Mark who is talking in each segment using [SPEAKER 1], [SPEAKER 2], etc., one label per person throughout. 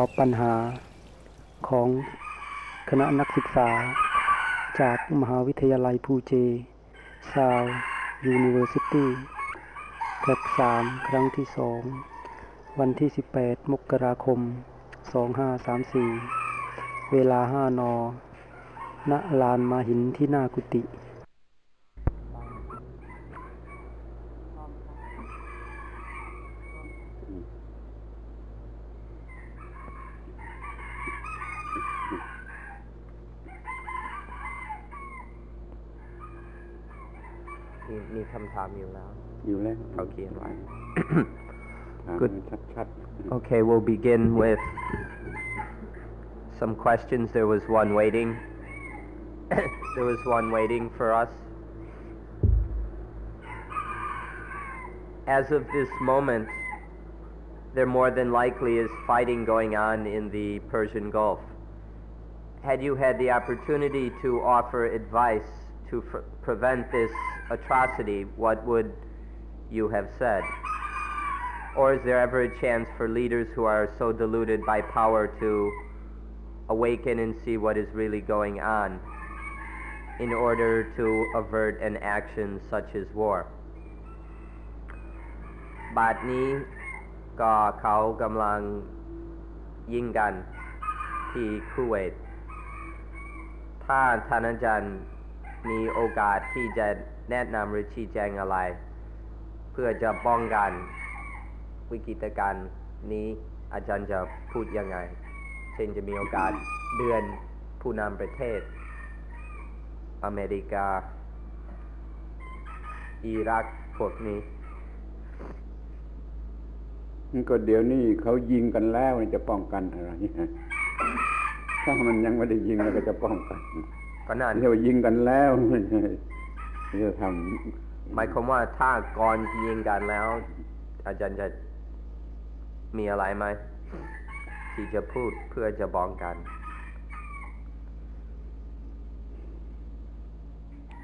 [SPEAKER 1] อบปัญหาของคณะนักศึกษา จากมหาวิทยาลัยภูเจชาวยูนิเวอร์ซิตี้แคลสามครั้งที่สองวันที่ 18 มกราคม 2534 เวลา 5 น ณ ลานมาหินที่หน้ากุฏิ
[SPEAKER 2] ถามอยู่แล้ว
[SPEAKER 3] อยู่แล้ว
[SPEAKER 2] เขาเขียนไว้
[SPEAKER 3] ถาม
[SPEAKER 2] Good
[SPEAKER 3] มันชัด
[SPEAKER 2] Okay, we'll begin with some questions. There was one waiting. there was one waiting for us. As of this moment, there more than likely is fighting going on in the Persian Gulf. Had you had the opportunity to offer advice to f- prevent this atrocity, what would you have said? Or is there ever a chance for leaders who are so deluded by power to awaken and see what is really going on in order to avert an action such as war? บาทนี้ก็เขากำลังยิงกันที่คูเวต ถ้าท่านอาจารย์ มีโอกาสที่จะแนะนำหรือชี้แจงอะไร เพื่อจะป้องกันวิกฤตการณ์นี้อาจารย์จะพูดยังไง เช่นจะมีโอกาสเดือนผู้นำประเทศ อเมริกา อิรักพวกนี้
[SPEAKER 3] ก็เดี๋ยวนี้เขายิงกันแล้วจะป้องกันอะไรถ้ามันยังไม่ได้ยิงก็จะป้องกัน
[SPEAKER 2] ก็นั่น
[SPEAKER 3] เรียกว่ายิงกันแล้วจะทำ
[SPEAKER 2] หมายความว่าถ้าก่อนยิงกันแล้ว อาจารย์จะมีอะไรไหมที่จะพูดเพื่อจะป้องกัน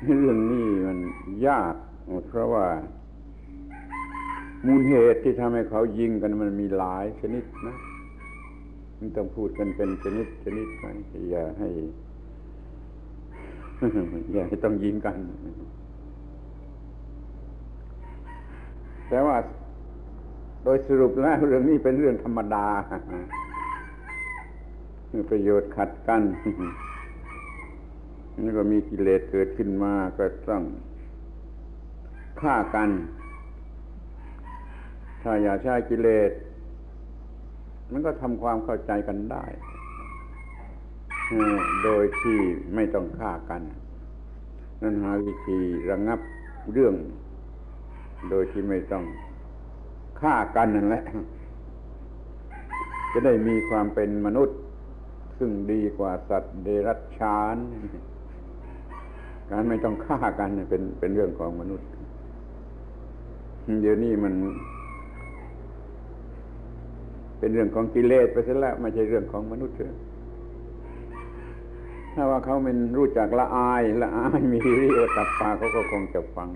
[SPEAKER 3] เรื่องนี้มันยากเพราะว่า มูลเหตุที่ทำให้เขายิงกันมันมีหลายชนิดนะมันต้องพูดกันเป็นชนิดชนิดไปอย่าให้ อย่าให้ต้องยิงกัน แต่ว่าโดยสรุปแล้วเรื่องนี้เป็นเรื่องธรรมดาประโยชน์ขัดกันแล้วก็มีกิเลสเกิดขึ้นมาก็ต้องฆ่ากัน ถ้าอย่าใช้กิเลส มันก็ทำความเข้าใจกันได้ โดยที่ไม่ต้องฆ่ากัน นั่นหาวิธีระงับเรื่อง โดยที่ไม่ต้องฆ่ากันนั่นแหละ จะได้มีความเป็นมนุษย์ ซึ่งดีกว่าสัตว์เดรัจฉาน การไม่ต้องฆ่ากันเป็นเป็นเรื่องของมนุษย์ เดี๋ยวนี้มันเป็นเรื่องของกิเลสไปซะแล้วไม่ใช่เรื่องของมนุษย์เถอ ถ้าว่าเขาเป็นรู้จักละอายละอายมีริโอตับปาเขาก็คงจะฟัง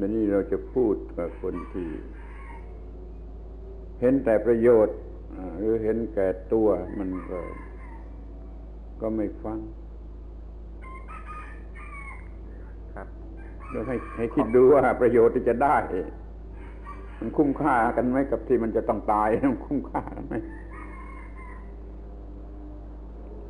[SPEAKER 3] ดี๋ยวนี้เราจะพูดกับคนที่ เห็นแต่ประโยชน์หรือเห็นแก่ตัวมันก็ ก็ไม่ฟัง
[SPEAKER 2] ครับ
[SPEAKER 3] เราให้ให้คิดดูว่าประโยชน์ที่จะได้ มันคุ้มค่ากันไหมกับที่มันจะต้องตายมันคุ้มค่ากันไหม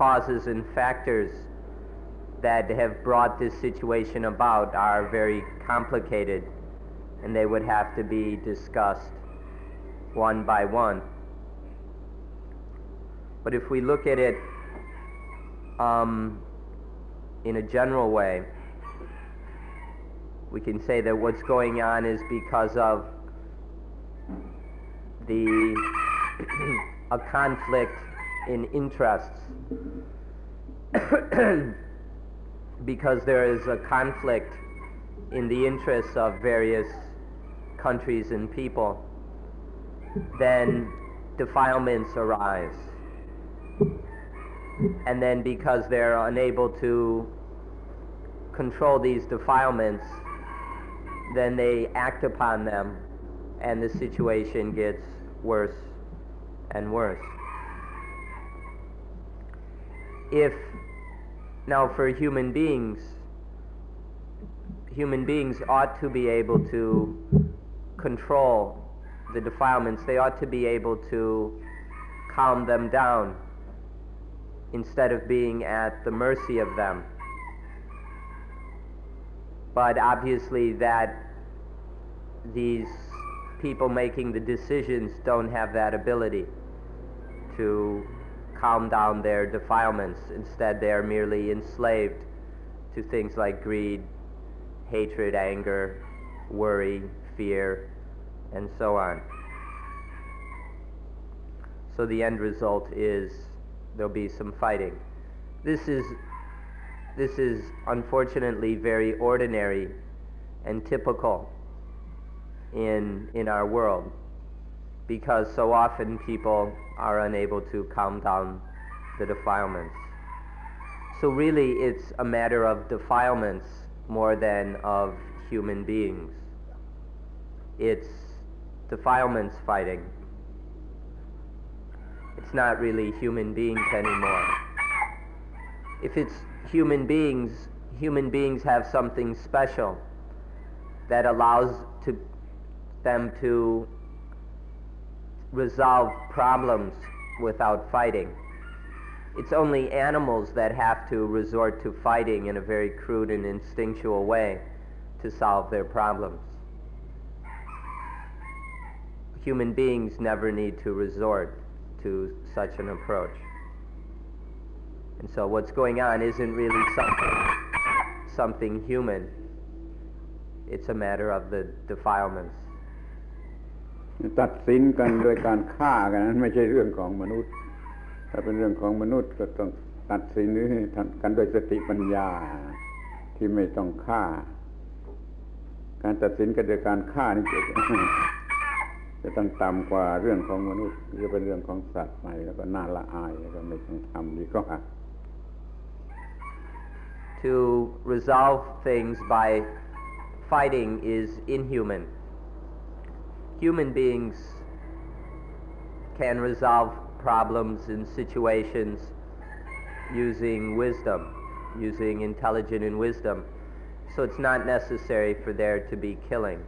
[SPEAKER 2] causes and factors that have brought this situation about are very complicated and they would have to be discussed one by one. But if we look at it um, in a general way, we can say that what's going on is because of the a conflict in interests because there is a conflict in the interests of various countries and people, then defilements arise. And then because they're unable to control these defilements, then they act upon them and the situation gets worse and worse. If, now for human beings, human beings ought to be able to control the defilements. They ought to be able to calm them down instead of being at the mercy of them. But obviously that these people making the decisions don't have that ability to calm down their defilements. Instead, they are merely enslaved to things like greed, hatred, anger, worry, fear, and so on. So the end result is there'll be some fighting. This is, this is unfortunately very ordinary and typical in, in our world because so often people are unable to calm down the defilements. So really it's a matter of defilements more than of human beings. It's defilements fighting. It's not really human beings anymore. If it's human beings, human beings have something special that allows to them to resolve problems without fighting. It's only animals that have to resort to fighting in a very crude and instinctual way to solve their problems. Human beings never need to resort to such an approach. And so what's going on isn't really something, something human. It's a matter of the defilements.
[SPEAKER 3] ตัดสินกันโดยการฆ่ากันนั้นไม่ใช่เรื่องของมนุษย์ ถ้าเป็นเรื่องของมนุษย์ก็ต้องตัดสินกันโดยสติปัญญาที่ไม่ต้องฆ่า การตัดสินกันโดยการฆ่านี่จะจะต้องต่ำกว่าเรื่องของมนุษย์จะเป็นเรื่องของสัตว์ใหม่แล้วก็น่าละอายแล้วก็ไม่ต้องทำดีก็หา
[SPEAKER 2] To resolve things by fighting is inhuman. human beings can resolve problems in situations using wisdom, using intelligence and wisdom. So it's not necessary for there to be killing.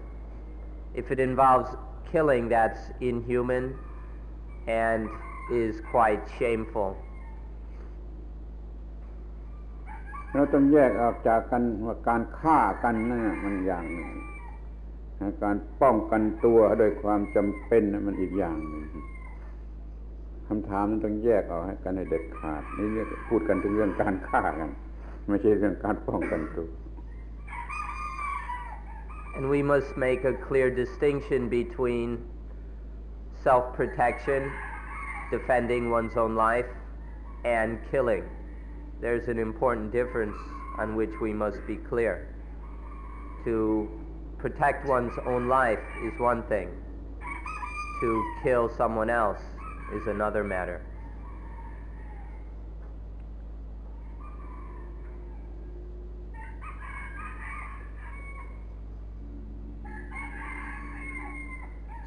[SPEAKER 2] If it involves killing, that's inhuman and is quite shameful.
[SPEAKER 3] เราต้องแยกออกจากกันว่าการฆ่ากันนั่นมันอย่างหนึ่ง การป้องกันตัวโดยความจำเป็นมันอีกอย่างหนึ่งคำถามนั้นต้องแยกออกให้กันให้เด็ดขาดนี่เรียกพูดกันถึงเรื่องการฆ่ากัน ไม่ใช่เรื่องการป้องกันตัว
[SPEAKER 2] And we must make a clear distinction between self-protection, defending one's own life, and killing. There's an important difference on which we must be clear. To protect one's own life is one thing. To kill someone else is another matter.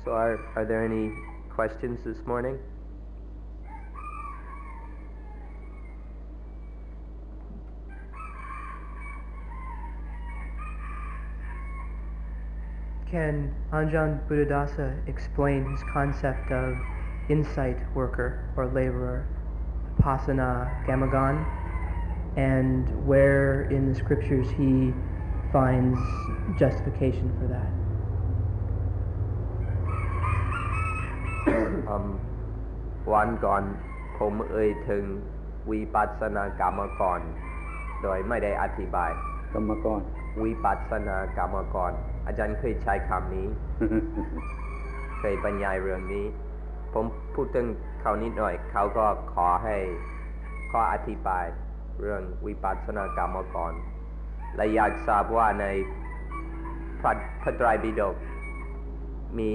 [SPEAKER 2] So are, are there any questions this morning?
[SPEAKER 4] Can Ajahn Buddhadasa explain his concept of insight worker or laborer, Pasana Gamagon, and where in the scriptures he finds justification for that?
[SPEAKER 2] um, one ก่อนผมเอ่ยถึงวิปัสสนากรรมกร โดยไม่ได้อธิบาย
[SPEAKER 3] กรรมกร
[SPEAKER 2] วิปัสสนากรรมกร อาจารย์เคยใช้คำนี้ เคยบรรยายเรื่องนี้ผผมพูดถึงเขานิดหน่อย เขาก็ขอให้ข้ออธิบายเรื่องวิปัสสนากรรมกรและอยากทราบว่าในพระพระไตรปิฎกมี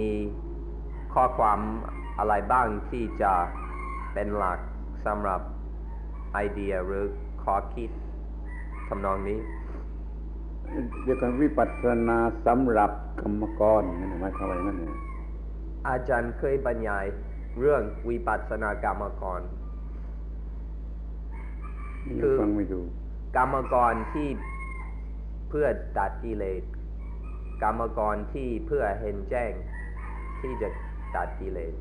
[SPEAKER 2] ข้อความอะไรบ้างที่จะเป็นหลักสำหรับไอเดียหรือข้อคิดทำนองนี้
[SPEAKER 3] เรียกกันวิปัสสนาสำหรับกรรมกรนั่นหมายความว่าอย่างนั้นเนี่ย
[SPEAKER 2] อาจารย์เคยบรรยายเรื่องวิปัสสนากรรมกรคือ
[SPEAKER 3] ฟังไม่ดู
[SPEAKER 2] กรรมกรที่เพื่อตัดกิเลสกรรมกรที่เพื่อเห็นแจ้ง ที่จะตัดกิเลส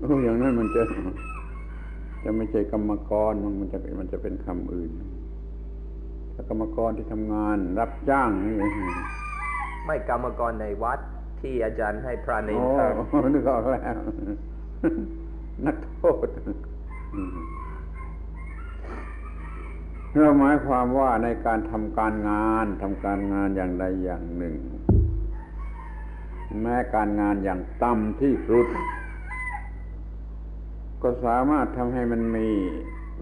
[SPEAKER 3] โอ้อย่างนั้นมันจะ จะไม่ใช่กรรมกรมันมันจะมันจะเป็นคำอื่นถ้า กรรมกรที่ทำงานรับจ้างนี่
[SPEAKER 2] ไม่กรรมกรในวัดที่อาจารย์ให้พระเน
[SPEAKER 3] โอ้
[SPEAKER 2] รท
[SPEAKER 3] นึกออกแล้วนักโทษอืมเราหมายความว่าในการทำการงานทำการงานอย่างใดอย่างหนึ่ง แม้การงานอย่างต่ำที่สุด ก็สามารถทำให้มันมี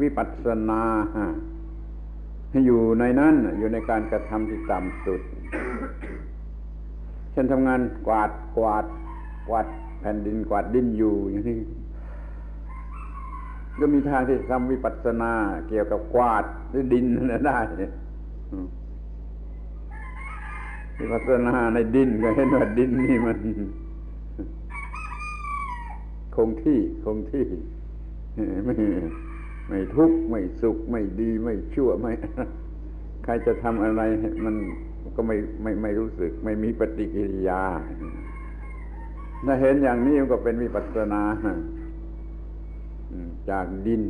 [SPEAKER 3] วิปัสสนาให้ อยู่ในนั้นอยู่ในการกระทำที่ต่ำสุด เช่นทำงานกวาดกวาดกวาดแผ่นดินกวาดดินอยู่อย่างนี้ก็มีทางที่ทำวิปัสสนาเกี่ยวกับกวาดหรือดินนั่นได้วิปัสสนาในดินก็เห็นว่าดินนี่มัน คงที่คงที่ไม่ ไม่ทุกข์ไม่สุขไม่ดีไม่ชั่วไม่ใครจะทำอะไรมันก็ไม่ไม่ไม่รู้สึก ไม่มีปฏิกิริยา ถ้าเห็นอย่างนี้มันก็เป็นวิปัสสนาจากดิน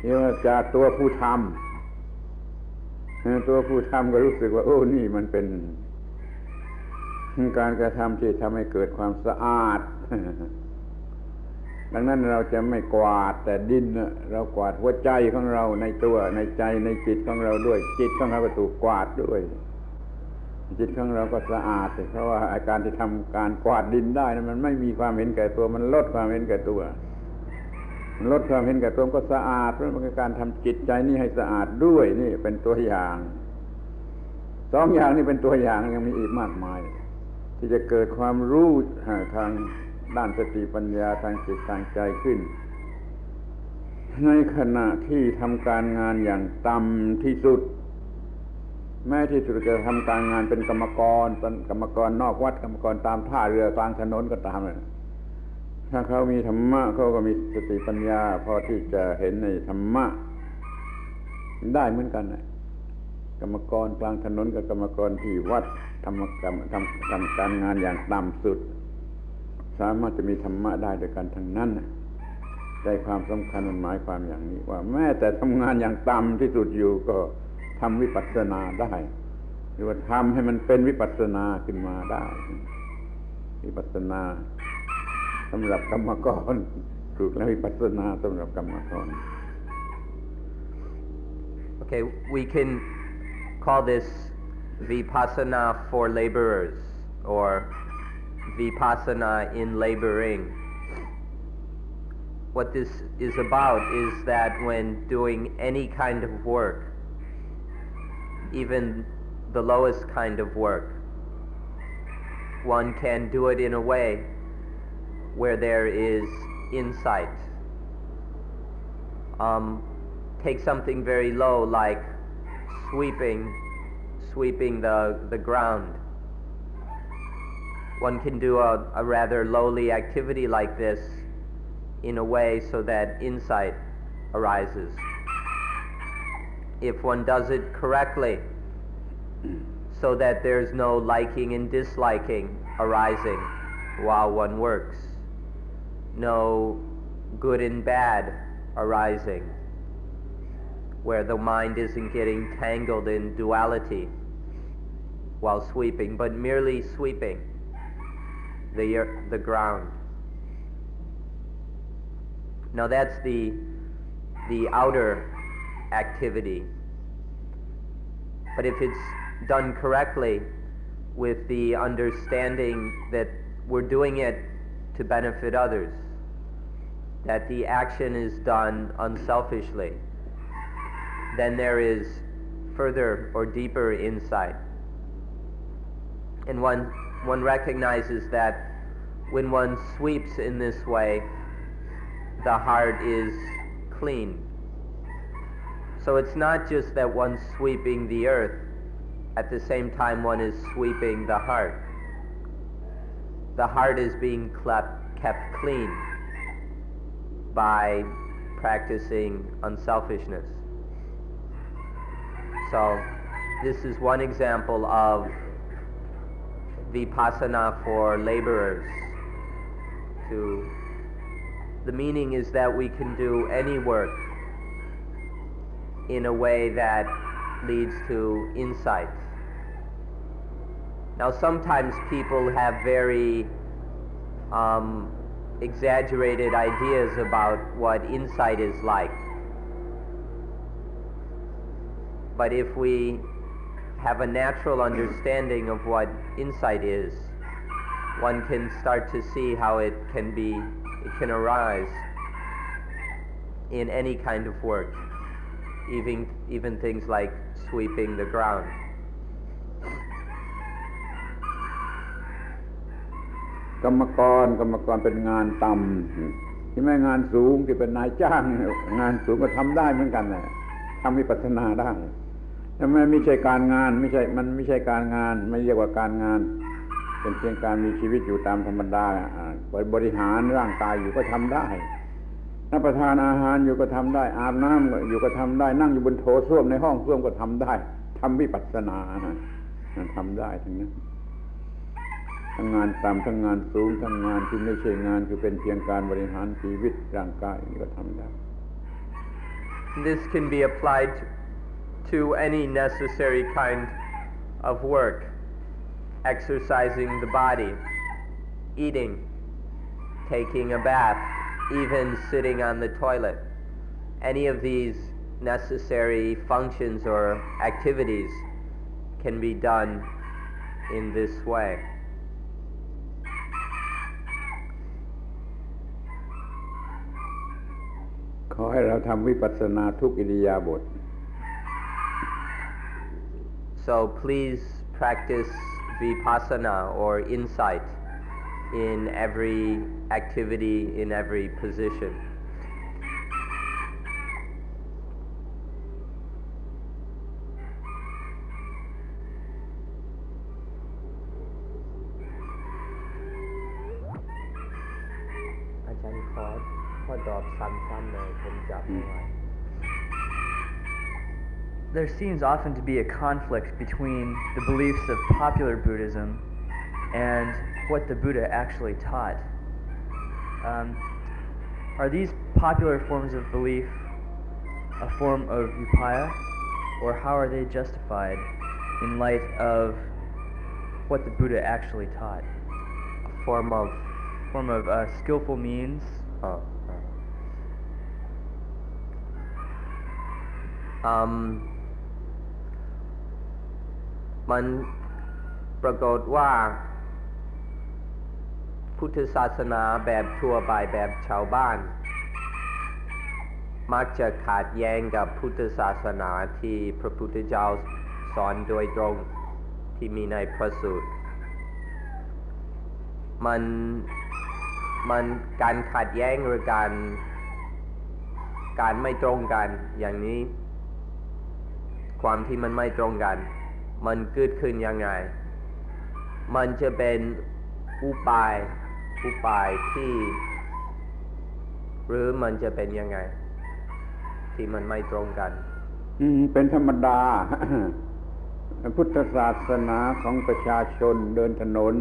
[SPEAKER 3] เรียกว่าจากตัวผู้ทำตัวผู้ทำก็รู้สึกว่า โอ้นี่มันเป็น การกระทำที่ทำให้เกิดความสะอาด ดังนั้นเราจะไม่กวาดแต่ดินเรากวาดหัวใจของเราในตัวในใจในจิตของเราด้วย จิตของเราก็ถูกกวาดด้วย จิตของเราก็สะอาดเพราะว่าอาการที่ทำการกวาดดินได้นะมันไม่มีความเห็นแก่ตัว มันลดความเห็นแก่ตัวมันลดความเห็นแก่ตัวก็สะอาดเพราะมันเป็นการทำจิตใจนี่ให้สะอาดด้วยนี่เป็นตัวอย่างสองอย่างนี่เป็นตัวอย่างยังมีอีกมากมาย ที่จะเกิดความรู้ทาง ด้านสติปัญญาทางจิตทางใจขึ้น ในขณะที่ทำการงานอย่างต่ำที่สุด แม้ที่สุดจะทำการงานเป็นกรรมกรเป็นกรรมกรนอกวัดกรรมกรตามท่าเรือกลางถนนก็ตามเลยถ้าเขามีธรรมะเขาก็มีสติปัญญา พอที่จะเห็นในธรรมะได้เหมือนกันนะกรรมกรกลางถนนกับกรรมกรที่วัดทำกรรมทำทำการงานอย่างต่ำสุด สามารถจะมีธรรมะได้โดยกันทั้งนั้นน่ะได้ความสำคัญมันหมายความอย่างนี้ ว่าแม้แต่ทำงานอย่างต่ำที่สุดอยู่ก็ทำวิปัสสนาได้ หรือว่าทำให้มันเป็นวิปัสสนาขึ้นมาได้ วิปัสสนาสำหรับกรรมกรถูกแล้ววิปัสสนาสำหรับกรรมกร
[SPEAKER 2] Okay, we can call this vipassana for laborers or vipassana in laboring. What this is about is that when doing any kind of work, even the lowest kind of work, one can do it in a way where there is insight. Um, take something very low like sweeping, sweeping the, the ground. One can do a, a rather lowly activity like this in a way so that insight arises. If one does it correctly, so that there's no liking and disliking arising while one works, no good and bad arising, where the mind isn't getting tangled in duality while sweeping, but merely sweeping the, uh, the ground. Now that's the, the outer activity. But if it's done correctly with the understanding that we're doing it to benefit others, that the action is done unselfishly, then there is further or deeper insight. And one, one recognizes that when one sweeps in this way, the heart is clean. So it's not just that one's sweeping the earth, at the same time one is sweeping the heart. The heart is being kept, clean by practicing unselfishness. So this is one example of vipassana for laborers. To the meaning is that we can do any work in a way that leads to insight. Now, sometimes people have very um, exaggerated ideas about what insight is like. But if we have a natural understanding of what insight is, one can start to see how it can be, it can arise in any kind of work, even, even things like sweeping the ground.
[SPEAKER 3] กรรมกรกรรมกรเป็นงานต่ำที่ไม่งานสูงที่เป็นนายจ้าง งานสูงก็ทำได้เหมือนกันแหละทำวิปัสสนาได้ แต่ไม่ไม่ใช่การงานไม่ใช่มันไม่ใช่การงาน ไม่เรียกว่าการงาน เป็นเพียงการมีชีวิตอยู่ตามธรรมดาบริหารร่างกายอยู่ก็ทำได้รับประทานอาหารอยู่ก็ทำได้ อาบน้ำอยู่ก็ทำได้ นั่งอยู่บนโถส้วมในห้องส้วมก็ทำได้ทำวิปัสสนาทำได้ทั้งนั้นทั้งงานต่ำทั้งงานสูงทั้งงานที่ไม่ใช่งานคือเป็นเพียงการบริหารชีวิตร่างกายนี่ก็ทำได้
[SPEAKER 2] This can be applied to any necessary kind of work, exercising the body, eating, taking a bath, even sitting on the toilet. Any of these necessary functions or activities can be done in this way.
[SPEAKER 3] ขอให้เราทำวิปัสสนาทุกอิริยาบถ
[SPEAKER 2] so please practice vipassana or insight in every activity, in every position.
[SPEAKER 5] There seems often to be a conflict between the beliefs of popular Buddhism and what the Buddha actually taught. Um, are these popular forms of belief a form of upaya, or how are they justified in light of what the Buddha actually taught?
[SPEAKER 2] A form of
[SPEAKER 5] form of uh, skillful means.
[SPEAKER 2] Oh. Um, มันปรากฏว่า พุทธศาสนาแบบทั่วไปแบบชาวบ้าน มักจะขาดแย้งกับพุทธศาสนาที่พระพุทธเจ้าสอนโดยตรงที่มีในพระสูตร มันมันการขัดแย้งหรือการการไม่ตรงกันอย่างนี้ ความที่มันไม่ตรงกัน มันเกิดขึ้นยังไง มันจะเป็นอุบายอุบายที่ หรือมันจะเป็นยังไง ที่มันไม่ตรงกัน
[SPEAKER 3] อืม เป็นธรรมดา พุทธศาสนาของประชาชนเดินถนน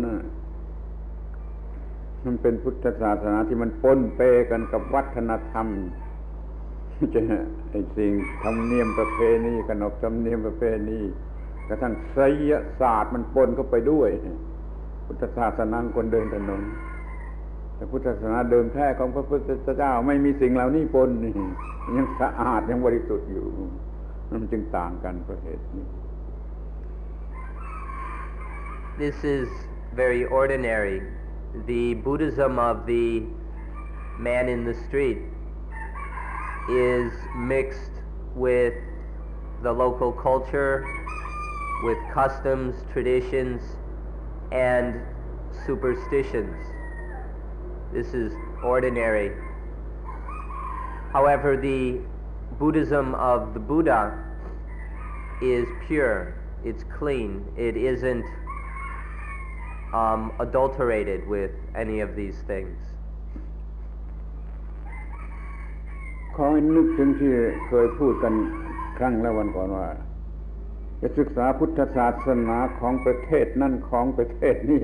[SPEAKER 3] มันเป็นพุทธศาสนาที่มันปนเปกันกับวัฒนธรรมจะไอ้สิ่งธรรมเนียมประเพณีขนบธรรมเนียมประเพณี กระทั่งไสยศาสตร์มันปนเข้าไปด้วย พุทธศาสนาคนเดินถนน แต่พุทธศาสนาเดิมแท้ของพระพุทธเจ้าไม่มีสิ่งเหล่านี้ปนยังสะอาดยังบริสุทธิ์อยู่มันจึงต่างกันประเหตุนี้
[SPEAKER 2] This is very ordinary the Buddhism of the man in the street is mixed with the local culture, with customs, traditions, and superstitions. This is ordinary. However, the Buddhism of the Buddha is pure, it's clean, it isn't um, adulterated with any of these things.
[SPEAKER 3] ขอให้นึกถึงที่เคยพูดกันครั้งแล้ววันก่อนว่า จะศึกษาพุทธศาสนาของประเทศนั่นของประเทศนี้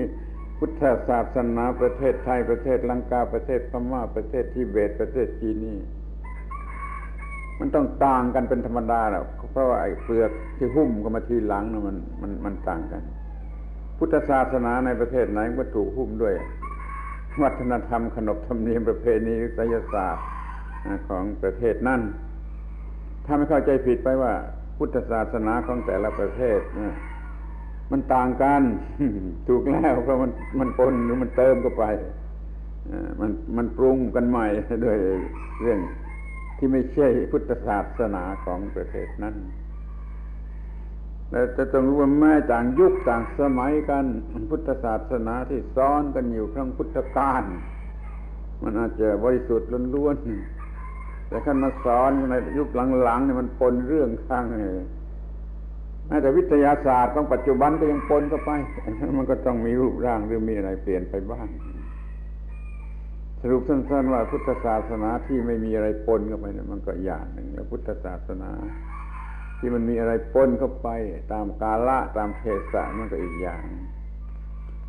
[SPEAKER 3] พุทธศาสนาประเทศไทยประเทศลังกาประเทศพม่าประเทศทิเบตประเทศจีนนี่มันต้องต่างกันเป็นธรรมดาแล้วเพราะว่าไอ้เปลือกที่หุ้มก็มาทีหลังนะมันมันมันต่างกัน พุทธศาสนาในประเทศไหนก็ถูกหุ้มด้วย วัฒนธรรมขนบธรรมเนียมประเพณีวิทยาศาสตร์ของประเทศนั่นถ้าไม่เข้าใจผิดไปว่า พุทธศาสนาของแต่ละประเทศมันต่างกัน ถูกแล้วเพราะมันมันปนหรือมันเติมเข้าไปมันมันปรุงกันใหม่ด้วยเรื่องที่ไม่ใช่พุทธศาสนาของประเทศนั้นแต่จะต้องรู้ว่าแม้ต่างยุคต่างสมัยกันพุทธศาสนาที่ซ้อนกันอยู่ครั้งพุทธกาลมันอาจจะบริสุทธิ์ล้วนๆ แต่ขั้นมาสอนในยุคหลังๆเนี่ยมันปนเรื่องข้างเลยแม้แต่วิทยาศาสตร์ของปัจจุบันก็ยังปนเข้าไป มันก็ต้องมีรูปร่างหรือมีอะไรเปลี่ยนไปบ้าง สรุปสั้นๆว่าพุทธศาสนาที่ไม่มีอะไรปนเข้าไปเนี่ยมันก็อย่างหนึ่งแล้วพุทธศาสนา ที่มันมีอะไรปนเข้าไป ตามกาละตามเทศะมันก็อีกอย่าง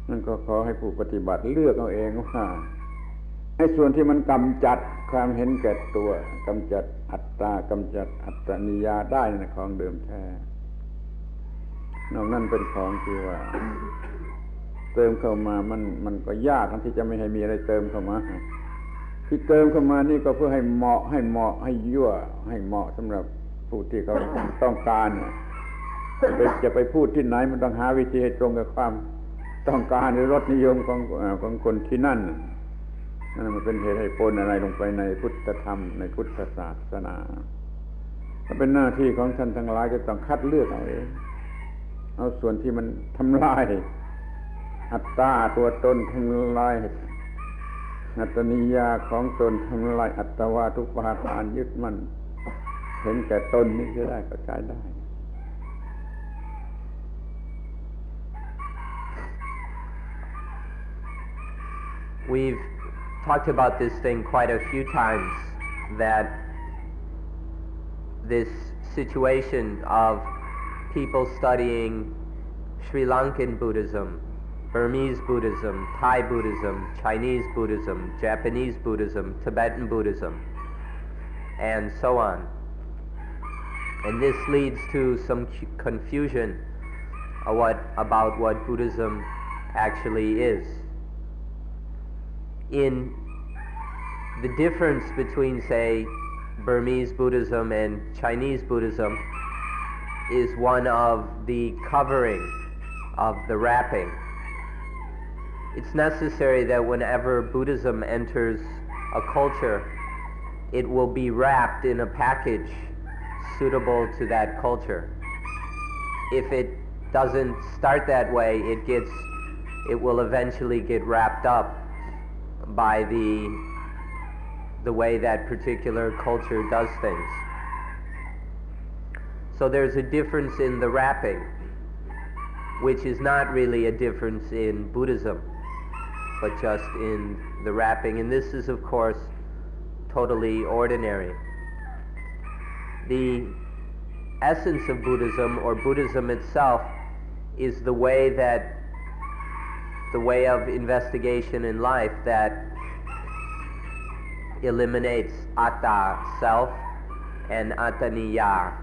[SPEAKER 3] นั่นก็ขอให้ผู้ปฏิบัติเลือกเอาเองว่า ให้ส่วนที่มันกำจัดความเห็นแก่ตัวกำจัดอัตตากำจัดอัตตนิยาได้ในของเดิมแท้นอกนั้นเป็นของที่ว่า เติมเข้ามามันมันก็ยากที่จะไม่ให้มีอะไรเติมเข้ามาที่เติมเข้ามานี่ก็เพื่อให้เหมาะให้เหมาะให้ยั่ว ให้เหมาะสำหรับผู้ที่เขาต้องการจะไปจะไปพูดที่ไหนมันต้องหาวิธีให้ตรงกับความต้องการหรือรสนิยมของของคนที่นั่น นั่นมันเป็นเหตุให้ปนอะไรลงไปในพุทธธรรมในพุทธศาสนาถ้าเป็นหน้าที่ของท่านทั้งหลายจะต้องคัดเลือกเอาเองเอาส่วนที่มันทำลาย อัตตาตัวตนทำลายอัตนิยาของตนทำลายอัตวาทุปาทานยึดมันเห็นแก่ตนนี่จะได้ก็ใช้ได้
[SPEAKER 2] We've talked about this thing quite a few times that this situation of people studying Sri Lankan Buddhism, Burmese Buddhism, Thai Buddhism, Chinese Buddhism, Japanese Buddhism, Tibetan Buddhism, and so on. And this leads to some confusion uh, what, about what Buddhism actually is. In the difference between, say, Burmese Buddhism and Chinese Buddhism is one of the covering, of the wrapping. It's necessary that whenever Buddhism enters a culture, it will be wrapped in a package suitable to that culture. If it doesn't start that way, it gets, it will eventually get wrapped up by the, the way that particular culture does things. So there's a difference in the wrapping, which is not really a difference in Buddhism, but just in the wrapping. And this is, of course, totally ordinary. The essence of Buddhism, or Buddhism itself, is the way that the way of investigation in life that eliminates atta, self, and ataniya,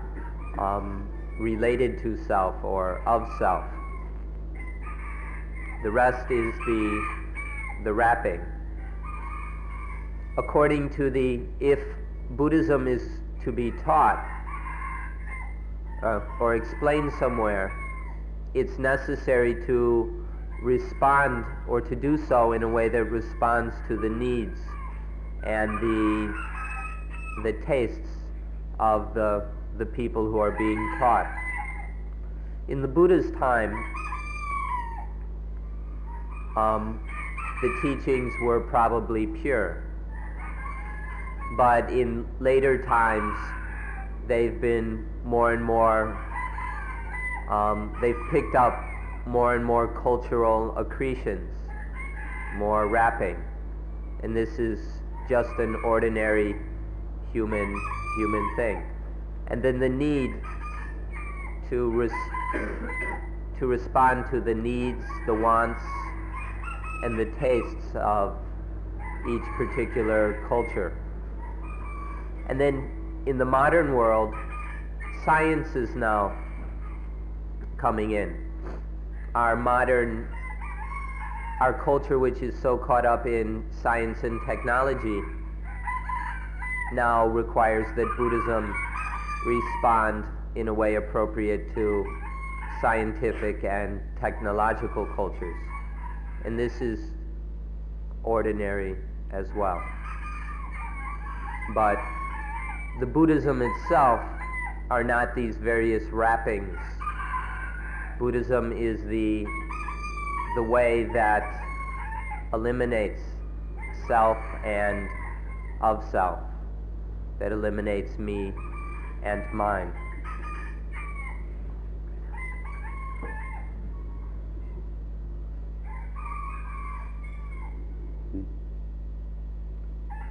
[SPEAKER 2] um, related to self or of self. The rest is the, the wrapping. According to the, if Buddhism is to be taught uh, or explained somewhere, it's necessary to respond or to do so in a way that responds to the needs and the the tastes of the the people who are being taught. In the Buddha's time, um, the teachings were probably pure. But in later times, they've been more and more, um, they've picked up more and more cultural accretions, more wrapping. And this is just an ordinary human, human thing. And then the need to, res- to respond to the needs, the wants, and the tastes of each particular culture. And then in the modern world, science is now coming in. Our modern, our culture, which is so caught up in science and technology, now requires that Buddhism respond in a way appropriate to scientific and technological cultures. And this is ordinary as well. But the Buddhism itself are not these various wrappings. Buddhism is the, the way that eliminates self and of self, that eliminates me and mine.
[SPEAKER 3] Hmm.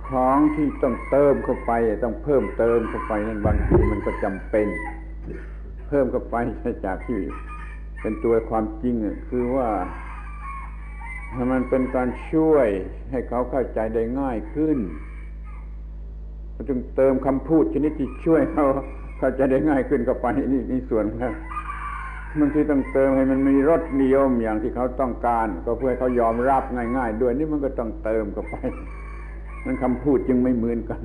[SPEAKER 3] ของที่ต้องเติมเข้าไปต้องเพิ่มเติมเข้าไปนั้นบางทีมันก็จำเป็น เพิ่มเข้าไปจากที่ เป็นตัวความจริงคือว่ามันเป็นการช่วยให้เขาเข้าใจได้ง่ายขึ้นเราจึงเติมคำพูดชนิดที่ช่วยเขาเข้าใจได้ง่ายขึ้นเข้าไปนี่นี่ส่วนครับมันที่ต้องเติมให้มันมีรสนิยมอย่างที่เขาต้องการ ก็เพื่อเขายอมรับง่าย ๆ ด้วยนี่มันก็ต้องเติมเข้าไปนั้นคำพูดจึงไม่เหมือนกัน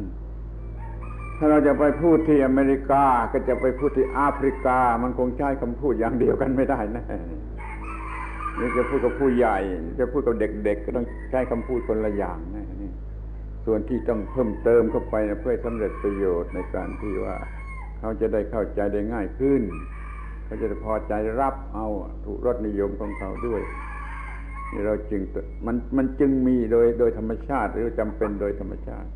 [SPEAKER 3] ถ้าเราจะไปพูดที่อเมริกาก็จะไปพูดที่แอฟริกา มันคงใช้คำพูดอย่างเดียวกันไม่ได้นะนี่จะพูดกับผู้ใหญ่ จะพูดกับเด็กๆ ก็ต้องใช้คำพูดคนละอย่างนะนี่ส่วนที่ต้องเพิ่มเติมเข้าไปนะเพื่อสำเร็จประโยชน์ในการที่ว่าเขาจะได้เข้าใจได้ง่ายขึ้นเขาจะพอใจรับเอาถูกรสนิยมของเขาด้วยนี่เราจึงมันมันจึงมีโดยโดยธรรมชาติ หรือจำเป็นโดยธรรมชาติ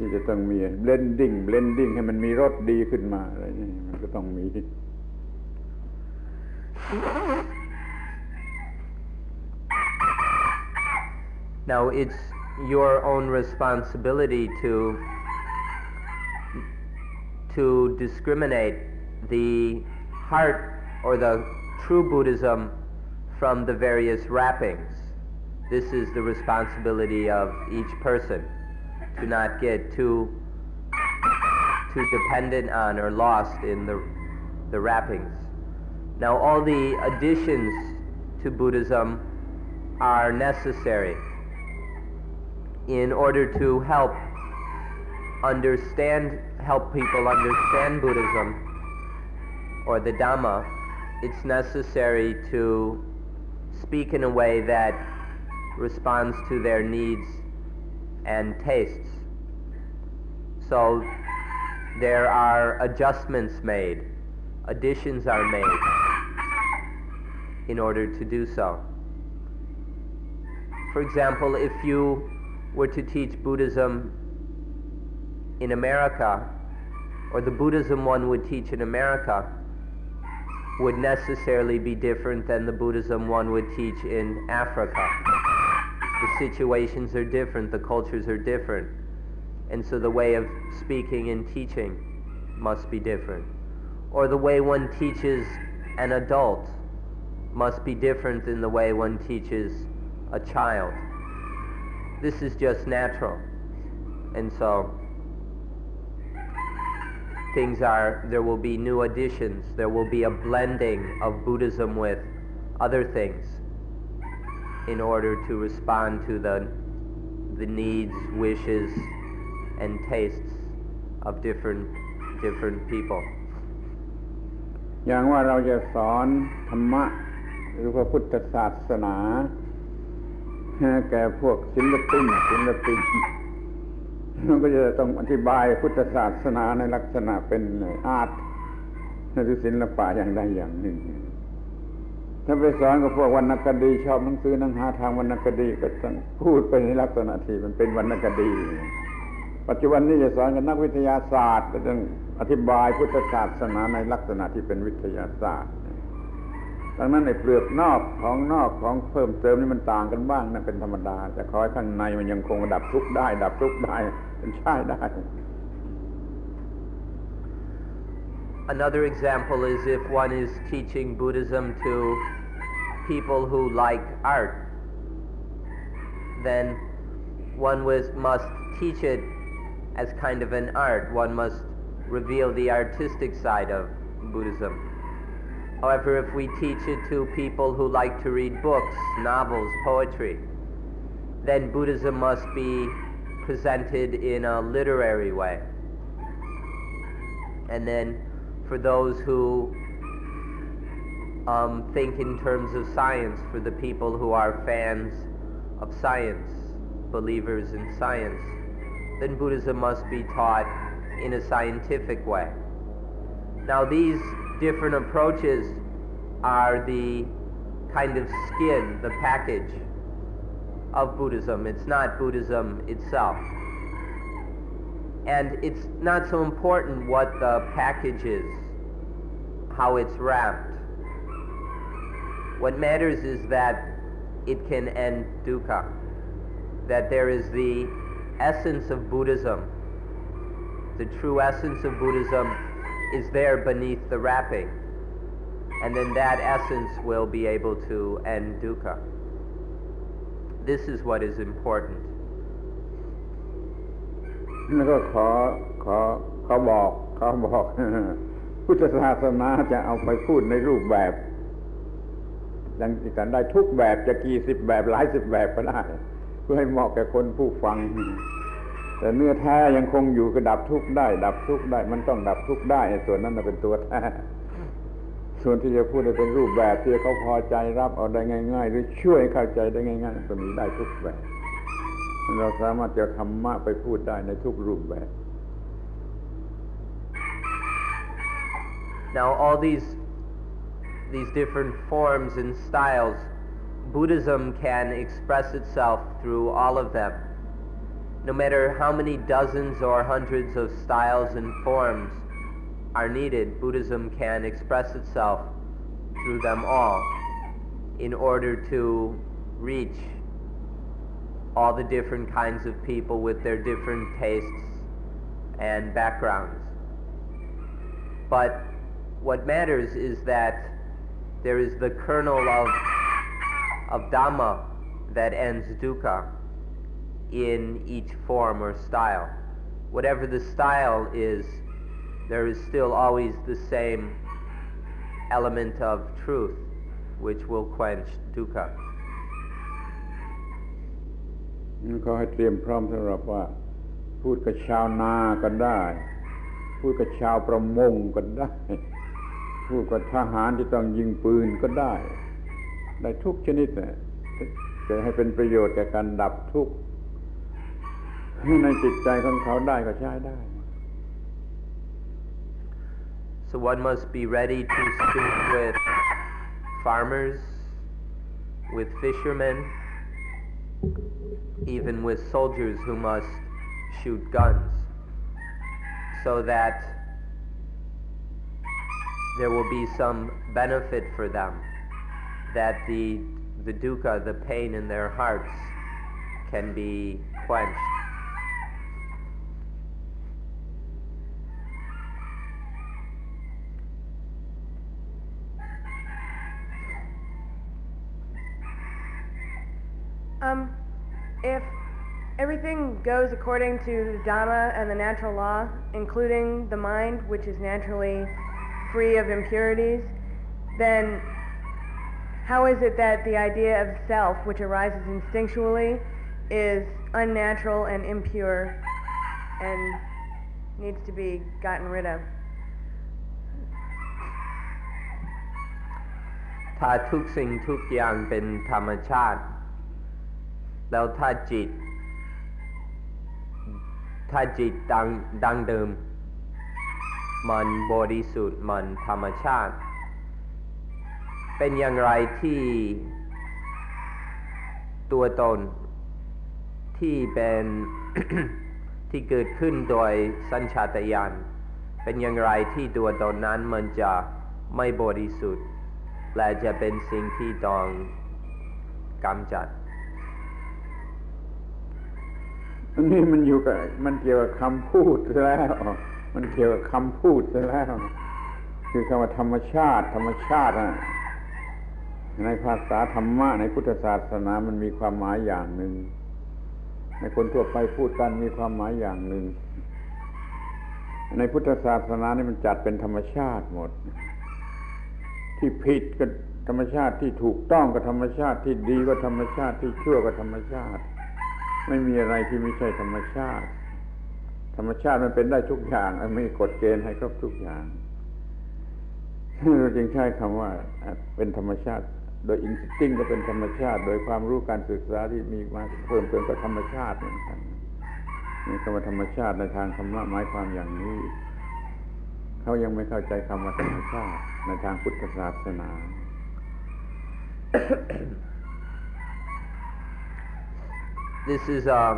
[SPEAKER 3] ที่จะต้องมีเบลนดิ้งเบลนดิ้งให้มันมีรสดีขึ้นมาอะไรนี่มันก็ต้องมี
[SPEAKER 2] Now it's your own responsibility to to discriminate the heart or the true Buddhism from the various wrappings. This is the responsibility of each person to not get too too dependent on or lost in the the wrappings. Now all the additions to Buddhism are necessary in order to help understand help people understand Buddhism or the Dhamma, it's necessary to speak in a way that responds to their needs and tastes. So there are adjustments made, additions are made in order to do so. For example, if you were to teach Buddhism in America, or the Buddhism one would teach in America, would necessarily be different than the Buddhism one would teach in Africa. The situations are different, the cultures are different, and so the way of speaking and teaching must be different. Or the way one teaches an adult must be different than the way one teaches a child. This is just natural. And so things are, there will be new additions, there will be a blending of Buddhism with other things in order to respond to the, the needs, wishes, and tastes of different, different people.
[SPEAKER 3] อย่างว่าเราจะสอนธรรมะหรือพระพุทธศาสนาแก่พวกศิลปินศิลปินมันก็จะต้องอธิบายพุทธศาสนาในลักษณะเป็นอาร์ตหรือศิลปะอย่างใดอย่างหนึ่ง ถ้าไปสอนกับพวกวรรณคดี ชอบหนังสือนังหาทางวรรณคดีก็ต้องพูดไปในลักษณะที่มันเป็นวรรณคดี ปัจจุบันนี้จะสอนกับนักวิทยาศาสตร์ก็ต้องอธิบายพุทธศาสนาในลักษณะที่เป็นวิทยาศาสตร์ดังนั้นในเปลือกนอกของนอกของเพิ่มเติมนี่มันต่างกันบ้างนะเป็นธรรมดาแต่คอยข้างในมันยังคงดับทุกข์ได้ ดับทุกข์ได้เป็นใช่ได้
[SPEAKER 2] Another example is if one is teaching Buddhism to people who like art, then one was, must teach it as kind of an art. One must reveal the artistic side of Buddhism. However, if we teach it to people who like to read books, novels, poetry, then Buddhism must be presented in a literary way. And then for those who um, think in terms of science, for the people who are fans of science, believers in science, then Buddhism must be taught in a scientific way. Now these different approaches are the kind of skin, the package of Buddhism. It's not Buddhism itself. And it's not so important what the package is, how it's wrapped. What matters is that it can end dukkha, that there is the essence of Buddhism, the true essence of Buddhism is there beneath the wrapping. And then that essence will be able to end dukkha. This is what is important.
[SPEAKER 3] แล้วก็ขอขอเขาบอกเขาบอก พุทธศาสนาจะเอาไปพูดในรูปแบบ ดังกันได้ทุกแบบจะกี่สิบแบบหลายสิบแบบก็ได้ เพื่อให้เหมาะแก่คนผู้ฟัง แต่เนื้อแท้ยังคงอยู่ก็ดับทุกได้ ดับทุกได้ มันต้องดับทุกได้ส่วนนั้นเป็นตัวแท้ส่วนที่จะพูดเป็นรูปแบบที่เขาพอใจรับเอาได้ง่าย ๆ หรือช่วยเข้าใจได้ง่ายๆก็มีได้ทุกแบบ เราสามารถจะธรรมะไปพูดได้ในทุกรูปแบบ
[SPEAKER 2] Now all these these different forms and styles, Buddhism can express itself through all of them. No matter how many dozens or hundreds of styles and forms are needed, Buddhism can express itself through them all in order to reach all the different kinds of people with their different tastes and backgrounds. But what matters is that there is the kernel of, of Dhamma that ends dukkha in each form or style. Whatever the style is, there is still always the same element of truth which will quench dukkha.
[SPEAKER 3] ก็ให้เตรียมพร้อมสำหรับว่า พูดกับชาวนาก็ได้ พูดกับชาวประมงก็ได้ พูดกับทหารที่ต้องยิงปืนก็ได้ ได้ทุกชนิดเนี่ยจะให้เป็นประโยชน์แก่การดับทุกข์ในจิตใจของเขาได้ก็ใช้ได้
[SPEAKER 2] So one must be ready to speak with farmers, with fishermen, even with soldiers who must shoot guns, so that there will be some benefit for them, that the, the dukkha, the pain in their hearts, can be quenched.
[SPEAKER 6] Um, if everything goes according to the Dhamma and the natural law, including the mind, which is naturally free of impurities, then how is it that the idea of self, which arises instinctually, is unnatural and impure and needs to be gotten rid of?
[SPEAKER 2] ถ้าทุกสิ่งทุกอย่างเป็นธรรมชาติ แล้วถ้าจิต ถ้าจิตดังดังเดิม มันบริสุทธิ์มันธรรมชาติ เป็นอย่างไรที่ตัวตนที่เป็นที่เกิดขึ้นโดยสัญชาตญาณเป็นอย่างไรที่ตัวตนนั้นมันจะไม่บริสุทธิ์ และจะเป็นสิ่งที่ต้องกำจัด
[SPEAKER 3] อันนี้มันอยู่กับมันเกี่ยวกับคำพูดแล้ว มันเกี่ยวกับคำพูดซะแล้ว คือคำว่าธรรมชาติ ธรรมชาติอะในภาษาธรรมะในพุทธศาสนามันมีความหมายอย่างหนึ่งในคนทั่วไปพูดกันมีความหมายอย่างหนึ่ง ในพุทธศาสนานี่มันจัดเป็นธรรมชาติหมด ที่ผิดก็ธรรมชาติที่ถูกต้องก็ธรรมชาติที่ดีก็ธรรมชาติที่ชั่วก็ธรรมชาติ ไม่มีอะไรที่ไม่ใช่ธรรมชาติ ธรรมชาติมันเป็นได้ทุกอย่างไม่มีกฎเกณฑ์ให้ครบทุกอย่างเราจึงใช้คำว่าเป็นธรรมชาติ โดยอินสติ้งก็เป็นธรรมชาติ โดยความรู้การศึกษาที่มีมาเพิ่มเติมก็ธรรมชาติเหมือนกันนี่คำว่าธรรมชาติในทางธรรมะหมายความอย่างนี้ เขายังไม่เข้าใจคำว่าธรรมชาติในทางพุทธศาสนา
[SPEAKER 2] This is um,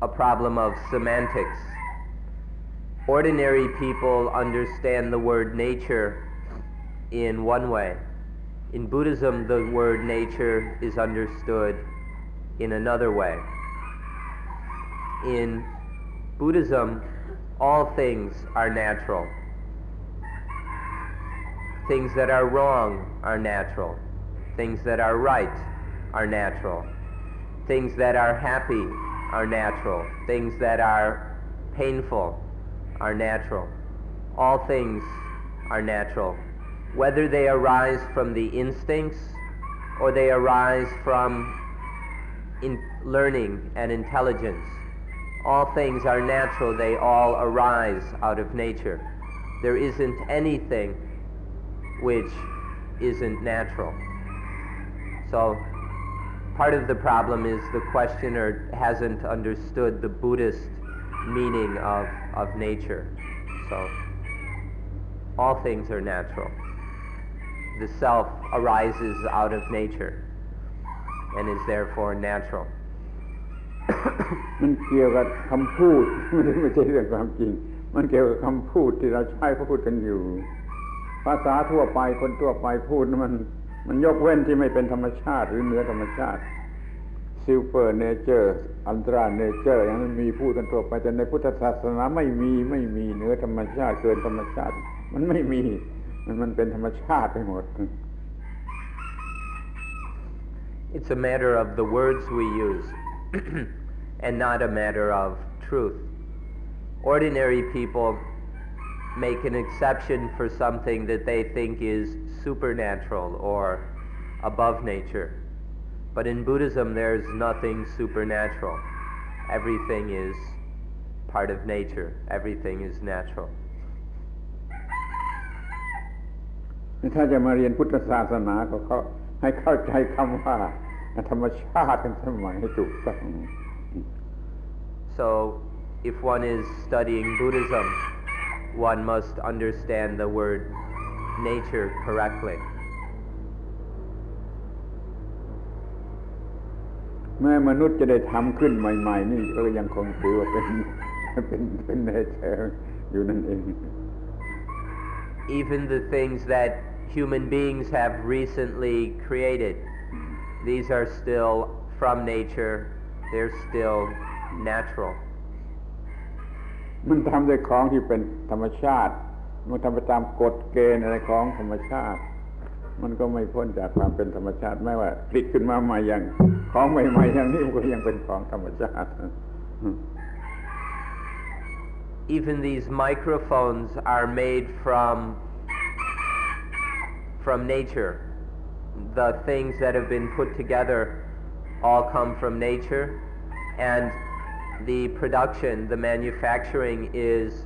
[SPEAKER 2] a problem of semantics. Ordinary people understand the word nature in one way. In Buddhism, the word nature is understood in another way. In Buddhism, all things are natural. Things that are wrong are natural. Things that are right are natural. Things that are happy are natural. Things that are painful are natural. All things are natural. Whether they arise from the instincts or they arise from in learning and intelligence, all things are natural. They all arise out of nature. There isn't anything which isn't natural. So part of the problem is the questioner hasn't understood the Buddhist meaning of, of nature. So all things are natural. The self arises out of nature and is therefore natural.
[SPEAKER 3] มันเกี่ยวกับคำพูด ไม่ใช่เรื่องความจริง มันเกี่ยวกับคำพูดที่เราใช้พูดกันอยู่ ภาษาทั่วไปคนทั่วไปพูดมัน มันยกเว้นที่ไม่เป็นธรรมชาติ หรือเหนือธรรมชาติซิลเปอร์เนเจอร์อันตราเนเจอร์อย่างนั้นมีพูดกันทั่วไปแต่ในพุทธศาสนาไม่มีไม่มีเหนือธรรมชาติเกินธรรมชาติ มันไม่มี มันมันเป็นธรรมชาติไปหมด
[SPEAKER 2] It's a matter of the words we use and not a matter of truth. Ordinary people make an exception for something that they think is supernatural or above nature. But in Buddhism, there's nothing supernatural. Everything is part of nature. Everything is natural.
[SPEAKER 3] ถ้าจะมาเรียนพุทธศาสนาก็เขาให้เข้าใจคำว่าธรรมชาติกันสมัยให้ถูกต้อง
[SPEAKER 2] So, if one is studying Buddhism, one must understand the word nature correctly.
[SPEAKER 3] แม้มนุษย์จะได้ทำขึ้นใหม่ ๆ นี่ก็ยังคงถือว่าเป็นเป็นเป็นเนเจอร์อยู่นั่นเอง
[SPEAKER 2] Even the things that human beings have recently created, these are still from nature, they're still natural.
[SPEAKER 3] มันทำด้วยของที่เป็นธรรมชาติ มันทำไปตามกฎเกณฑ์อะไรของธรรมชาติ มันก็ไม่พ้นจากความเป็นธรรมชาติแม้ว่าผลิตขึ้นมาใหม่อย่างของใหม่ๆอย่างนี้มันก็ยังเป็นของธรรมชาติ
[SPEAKER 2] Even these microphones are made from from nature. The things that have been put together all come from nature and the production, the manufacturing is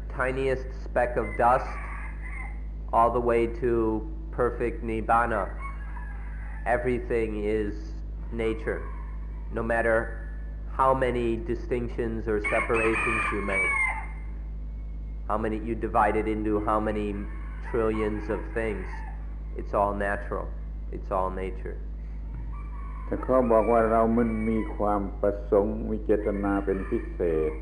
[SPEAKER 2] tiniest speck of dust all the way to perfect nibbana, everything is nature, no matter how many distinctions or separations you make, how many you divide it into how many trillions of things, it's all natural, it's all nature.
[SPEAKER 3] แต่เขาบอกว่าเรามันมีความประสงค์มีเจตนาเป็นพิเศษ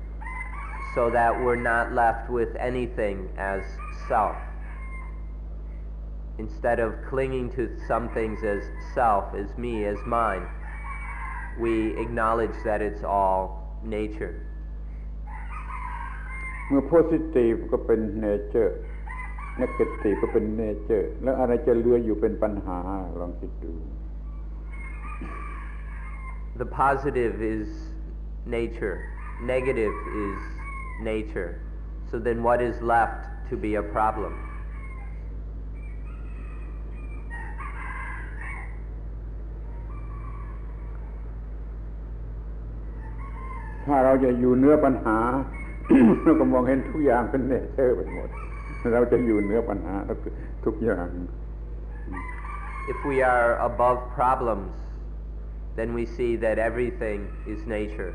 [SPEAKER 2] so that we're not left with anything as self. Instead of clinging to some things as self, as me, as mine, we acknowledge that it's all nature.
[SPEAKER 3] เมื่อ positive ก็เป็น nature negative ก็เป็น nature แล้วอะไรจะเหลืออยู่เป็นปัญหาลองคิดดู
[SPEAKER 2] The positive is nature, negative is nature. So then what is left to be a problem?
[SPEAKER 3] ถ้าเราจะอยู่เนื้อปัญหา เราก็มองเห็นทุกอย่างเป็นเนเจอร์ไปหมด เราจะอยู่เนื้อปัญหาทุกอย่าง
[SPEAKER 2] If we are above problems, then we see that everything is nature.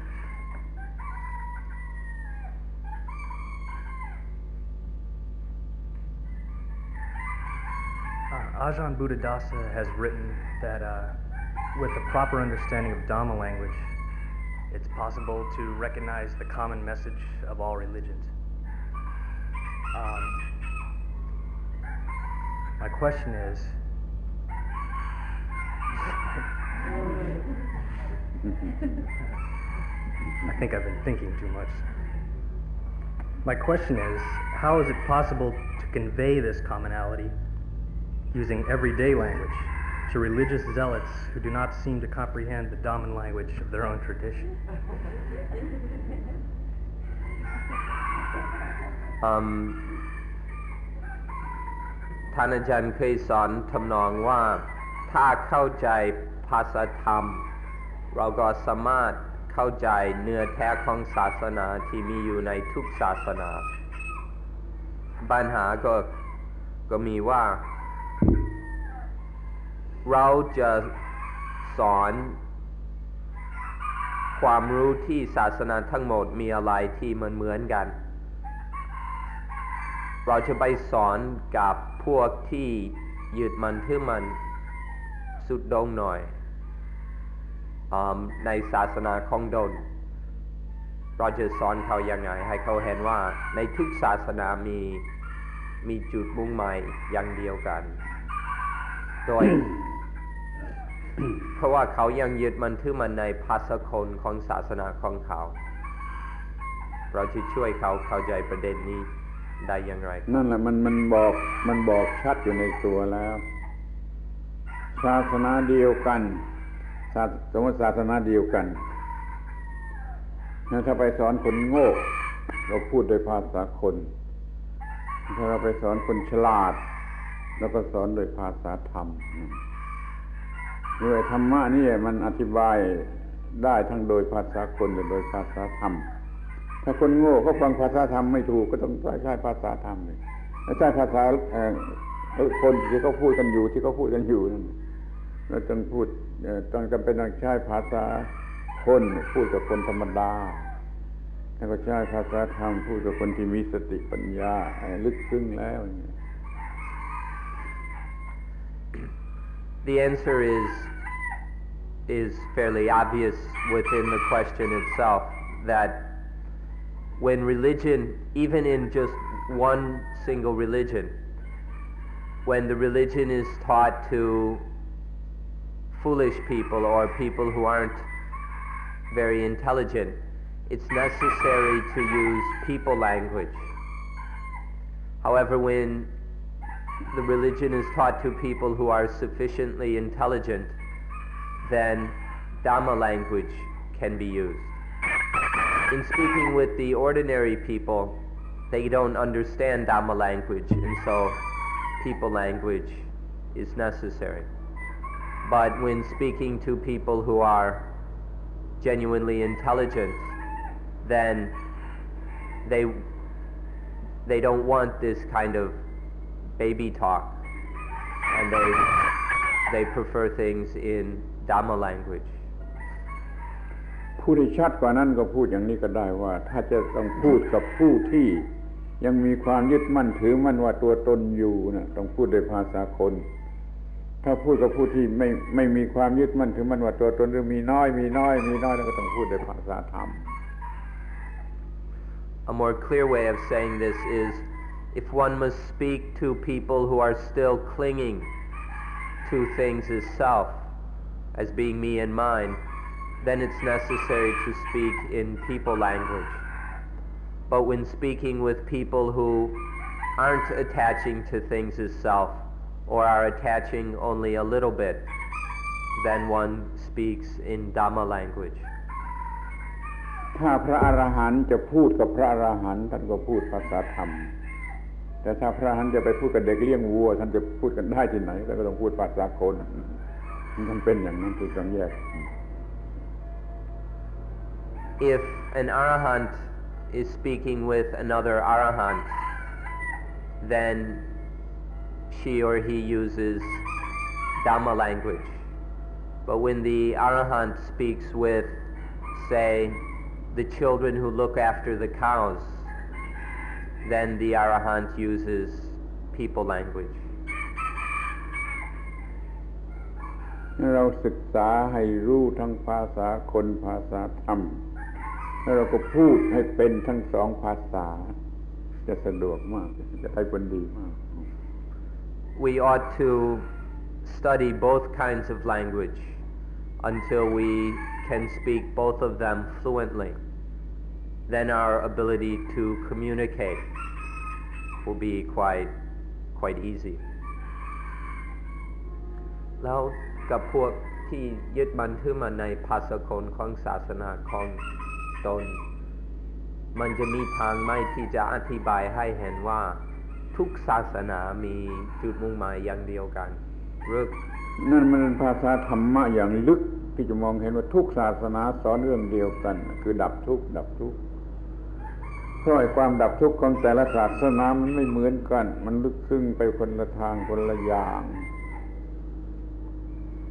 [SPEAKER 7] Ajahn Buddhadasa has written that uh, with a proper understanding of Dhamma language, it's possible to recognize the common message of all religions. Um, my question is, I think I've been thinking too much. My question is, how is it possible to convey this commonality using everyday language to religious zealots who do not seem to comprehend the Dhamman language of their own tradition?
[SPEAKER 2] อืมท่านอาจารย์เคยสอนทำนองว่าถ้าเข้าใจภาษาธรรม เราก็สามารถเข้าใจเนื้อแท้ของศาสนาที่มีอยู่ในทุกศาสนา ปัญหาก็ก็มีว่า เราจะสอนความรู้ที่ศาสนาทั้งหมดมีอะไรที่มันเหมือนกัน เราจะไปสอนกับพวกที่ยึดมันถือมันสุดดงหน่อยอในศาสนาของดน เราจะสอนเขายังไง ให้เขาเห็นว่าในทุกศาสนามีมีจุดมุ่งหมายอย่างเดียวกัน โดย เพราะว่าเขายังยึดมันถือมันในภาษาคนของศาสนาของเขา เราจะช่วยเขาเข้าใจประเด็นนี้ได้อย่างไร
[SPEAKER 3] นั่นแหละมันมันบอกมันบอกชัดอยู่ในตัวแล้วศาสนาเดียวกันสสมมติศาสนาเดียวกันถ้าไปสอนคนโง่ เราพูดโดยภาษาคน ถ้าเราไปสอนคนฉลาด แล้วก็สอนโดยภาษาธรรม ด้วยธรรมะนี่มันอธิบายได้ทั้งโดยภาษาคนและโดยภาษาธรรม ถ้าคนโง่เขาฟังภาษาธรรมไม่ถูกก็ต้องใช้ภาษาธรรมเลยใช้ภาษาคนที่เขาพูดกันอยู่ที่เขาพูดกันอยู่นั่นเราต้องพูดต้องจำเป็นต้องใช้ภาษาคนพูดกับคนธรรมดาแล้วก็ใช้ภาษาธรรมพูดกับคนที่มีสติปัญญาลึกซึ้งแล้ว
[SPEAKER 2] The answer is is fairly obvious within the question itself that when religion, even in just one single religion, when the religion is taught to foolish people or people who aren't very intelligent, it's necessary to use people language. However, when the religion is taught to people who are sufficiently intelligent, then Dhamma language can be used. In speaking with the ordinary people, they don't understand Dhamma language, and so people language is necessary. But when speaking to people who are genuinely intelligent, then they they don't want this kind of baby talk, and they they prefer things in Dhamma language.
[SPEAKER 3] พูดให้ชัดกว่านั้นก็พูดอย่างนี้ก็ได้ว่า ถ้าจะต้องพูดกับผู้ที่ยังมีความยึดมั่นถือมั่นว่าตัวตนอยู่นะต้องพูดด้วยภาษาคน ถ้าพูดกับผู้ที่ไม่ไม่มีความยึดมั่นถือมันว่าตัวตนหรือมีน้อย มีน้อย มีน้อยแล้วก็ต้องพูดในภาษาธรรม
[SPEAKER 2] A more clear way of saying this is if one must speak to people who are still clinging to things as self, as being me and mine, then it's necessary to speak in people language. But when speaking with people who aren't attaching to things as self, or are attaching only a little bit, then one speaks in Dhamma language.
[SPEAKER 3] ถ้าพระอรหันต์จะพูดกับพระอรหันต์ท่านก็พูดภาษาธรรม แต่ถ้าพระอรหันต์จะไปพูดกับเด็กเลี้ยงวัว ท่านจะพูดกันได้ที่ไหนแล้วก็ต้องพูดภาษาคน มันเป็นอย่างนั้นคือต้องแยก
[SPEAKER 2] If an arahant is speaking with another arahant, then she or he uses Dhamma language. But when the Arahant speaks with, say, the children who look after the cows, then the Arahant uses people language.
[SPEAKER 3] เราศึกษาให้รู้ทั้งภาษาคนภาษาธรรม แล้วเราก็พูดให้เป็นทั้งสองภาษา จะสะดวกมาก จะได้ผลดีมาก
[SPEAKER 2] we ought to study both kinds of language until we can speak both of them fluently. Then our ability to communicate will be quite quite easy. แล้ว กับพวกที่ยึดมันถือมันในภาษาคนของศาสนาของตน มันจะมีทางไหมที่จะอธิบายให้เห็นว่าทุกศาสนามีจุดมุ่งหมายอย่างเดียวกันเรื่อง
[SPEAKER 3] นั่นมันเป็นภาษาธรรมะอย่างลึกที่จะมองเห็นว่าทุกศาสนาสอนเรื่องเดียวกัน คือดับทุกข์ดับทุกข์เพราะความดับทุกข์ของแต่ละศาสนามันไม่เหมือนกัน มันลึกซึ้งไปคนละทางคนละอย่าง แ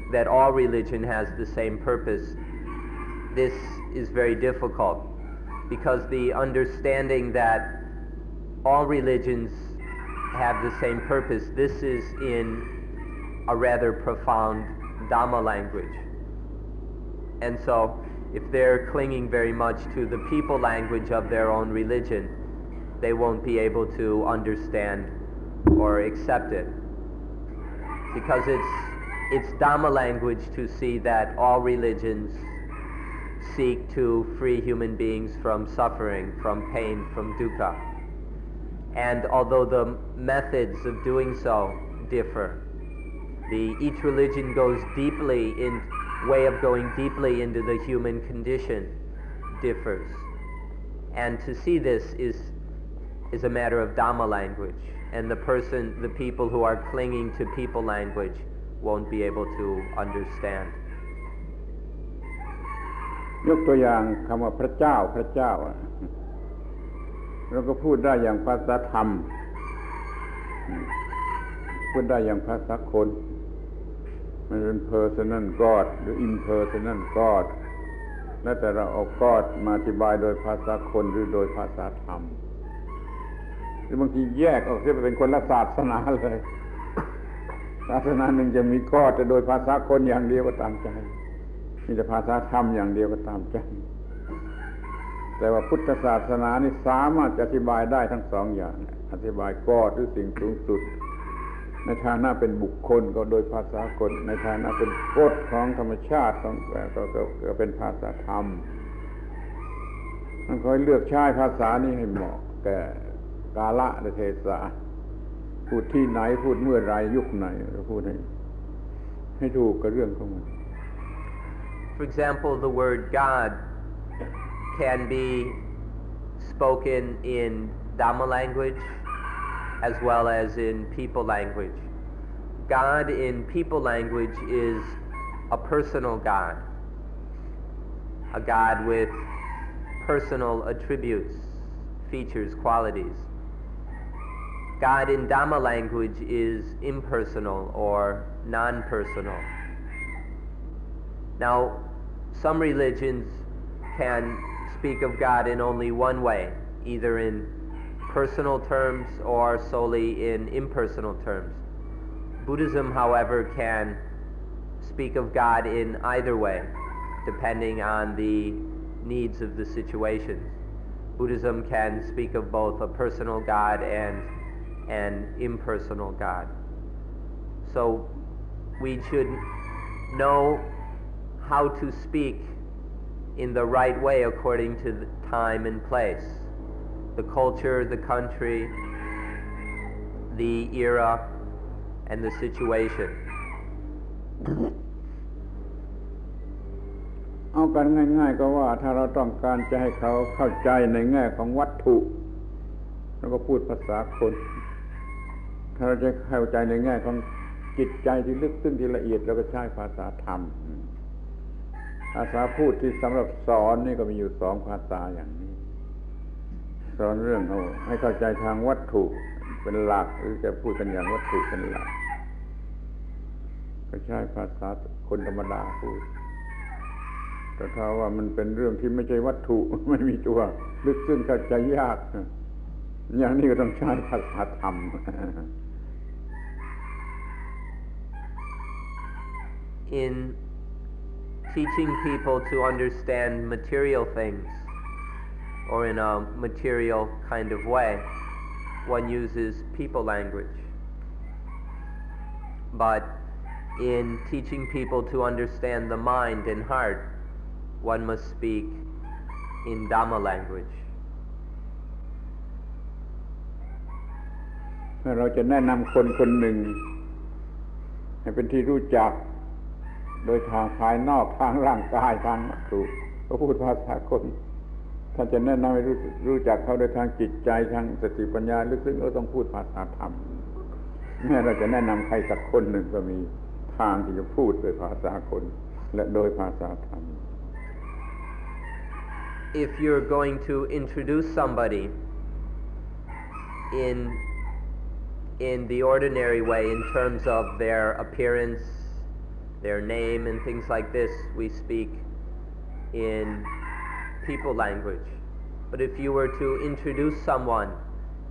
[SPEAKER 2] that all religion has the same purpose. This is very difficult because the understanding that all religions have the same purpose. This is in a rather profound Dhamma language. And so, if they're clinging very much to the people language of their own religion, they won't be able to understand or accept it. Because it's it's Dhamma language to see that all religions seek to free human beings from suffering, from pain, from dukkha. And although the methods of doing so differ, the, each religion goes deeply in way of going deeply into the human condition differs. And to see this is is a matter of Dhamma language. And the person, the people who are clinging to people language won't be able to understand.
[SPEAKER 3] ยกตัวอย่างคำว่าพระเจ้าพระเจ้า เราก็พูดได้อย่างภาษาธรรม พูดได้อย่างภาษาคน มันเป็น personal God หรือ impersonal God แล้วแต่เราเอา God มาอธิบายโดยภาษาคนหรือโดยภาษาธรรม หรือบางทีแยกออกเสียไปเป็นคนละศาสนาเลย ศาสนาหนึ่งจะมีก็แต่โดยภาษาคนอย่างเดียวก็ตามใจ มีแต่ภาษาธรรมอย่างเดียวก็ตามใจ แต่ว่าพุทธศาสนานี่สามารถอธิบายได้ทั้งสองอย่าง อธิบายก็หรือสิ่งสูงสุด ในฐานะเป็นบุคคลก็โดยภาษาคนในฐานะเป็นกฎของธรรมชาติของก็ก็ก็เป็นภาษาธรรมมันคอยเลือกใช้ภาษานี้ให้เหมาะแก่กาละเทศะ พูดที่ไหนพูดเมื่อไรยุคไหนก็พูดให้ให้ถูกกับเรื่องของมัน
[SPEAKER 2] For example, the word God can be spoken in Dhamma language as well as in people language. God in people language is a personal God, a God with personal attributes, features, qualities. God in Dhamma language is impersonal or non-personal. Now, some religions can speak of God in only one way, either in personal terms or solely in impersonal terms. Buddhism, however, can speak of God in either way, depending on the needs of the situations. Buddhism can speak of both a personal God and and impersonal God. So we should know how to speak in the right way according to the time and place, the culture, the country, the era, and the situation.
[SPEAKER 3] เอากันง่ายๆก็ว่าถ้าเราต้องการจะให้เขาเข้าใจในแง่ของวัตถุแล้วก็พูดภาษาคน ถ้าเราจะเข้าใจในแง่ของจิตใจที่ลึกซึ้งที่ละเอียดเราก็ใช้ภาษาธรรมภาษาพูดที่สำหรับสอนนี่ก็มีอยู่สองภาษาอย่างนี้ สอนเรื่องเอาให้เข้าใจทางวัตถุเป็นหลักหรือจะพูดกันอย่างวัตถุเป็นหลัก ก็ใช้ภาษาคนธรรมดาพูดแต่ถ้าว่ามันเป็นเรื่องที่ไม่ใช่วัตถุไม่มีตัว ลึกซึ้งเข้าใจยาก อย่างนี้ก็ต้องใช้ภาษาธรรม
[SPEAKER 2] in teaching people to understand material things or in a material kind of way, one uses people language. But in teaching people to understand the mind and heart, one must speak in Dhamma language.
[SPEAKER 3] ถ้าเราจะแนะนำคนคนหนึ่ง ให้เป็นที่รู้จัก โดยทางภายนอกทางร่างกายทางวัตถุก็พูดภาษาคนถ้าจะแนะนำให้รู้จักเขาโดยทางจิตใจทางสติปัญญาลึกซึ้งก็ต้องพูดภาษาธรรมแม้เราจะแนะนำใครสักคนหนึ่งก็มีทางที่จะพูดโดยภาษาคน และโดยภาษาธรรม
[SPEAKER 2] If you're going to introduce somebody in in the ordinary way in terms of their appearance, their name, and things like this, we speak in people language. But if you were to introduce someone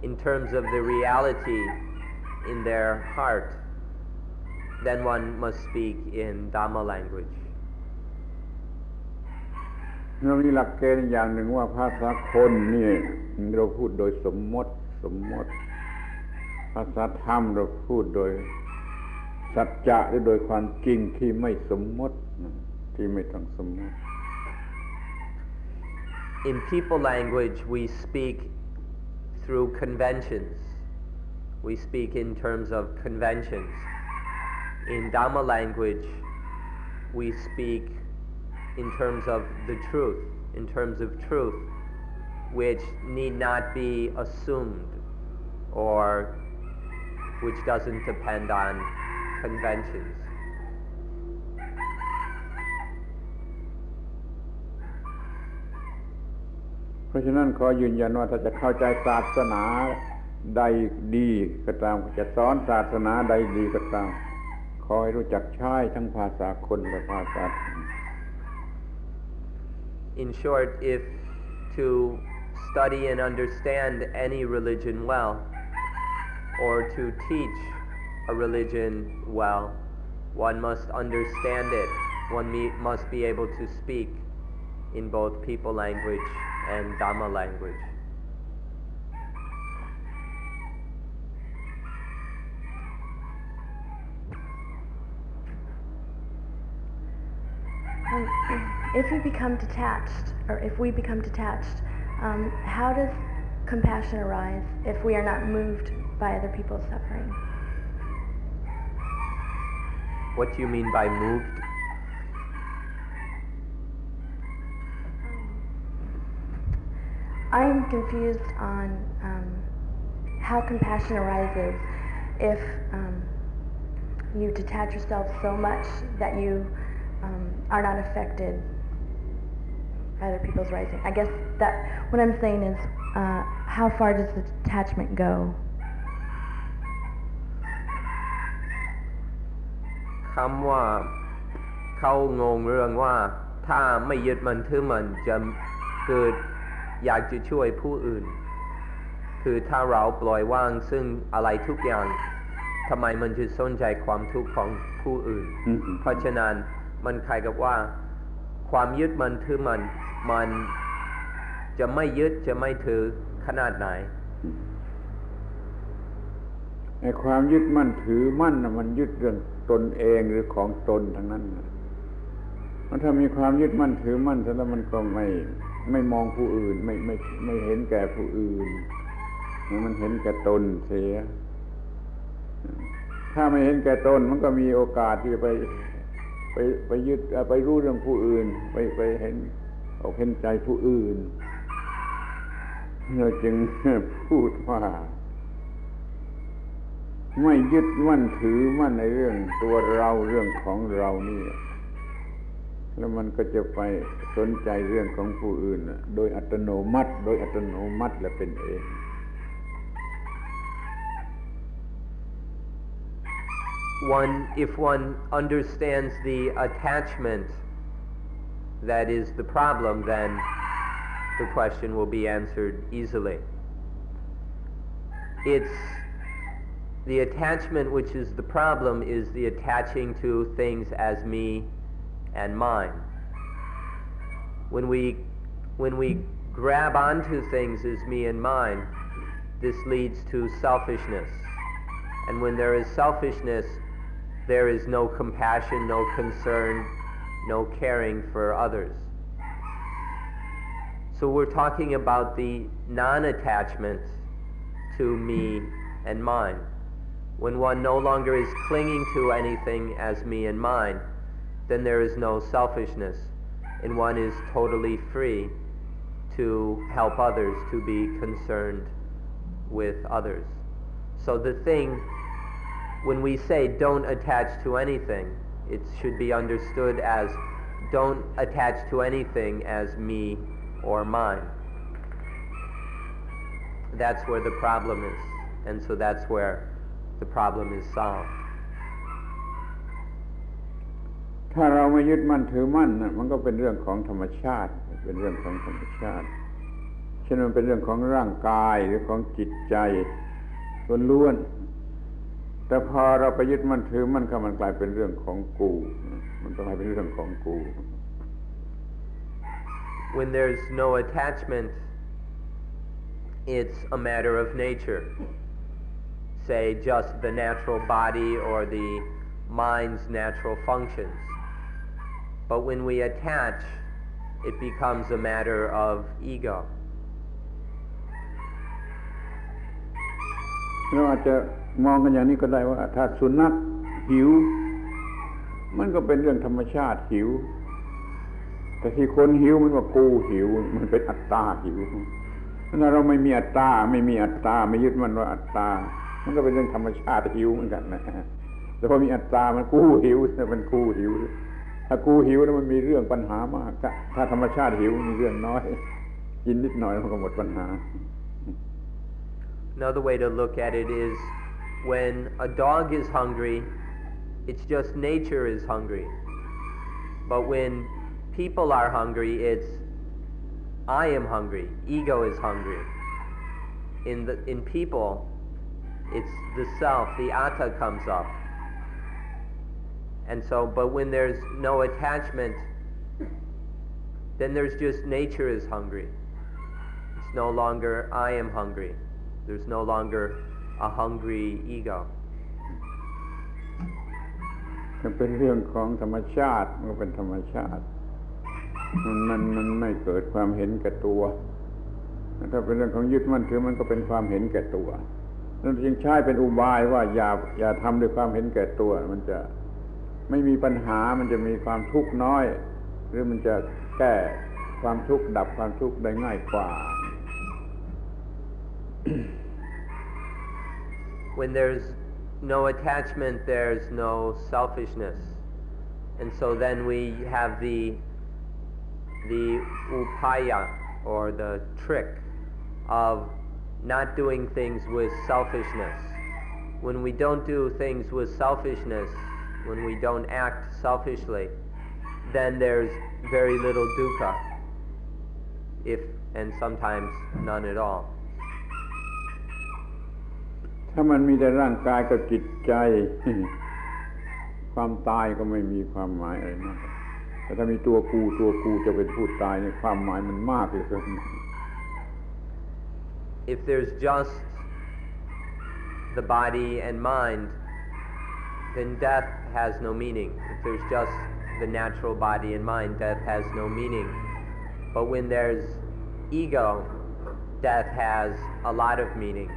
[SPEAKER 2] in terms of the reality in their heart, then one must speak in Dhamma language.
[SPEAKER 3] เรามีหลักเกณฑ์อย่างหนึ่งว่าภาษาคนนี่เราพูดโดยสมมติสมมติ ภาษาธรรมเราพูดโดย สัจจะหรือโดยความจริงที่ไม่สมมติที่ไม่ต้องสมมติ
[SPEAKER 2] In people language, we speak through conventions. We speak in terms of conventions. In Dhamma language, we speak in terms of the truth, in terms of truth, which need not be assumed or which doesn't depend on conventions.
[SPEAKER 3] เพราะฉะนั้นขอยืนยันว่าถ้าจะเข้าใจศาสนาใดดีก็ตามจะสอนศาสนาใดดีก็ตาม ขอให้รู้จักใช้ทั้งภาษาคนและภาษา
[SPEAKER 2] In short, if to study and understand any religion well, or to teach a religion well, one must understand it. One me- must be able to speak in both people language and Dhamma language.
[SPEAKER 8] Um, if you become detached, or if we become detached, um, how does compassion arise if we are not moved by other people's suffering?
[SPEAKER 2] What do you mean by moved?
[SPEAKER 8] I'm confused on um, how compassion arises if um, you detach yourself so much that you um, are not affected by other people's rising. I guess that what I'm saying is, uh, how far does the detachment go?
[SPEAKER 2] คำว่าเขางงเรื่องว่าถ้าไม่ยึดมันถือมันจะเกิดอยากจะช่วยผู้อื่น คือถ้าเราปล่อยว่างซึ่งอะไรทุกอย่างทำไมมันจะสนใจความทุกข์ของผู้อื่น
[SPEAKER 3] อืม
[SPEAKER 2] เพราะฉะนั้นมันคล้ายกับว่า ความยึดมันถือมัน มันจะไม่ยึดจะไม่ถือขนาดไหน
[SPEAKER 3] ไอ้ความยึดมั่นถือมั่นนะมันยึดเรื่องตนเองหรือของตนทั้งนั้นนะมันถ้ามีความยึดมั่นถือมั่นแล้วมันก็ไม่ไม่มองผู้อื่น ไม่ไม่ไม่เห็นแก่ผู้อื่น มันเห็นแก่ตนเสีย ถ้าไม่เห็นแก่ตนมันก็มีโอกาสที่จะไปไปไปยึดไปรู้เรื่องผู้อื่น ไปไปเห็นอกเห็นใจผู้อื่นเราจึงพูดว่า ไม่ยึดมั่นถือมั่นในเรื่องตัวเราเรื่องของเรานี่แล้วมันก็จะไปสนใจเรื่องของผู้อื่นน่ะโดยอัตโนมัติ โดยอัตโนมัติและเป็นเอง
[SPEAKER 2] one if one understands the attachment that is the problem then the question will be answered easily it's the attachment which is the problem is the attaching to things as me and mine when we when we grab onto things as me and mine this leads to selfishness and when there is selfishness, there is no compassion, no concern, no caring for others. So we're talking about the non-attachment to me and mine. When one no longer is clinging to anything as me and mine, then there is no selfishness, and one is totally free to help others, to be concerned with others. So the thing, when we say don't attach to anything, it should be understood as don't attach to anything as me or mine. That's where the problem is. And so that's where the problem is solved.
[SPEAKER 3] ถ้าเราไม่ยึดมั่นถือมั่นน่ะมันก็เป็นเรื่องของธรรมชาติ เป็นเรื่องของธรรมชาติเช่นมันเป็นเรื่องของร่างกายหรือของจิตใจล้วนๆแต่พอเราไปยึดมั่นถือมั่นเข้ามันกลายเป็นเรื่องของกู มันกลายเป็นเรื่องของกู
[SPEAKER 2] When there's no attachment, it's a matter of nature. Say just the natural body or the mind's natural functions. But when we attach, it becomes a matter of ego.
[SPEAKER 3] เราอาจจะมองกันอย่างนี้ก็ได้ว่าถ้าสุนัขหิว มันก็เป็นเรื่องธรรมชาติหิว แต่ที่คนหิวมันว่ากูหิว มันเป็นอัตตาหิวถ้าเราไม่มีอัตตา ไม่มีอัตตา ไม่ยึดมันว่าอัตตา มันก็เป็นเรื่องธรรมชาติหิวเหมือนกันนะแต่พอมีอัตตามันกูหิวมันกูหิว ถ้ากูหิวแล้วมันมีเรื่องปัญหามาก ถ้าธรรมชาติหิวมีเรื่องน้อย กินนิดหน่อยมันก็หมดปัญหา
[SPEAKER 2] Another way to look at it is when a dog is hungry, it's just nature is hungry. But when people are hungry, it's I am hungry. Ego is hungry. In the in people, it's the self, the atta comes up. And so, but when there's no attachment, then there's just nature is hungry. It's no longer I am hungry. There's no longer a hungry ego.
[SPEAKER 3] มันเป็นเรื่องของธรรมชาติมันเป็นธรรมชาติ มันมันมันไม่เกิดความเห็นแก่ตัว ถ้าเป็นเรื่องของยึดมั่นถือมันก็เป็นความเห็นแก่ตัว นั่นจึงใช้เป็นอุบายว่าอย่าอย่าทำด้วยความเห็นแก่ตัว มันจะไม่มีปัญหามันจะมีความทุกข์น้อย หรือมันจะแก้ความทุกข์ดับความทุกข์ได้ง่ายกว่า
[SPEAKER 2] when there's no attachment, there's no selfishness. And so then we have the, the upaya, or the trick, of not doing things with selfishness. When we don't do things with selfishness, when we don't act selfishly, then there's very little dukkha, if and sometimes none at all.
[SPEAKER 3] ถ้ามันมีแต่ร่างกายกับจิตใจ ความตายก็ไม่มีความหมายอะไรมากแต่ถ้ามีตัวกูตัวกูจะเป็นผู้ตายในความหมายมันมากเลยครับ
[SPEAKER 2] If there's just the body and mind, then death has no meaning. If there's just the natural body and mind, death has no meaning. But when there's ego, death has a lot of meaning.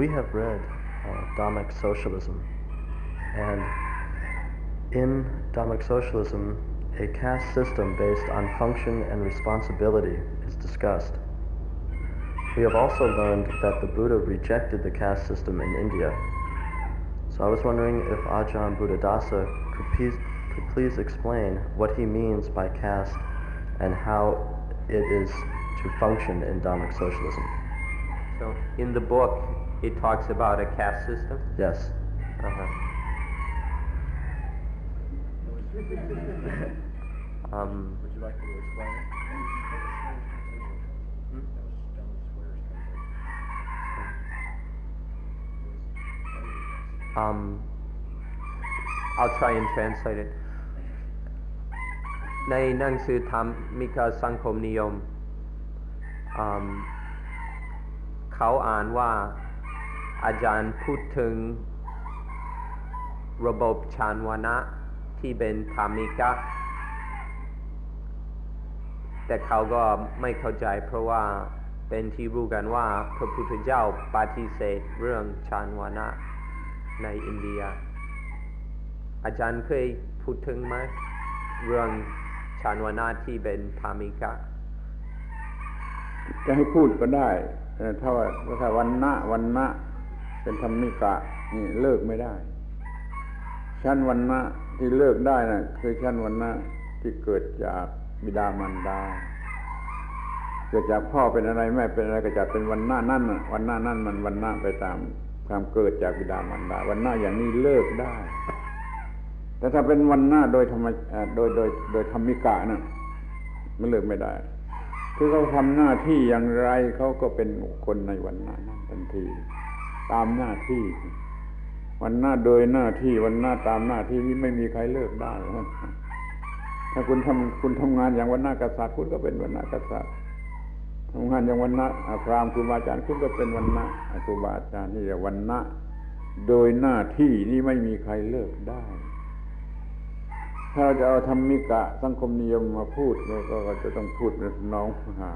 [SPEAKER 9] We have read uh, Dhammic Socialism, and in Dhammic Socialism, a caste system based on function and responsibility is discussed. We have also learned that the Buddha rejected the caste system in India. So I was wondering if Ajahn Buddhadasa could please, could please explain what he means by caste and how it is to function in Dhammic Socialism.
[SPEAKER 2] So in the book, it talks about a caste system?
[SPEAKER 9] Yes.
[SPEAKER 2] Uh-huh. um,
[SPEAKER 10] Would you like me to explain it? That was John Swear's translation.
[SPEAKER 2] um, I'll try and translate it ในหนังสือธรรมมิกาสังคมนิยมอืมเขาอ่านว่า อาจารย์พูดถึงระบบชานวนะที่เป็นธรรมิกะ แต่เขาก็ไม่เข้าใจเพราะว่าเป็นที่รู้กันว่าพระพุทธเจ้าปฏิเสธเรื่องชานวนะในอินเดีย อาจารย์เคยพูดถึงไหมเรื่องชานวนะที่เป็นธรรมิกะ
[SPEAKER 3] จะให้พูดก็ได้ ถ้าว่าถ้าวันนะวันนะ เป็นธรรมิกะนี่เลิกไม่ได้ ชั้นวันนะที่เลิกได้นะคือชั้นวันนะที่เกิดจากบิดามารดา เกิดจากพ่อเป็นอะไรแม่เป็นอะไรก็จะเป็นวันหน้านั่นน่ะวันหน้านั่นมันวันหน้าไปตามความเกิดจากบิดามารดา วันหน้าอย่างนี้เลิกได้ แต่ถ้าเป็นวันหน้าโดยธรรมโดยโดยโดยธรรมิกะน่ะมันเลิกไม่ได้คือเขาทำหน้าที่อย่างไรเขาก็เป็นคนในวันนั้นทันที ตามหน้าที่ วันหน้าโดยหน้าที่วันหน้าตามหน้าที่นี้ไม่มีใครเลิกได้ถ้าคุณทำคุณทำงานอย่างวันหน้ากษัตริย์คุณก็เป็นวันหน้ากษัตริย์ทำงานอย่างวันหน้าพราหมณ์ครูบาอาจารย์คุณก็เป็นวันหน้าครูบาอาจารย์นี่เรียกวันหน้าโดยหน้าที่นี่ไม่มีใครเลิกได้ ถ้าเราจะเอาธรรมิกะสังคมนิยมมาพูดเราก็จะต้องพูดในน้องหา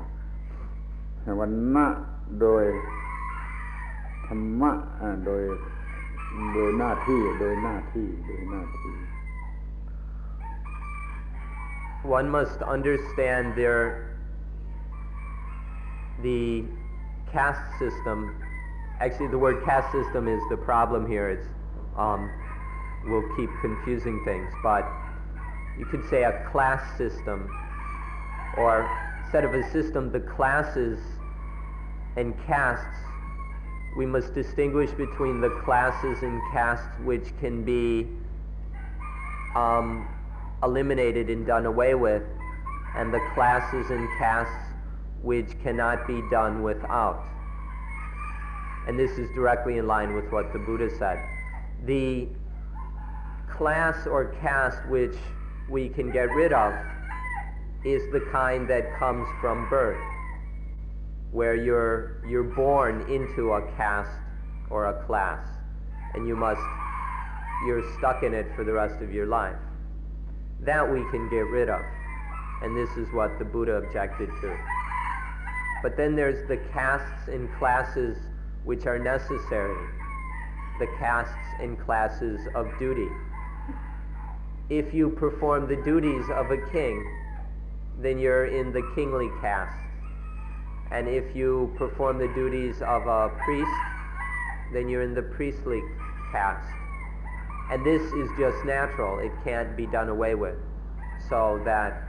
[SPEAKER 3] วันหน้าโดย ธรรมะโดยโดยหน้าที่โดยหน้าที่โดยหน้าที่
[SPEAKER 2] One must understand their the caste system. Actually, the word caste system is the problem here. It's um, will keep confusing things, but you could say a class system, or instead of a system, the classes and castes we must distinguish between the classes and castes which can be um, eliminated and done away with, and the classes and castes which cannot be done without. And this is directly in line with what the Buddha said. The class or caste which we can get rid of is the kind that comes from birth where you're, you're born into a caste or a class and you must, you're stuck in it for the rest of your life. That we can get rid of. And this is what the Buddha objected to. But then there's the castes and classes which are necessary. The castes and classes of duty. If you perform the duties of a king, then you're in the kingly caste and if you perform the duties of a priest, then you're in the priestly caste. And this is just natural. It can't be done away with. So that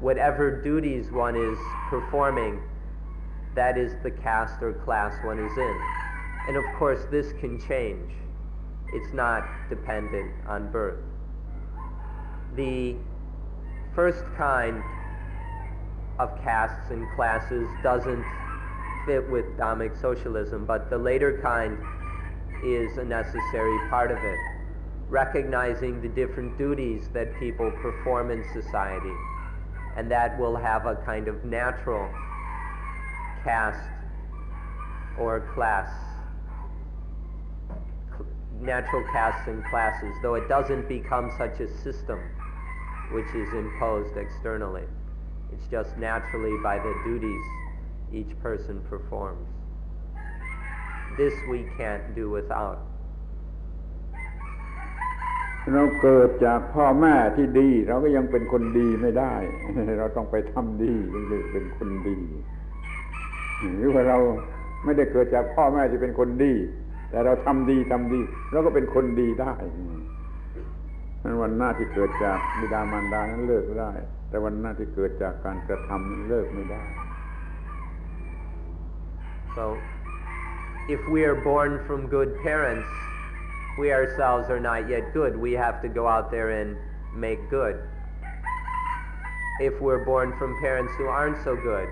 [SPEAKER 2] whatever duties one is performing, that is the caste or class one is in. And of course, this can change. It's not dependent on birth. The first kind of castes and classes doesn't fit with Dhammic socialism, but the later kind is a necessary part of it. Recognizing the different duties that people perform in society, and that will have a kind of natural caste or class, natural castes and classes, though it doesn't become such a system which is imposed externally. It's just naturally by the duties each person performs. This we can't do without.
[SPEAKER 3] เราเกิดจากพ่อแม่ที่ดี เราก็ยังเป็นคนดีไม่ได้ เราต้องไปทำดีถึงจะเป็นคนดีหรือว่าเราไม่ได้เกิดจากพ่อแม่ที่เป็นคนดี แต่เราทำดีทำดีเราก็เป็นคนดีได้นั้นวันหน้าที่เกิดจากบิดามารดานั้นเลิกได้ แต่วันหน้าที่เกิดจากการกระทำนั้นเลิกไม่ได้
[SPEAKER 2] So, if we are born from good parents, we ourselves are not yet good. We have to go out there and make good. If we're born from parents who aren't so good,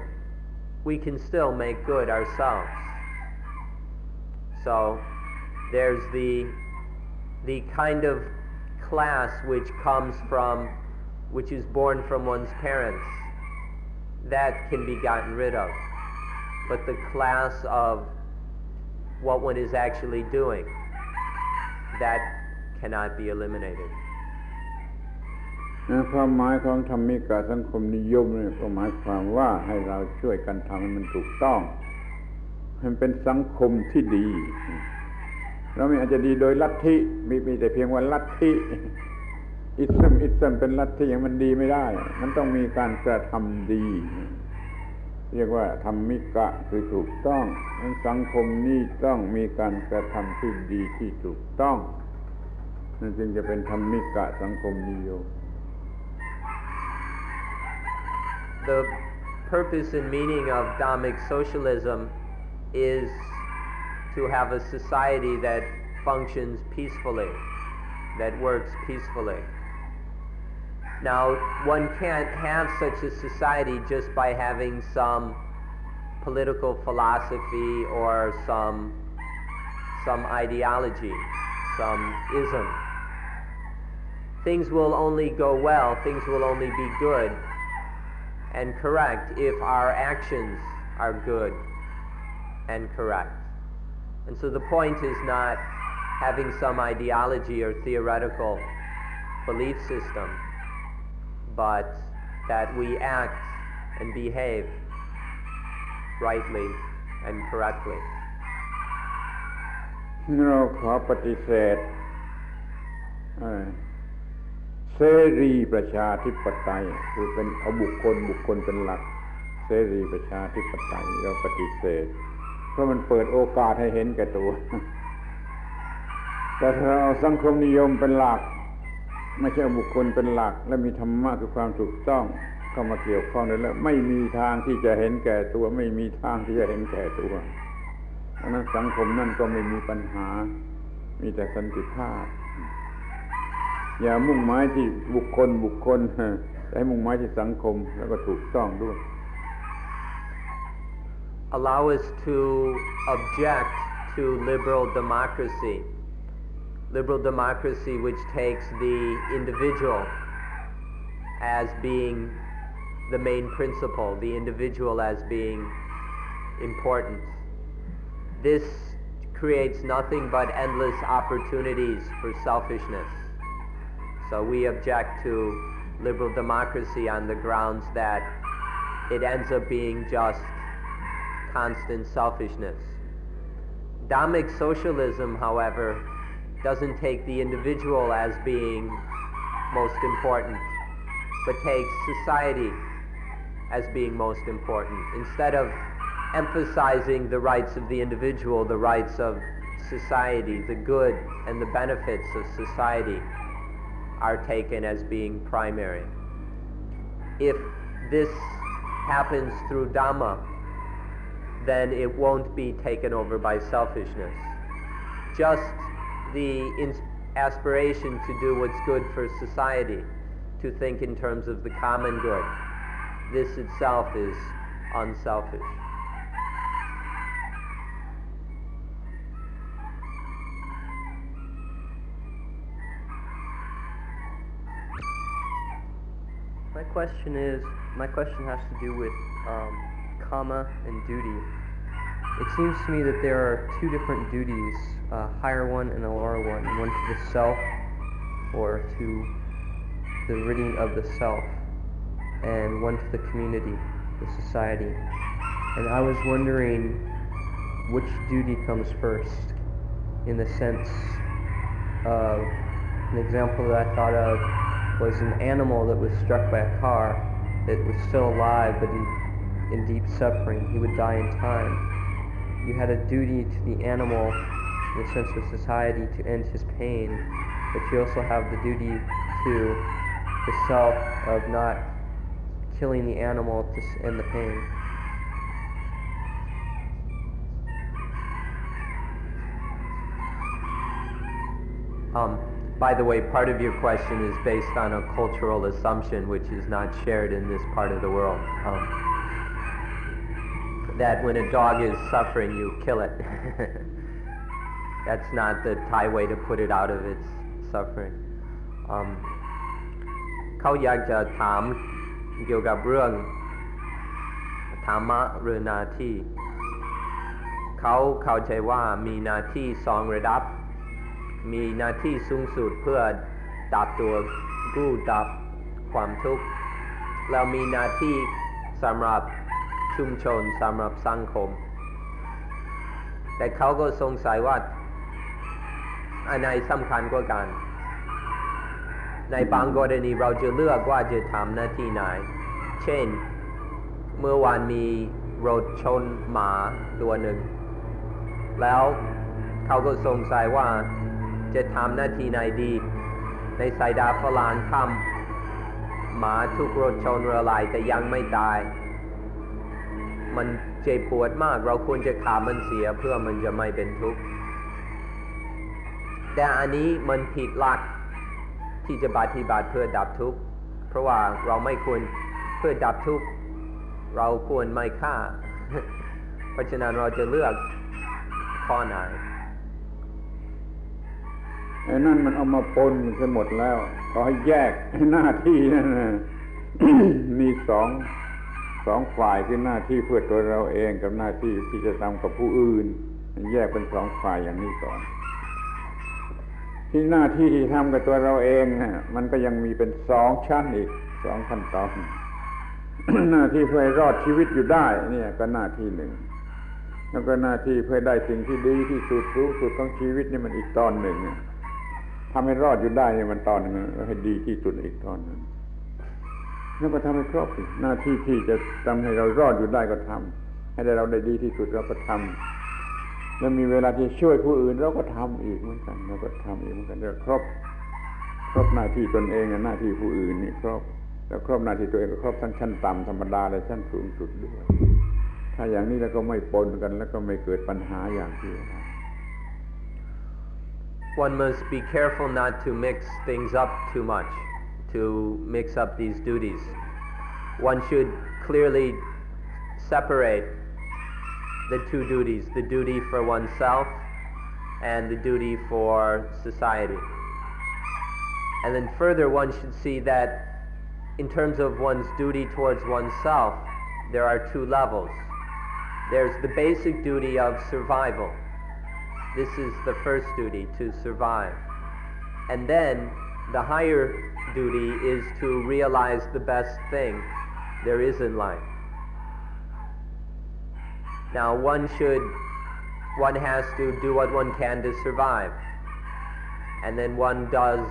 [SPEAKER 2] we can still make good ourselves. So, there's the, the kind of class which comes from, which is born from one's parents, that can be gotten rid of. But the class of what one is actually doing, that cannot be eliminated.
[SPEAKER 3] ความหมายของธรรมิกาสังคมนิยมเนี่ยก็หมายความว่าให้เราช่วยกันทำให้มันถูกต้องให้มันเป็นสังคมที่ดี เราไม่อาจจะดีโดยลัทธิมีมีแต่เพียงว่าลัทธิ อิสมอิสมเป็นลัทธิอย่างมันดีไม่ได้ มันต้องมีการกระทำดี เรียกว่าธรรมิกะคือถูกต้องสังคมนี้ต้องมีการกระทำที่ดีที่ถูกต้องนั่นจึงจะเป็นธรรมิกะสังคมนิยม
[SPEAKER 2] The purpose and meaning of Dhammic socialism is to have a society that functions peacefully, that works peacefully. Now, one can't have such a society just by having some political philosophy or some, some ideology, some ism. Things will only go well, things will only be good and correct if our actions are good and correct. And so the point is not having some ideology or theoretical belief system, but that we act and behave rightly and correctly.
[SPEAKER 3] เราขอปฏิเสธเสรีประชาธิปไตยคือเป็นเอาบุคคลบุคคลเป็นหลัก เสรีประชาธิปไตยเราปฏิเสธ เพราะมันเปิดโอกาสให้เห็นแก่ตัว แต่เอาสังคมนิยมเป็นหลัก ไม่ใช่บุคคลเป็นหลัก และมีธรรมะคือความถูกต้องเข้ามาเกี่ยวข้องด้วยแล้ว ไม่มีทางที่จะเห็นแก่ตัว ไม่มีทางที่จะเห็นแก่ตัวเพราะนั้นสังคมนั่นก็ไม่มีปัญหา มีแต่สันติภาพ อย่ามุ่งหมายที่บุคคลบุคคลแต่ให้มุ่งหมายที่สังคมแล้วก็ถูกต้องด้วย
[SPEAKER 2] Allow us to object to liberal democracy. Liberal democracy which takes the individual as being the main principle, the individual as being important. This creates nothing but endless opportunities for selfishness. So we object to liberal democracy on the grounds that it ends up being just constant selfishness. Dhammic socialism, however, doesn't take the individual as being most important, but takes society as being most important. Instead of emphasizing the rights of the individual, the rights of society, the good and the benefits of society are taken as being primary. If this happens through Dhamma, then it won't be taken over by selfishness. Just the aspiration to do what's good for society, to think in terms of the common good, this itself is unselfish.
[SPEAKER 5] My question is, my question has to do with um, karma and duty. It seems to me that there are two different duties, a higher one and a lower one, one to the self or to the ridding of the self, and one to the community, the society. And I was wondering which duty comes first in the sense of an example that I thought of was an animal that was struck by a car that was still alive but in, in deep suffering. He would die in time. You had a duty to the animal in the sense of society to end his pain, but you also have the duty to the self of not killing the animal to end the pain.
[SPEAKER 2] Um, by the way, part of your question is based on a cultural assumption which is not shared in this part of the world. Um, that when a dog is suffering, you kill it. That's not the Thai way to put it out of its suffering. Um, เขาอยากจะถามเกี่ยวกับเรื่องธรรมะหรือหนาที่เขาเข้าใจว่ามีหนาที่สองระดับ มีหน้าที่สูงสุดเพื่อดับตัวกู้ดับความทุกข์แล้วมีหน้าที่สำหรับ ชุมชนสำหรับสังคม แต่เขาก็สงสัยว่าอันไหนสำคัญกว่ากัน ในบางกรณีเราจะเลือกว่าจะทำหน้าที่ไหน เช่น เมื่อวานมีรถชนหมาตัวหนึ่ง แล้วเขาก็สงสัยว่าจะทำหน้าที่ไหนดี ในสายดาฝรั่งทำหมาทุกรถชนเรือลายแต่ยังไม่ตาย มันเจ็บปวดมาก เราควรจะขามันเสียเพื่อมันจะไม่เป็นทุกข์ แต่อันนี้มันผิดหลักที่จะปฏิบัติเพื่อดับทุกข์ เพราะว่าเราไม่ควรเพื่อดับทุกข์ เราควรไม่ฆ่า เพราะฉะนั้นเราจะเลือกข้อไหน
[SPEAKER 3] ไอ้นั่นมันเอามาปนมันหมดแล้ว ขอให้แยกหน้าที่นั่นนะมีสอง สองฝ่ายคือหน้าที่เพื่อตัวเราเองกับหน้าที่ที่จะทำกับผู้อื่นแยกเป็นสองฝ่ายอย่างนี้ก่อน ที่หน้าที่ที่ทำกับตัวเราเองน่ะมันก็ยังมีเป็นสองชั้นอีกสองขั้นตอนหน้าที่เพื่อรอดชีวิตอยู่ได้ เนี่ยก็หน้าที่หนึ่ง แล้วก็หน้าที่เพื่อได้สิ่งที่ดีที่สุดรู้สุดของชีวิตนี่มันอีกตอนหนึ่งทำให้รอดอยู่ได้เนี่ยมันตอนหนึ่งแล้วให้ดีที่สุดอีกตอนหนึ่ง แล้วก็ทำให้ครบหน้าที่ที่จะทำให้เรารอดอยู่ได้ก็ทำให้ได้เราได้ดีที่สุดเราก็ทำแล้วมีเวลาที่ช่วยผู้อื่นเราก็ทำอีกเหมือนกันเราก็ทำอีกเหมือนกันเรียกครบครบหน้าที่ตนเองหน้าที่ผู้อื่นนี่ครบแล้วครบหน้าที่ตัวเองก็ครบทั้งชั้นต่ำธรรมดาและชั้นสูงสุดด้วยถ้าอย่างนี้แล้วก็ไม่ปนกันแล้วก็ไม่เกิดปัญหาอย่างที่ว่า
[SPEAKER 2] One must be careful not to mix things up too much, to mix up these duties. One should clearly separate the two duties, the duty for oneself and the duty for society. And then further, one should see that in terms of one's duty towards oneself, there are two levels. There's the basic duty of survival. This is the first duty, to survive. And then the higher duty is to realize the best thing there is in life. Now one should, one has to do what one can to survive. And then one does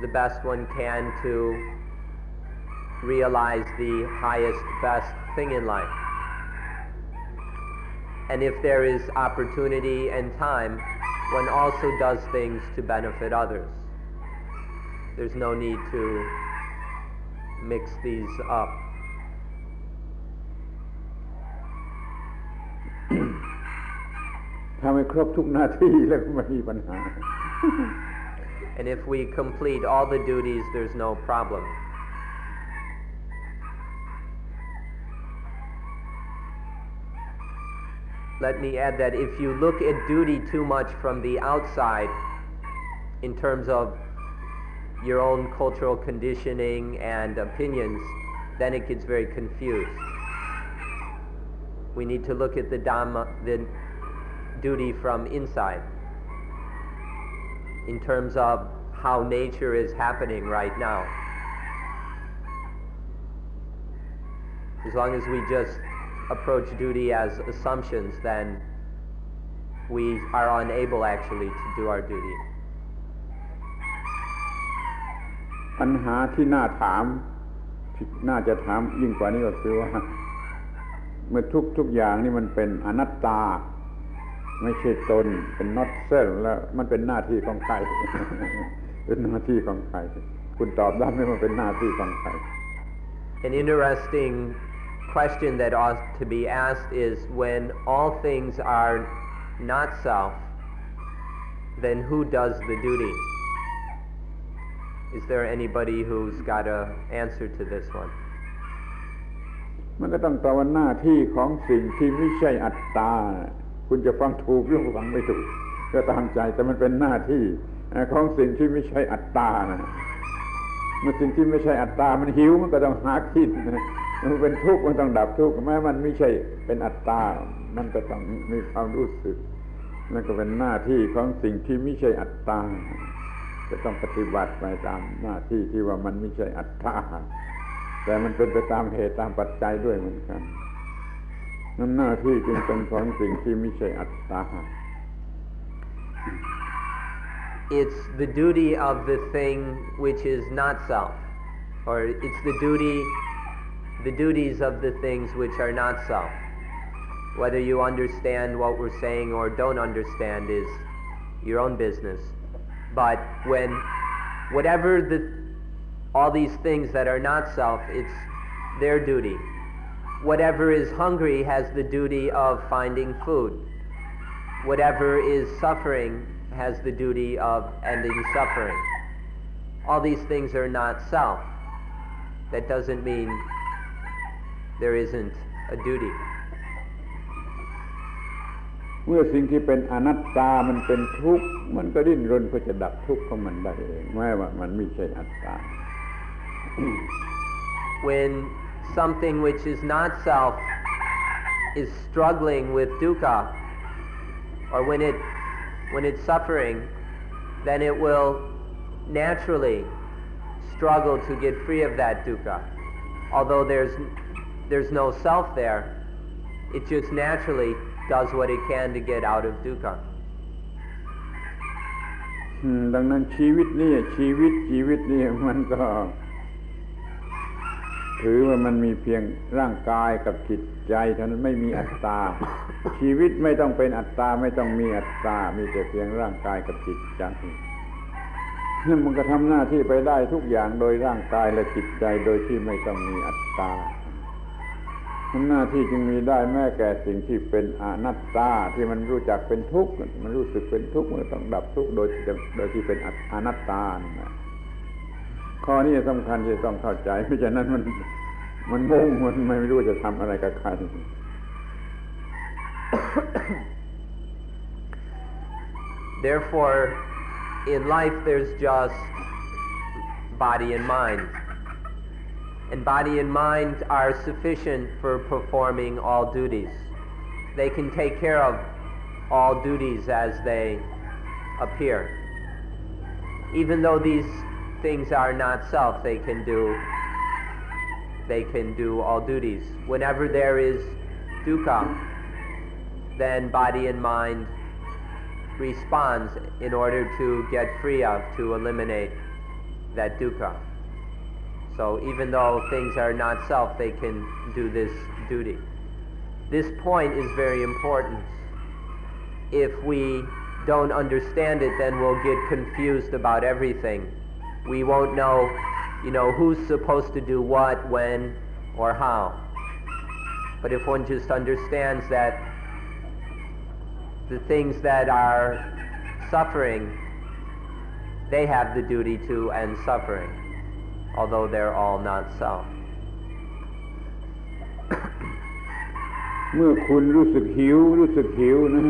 [SPEAKER 2] the best one can to realize the highest, best thing in life. And if there is opportunity and time, one also does things to benefit others There's no need to mix these up.
[SPEAKER 3] ถ้าไม่ครบทุกหน้าที่แล้วก็ไม่มีปัญหา
[SPEAKER 2] And if we complete all the duties, there's no problem. Let me add that if you look at duty too much from the outside, in terms of your own cultural conditioning and opinions, then it gets very confused. We need to look at the Dhamma, the duty from inside, in terms of how nature is happening right now. As long as we just approach duty as assumptions, then we are unable actually to do our duty.
[SPEAKER 3] ปัญหาที่น่าถามน่าจะถามยิ่งกว่านี้ก็คือว่า เมื่อทุกทุกอย่างนี่มันเป็นอนัตตา ไม่ใช่ตน เป็น not self แล้วมันเป็นหน้าที่ของใครเป็นหน้าที่ของใครคุณตอบได้ไหมมันเป็นหน้าที่ของใคร
[SPEAKER 2] An interesting question that ought to be asked is when all things are not self, then who does the duty? Is there anybody who's got a answer to this one?
[SPEAKER 3] มันก็ต้องตอบว่าหน้าที่ของสิ่งที่ไม่ใช่อัตตา คุณจะฟังถูกหรือฟังไม่ถูก ก็ตามใจแต่มันเป็นหน้าที่ของสิ่งที่ไม่ใช่อัตตานะมื่อสิ่งที่ไม่ใช่อัตตา มันหิวมันก็ต้องหากินมันเป็นทุกข์มันต้องดับทุกข์แม้มันไม่ใช่เป็นอัตตา มันก็ต้องมีความรู้สึกนั่นก็เป็นหน้าที่ของสิ่งที่ไม่ใช่อัตตา จะต้องปฏิบัติไปตามหน้าที่ที่ว่ามันไม่ใช่อัตตา แต่มันเป็นไปตามเหตุตามปัจจัยด้วยเหมือนกันนั่นหน้าที่จึงเป็นของสิ่งที่ไม่ใช่อัตตา
[SPEAKER 2] It's the duty of the thing which is not self, or it's the duty, the duties of the things which are not self. Whether you understand what we're saying or don't understand is your own business. But when whatever the all these things that are not self, it's their duty. Whatever is hungry has the duty of finding food. Whatever is suffering has the duty of ending suffering. All these things are not self. That doesn't mean there isn't a duty.
[SPEAKER 3] เมื่อสิ่งที่เป็นอนัตตามันเป็นทุกข์มันก็ดิ้นรนเพื่อจะดับทุกข์ของมันได้เองแม้ว่ามันไม่ใช่อัตตา
[SPEAKER 2] when something which is not self is struggling with dukkha, or when it when it's suffering, then it will naturally struggle to get free of that dukkha. Although there's there's no self there, it just naturally does what it can to get out of dukkha.
[SPEAKER 3] อืมดังนั้นชีวิตนี่ชีวิตชีวิตนี่มันก็ ถือว่ามันมีเพียงร่างกายกับจิตใจเท่านั้นไม่มีอัตตา ชีวิตไม่ต้องเป็นอัตตาไม่ต้องมีอัตตา มีแต่เพียงร่างกายกับจิตใจนั่นมันก็ทำหน้าที่ไปได้ทุกอย่างโดยร่างกายและจิตใจโดยที่ไม่ต้องมีอัตตาทำ หน้าที่จึงมีได้แม้แก่สิ่งที่เป็นอนัตตาที่มันรู้จักเป็นทุกข์มันรู้สึกเป็นทุกข์มันต้องดับทุกข์โดยโดยที่เป็นอนัตตาข้อนี้สำคัญที่ต้องเข้าใจไม่ฉะนั้นมันมันงงมันไม่รู้จะทำอะไรกับใคร
[SPEAKER 2] Therefore, in life there's just body and mind. And body and mind are sufficient for performing all duties. They can take care of all duties as they appear. Even though these things are not self, they can do they can do all duties. Whenever there is dukkha, then body and mind responds in order to get free of, to eliminate that dukkha. So even though things are not self, they can do this duty. This point is very important. If we don't understand it, then we'll get confused about everything. We won't know, you know, who's supposed to do what, when, or how. But if one just understands that the things that are suffering, they have the duty to end suffering, although they're all not self.
[SPEAKER 3] เมื่อคุณรู้สึกหิว รู้สึกหิวนะ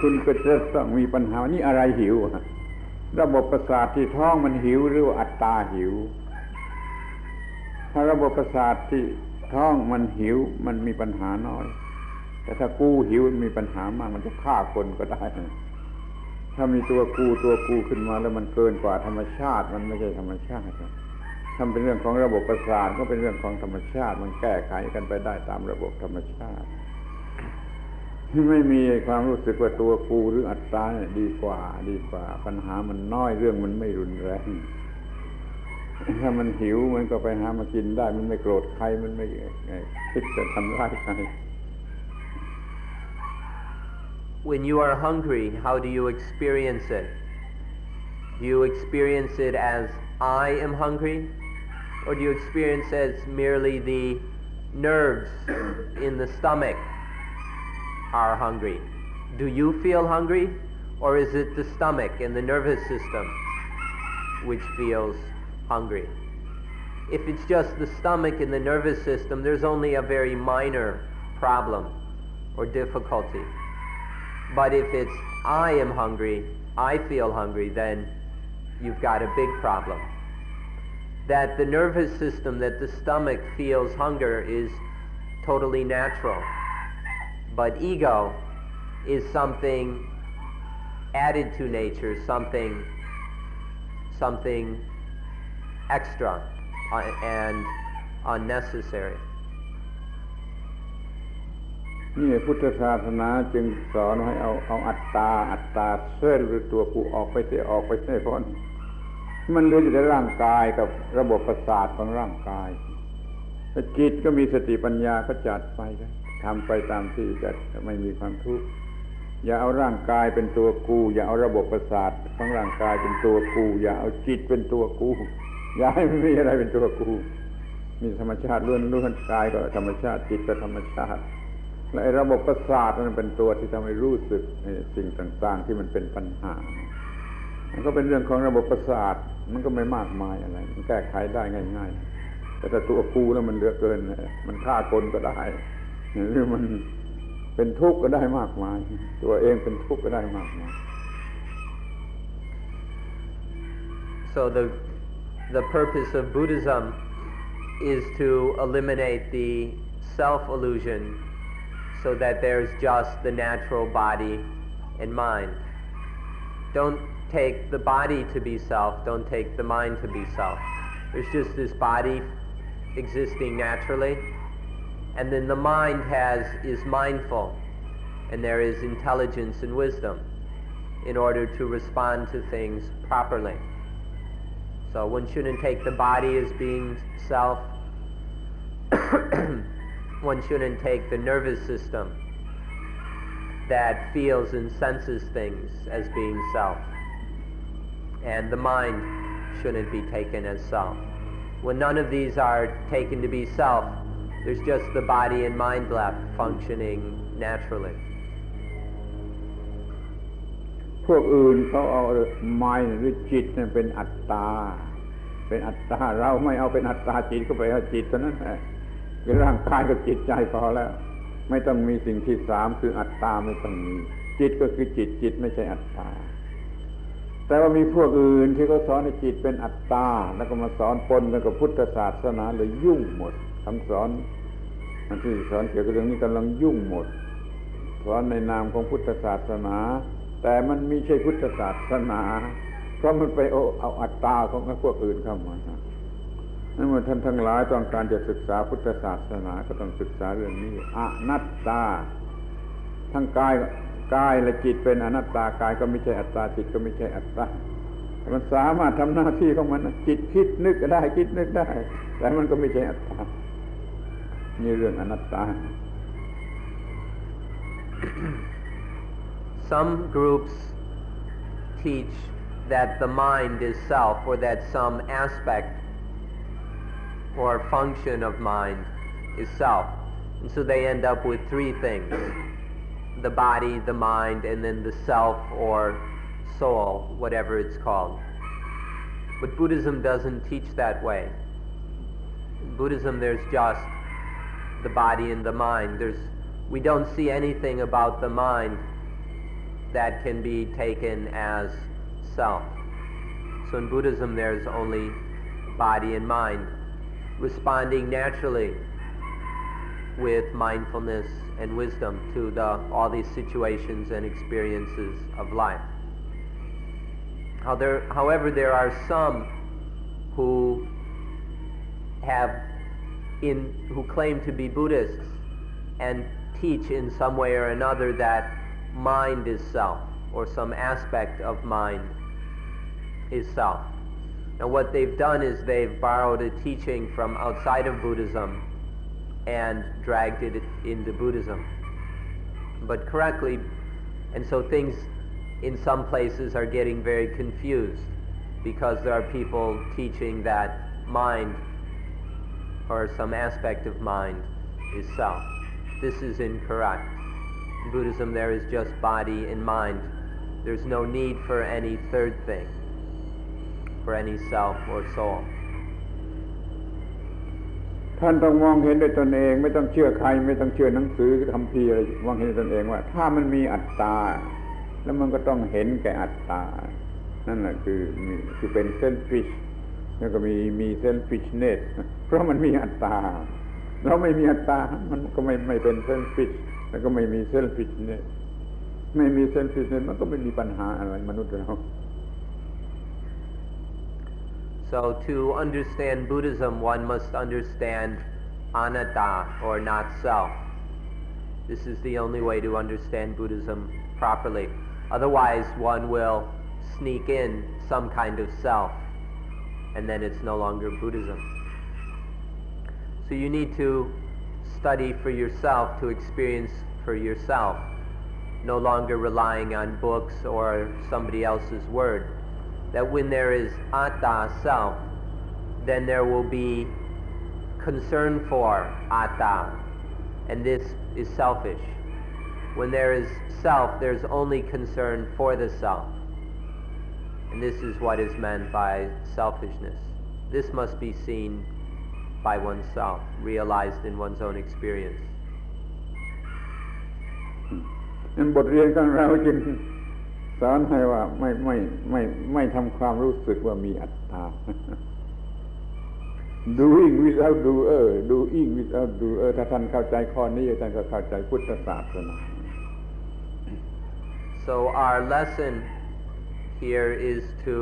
[SPEAKER 3] คุณก็จะต้องมีปัญหานี่อะไรหิวระบบประสาทที่ท้องมันหิวหรือว่าอัตตาหิว ถ้าระบบประสาทที่ท้องมันหิวมันมีปัญหาน้อย แต่ถ้ากูหิวมันมีปัญหามากมันจะฆ่าคนก็ได้ ถ้ามีตัวกูตัวกูขึ้นมาแล้วมันเกินกว่าธรรมชาติ มันไม่ใช่ธรรมชาติทำเป็นเรื่องของระบบประสาทก็เป็นเรื่องของธรรมชาติ มันแก้ไขกันไปได้ตามระบบธรรมชาติไม่มีความรู้สึกว่าตัวกูหรืออัตตาเนี่ยดีกว่า ดีกว่า ปัญหามันน้อยเรื่องมันไม่รุนแรงถ้ามันหิวมันก็ไปหามากินได้ มันไม่โกรธใครมันไม่คิดจะทำร้ายใคร
[SPEAKER 2] When you are hungry, how do you experience it? Do you experience it as I am hungry? Or do you experience it as merely the nerves in the stomach are hungry? Do you feel hungry? Or is it the stomach and the nervous system which feels hungry? If it's just the stomach and the nervous system, there's only a very minor problem or difficulty. But if it's I am hungry, I feel hungry, then you've got a big problem. That the nervous system, that the stomach feels hunger is totally natural. But ego is something added to nature, something, something extra uh, and unnecessary.
[SPEAKER 3] นี่พุทธศาสนาจึงสอนให้เอาเอาอัตตา อัตตาเส้นหรือตัวกูออกไปเสียออกไปเสียพ้นมันเหลืออยู่ในร่างกายกับระบบประสาทของร่างกายจิตก็มีสติปัญญาก็จัดไปทำไปตามที่จะไม่มีความทุกข์อย่าเอาร่างกายเป็นตัวกู อย่าเอาระบบประสาทของร่างกายเป็นตัวกู อย่าเอาจิตเป็นตัวกู อย่าให้มันมีอะไรเป็นตัวกู มีธรรมชาติล้วนล้วนกายก็ธรรมชาติจิตก็ธรรมชาติ และระบบประสาทนั้นเป็นตัวที่ทำให้รู้สึกสิ่งต่าง ๆ ที่มันเป็นปัญหา มันก็เป็นเรื่องของระบบประสาทมันก็ไม่มากมายอะไร มันแก้ไขได้ง่าย ๆ แต่ถ้าตัวกูแล้วมันเหลือเกิน มันฆ่าคนก็ได้หรือมันเป็นทุกข์ก็ได้มากมาย ตัวเองเป็นทุกข์ก็ได้มากมาย
[SPEAKER 2] So the the purpose of Buddhism is to eliminate the self illusion so that there's just the natural body and mind. Don't take the body to be self, don't take the mind to be self. There's just this body existing naturally, and then the mind has is mindful, and there is intelligence and wisdom in order to respond to things properly. So one shouldn't take the body as being self. one shouldn't take the nervous system that feels and senses things as being self. And the mind shouldn't be taken as self. When none of these are taken to be self, there's just the body and mind left functioning naturally.
[SPEAKER 3] พวกอื่นเขาเอาไม้หรือจิตเนี่ยเป็นอัตตา เป็นอัตตา เราไม่เอาเป็นอัตตาจิตก็ไปเอาจิตเท่านั้นแหละ คือร่างกายกับจิตใจพอแล้ว ไม่ต้องมีสิ่งที่สามคืออัตตาไม่ต้องมี จิตก็คือจิตจิตไม่ใช่อัตตา แต่ว่ามีพวกอื่นที่เขาสอนให้จิตเป็นอัตตา แล้วก็มาสอนปนกันกับพุทธศาสนาเลยยุ่งหมดคำสอนที่สอนเกี่ยวกับเรื่องนี้กำลังยุ่งหมดสอนในนามของพุทธศาสนา แต่มันไม่ใช่พุทธศาสนา เพราะมันไปเอาอัตตาของพวกอื่นเข้ามา เมื่อท่านทั้งหลายต้องการจะศึกษาพุทธศาสนาก็ต้องศึกษาเรื่องนี้อนัตตา ทั้งกายกายและจิตเป็นอนัตตากายก็ไม่ใช่อัตตาจิตก็ไม่ใช่อัตตามันสามารถทำหน้าที่ของมันจิตคิดนึกได้คิดนึกได้ แต่มันก็ไม่ใช่อัตตานี่เรื่องอนัตตา
[SPEAKER 2] Some groups teach that the mind is self or that some aspect or function of mind is self. And so they end up with three things. The body, the mind, and then the self or soul, whatever it's called. But Buddhism doesn't teach that way. In Buddhism there's just the body and the mind. There's, we don't see anything about the mind that can be taken as self. So in Buddhism there's only body and mind responding naturally with mindfulness and wisdom to the, all these situations and experiences of life. How there, however, there are some who have in, who claim to be Buddhists and teach in some way or another that mind is self, or some aspect of mind is self. Now what they've done is they've borrowed a teaching from outside of Buddhism and dragged it into Buddhism. But correctly, and so things in some places are getting very confused because there are people teaching that mind or some aspect of mind is self. This is incorrect. In Buddhism there is just body and mind. There's no need for any third thing, for any self or soul.
[SPEAKER 3] ท่านต้องมองเห็นด้วยตนเอง ไม่ต้องเชื่อใคร ไม่ต้องเชื่อหนังสือคำพีอะไรมองเห็นตนเองว่า ถ้ามันมีอัตตา แล้วมันก็ต้องเห็นแก่อัตตา นั่นแหละคือมีคือเป็นเซนฟิชแล้วก็มีมีเซนฟิชเนตเพราะมันมีอัตตาเราไม่มีอัตตา มันก็ไม่ไม่เป็นเซนฟิชแล้วก็ไม่มีเซนฟิชเนตไม่มีเซนฟิชเนตมันก็ไม่มีปัญหาอะไรมนุษย์เรา
[SPEAKER 2] So to understand Buddhism, one must understand anatta, or not self. This is the only way to understand Buddhism properly. Otherwise, one will sneak in some kind of self, and then it's no longer Buddhism. So you need to study for yourself, to experience for yourself, no longer relying on books or somebody else's word that when there is atta, self, then there will be concern for atta, and this is selfish. When there is self, there's only concern for the self. And this is what is meant by selfishness. This must be seen by oneself, realized in one's own experience.
[SPEAKER 3] นั่นบทเรียนของเราจึง สอนให้ว่าไม่ไม่ไม่ไม่ทำความรู้สึกว่ามีอัตตา doing without doer doing without doer ถ้าท่านเข้าใจข้อนี้ท่านก็เข้าใจพุทธศาสนา
[SPEAKER 2] So our lesson here is to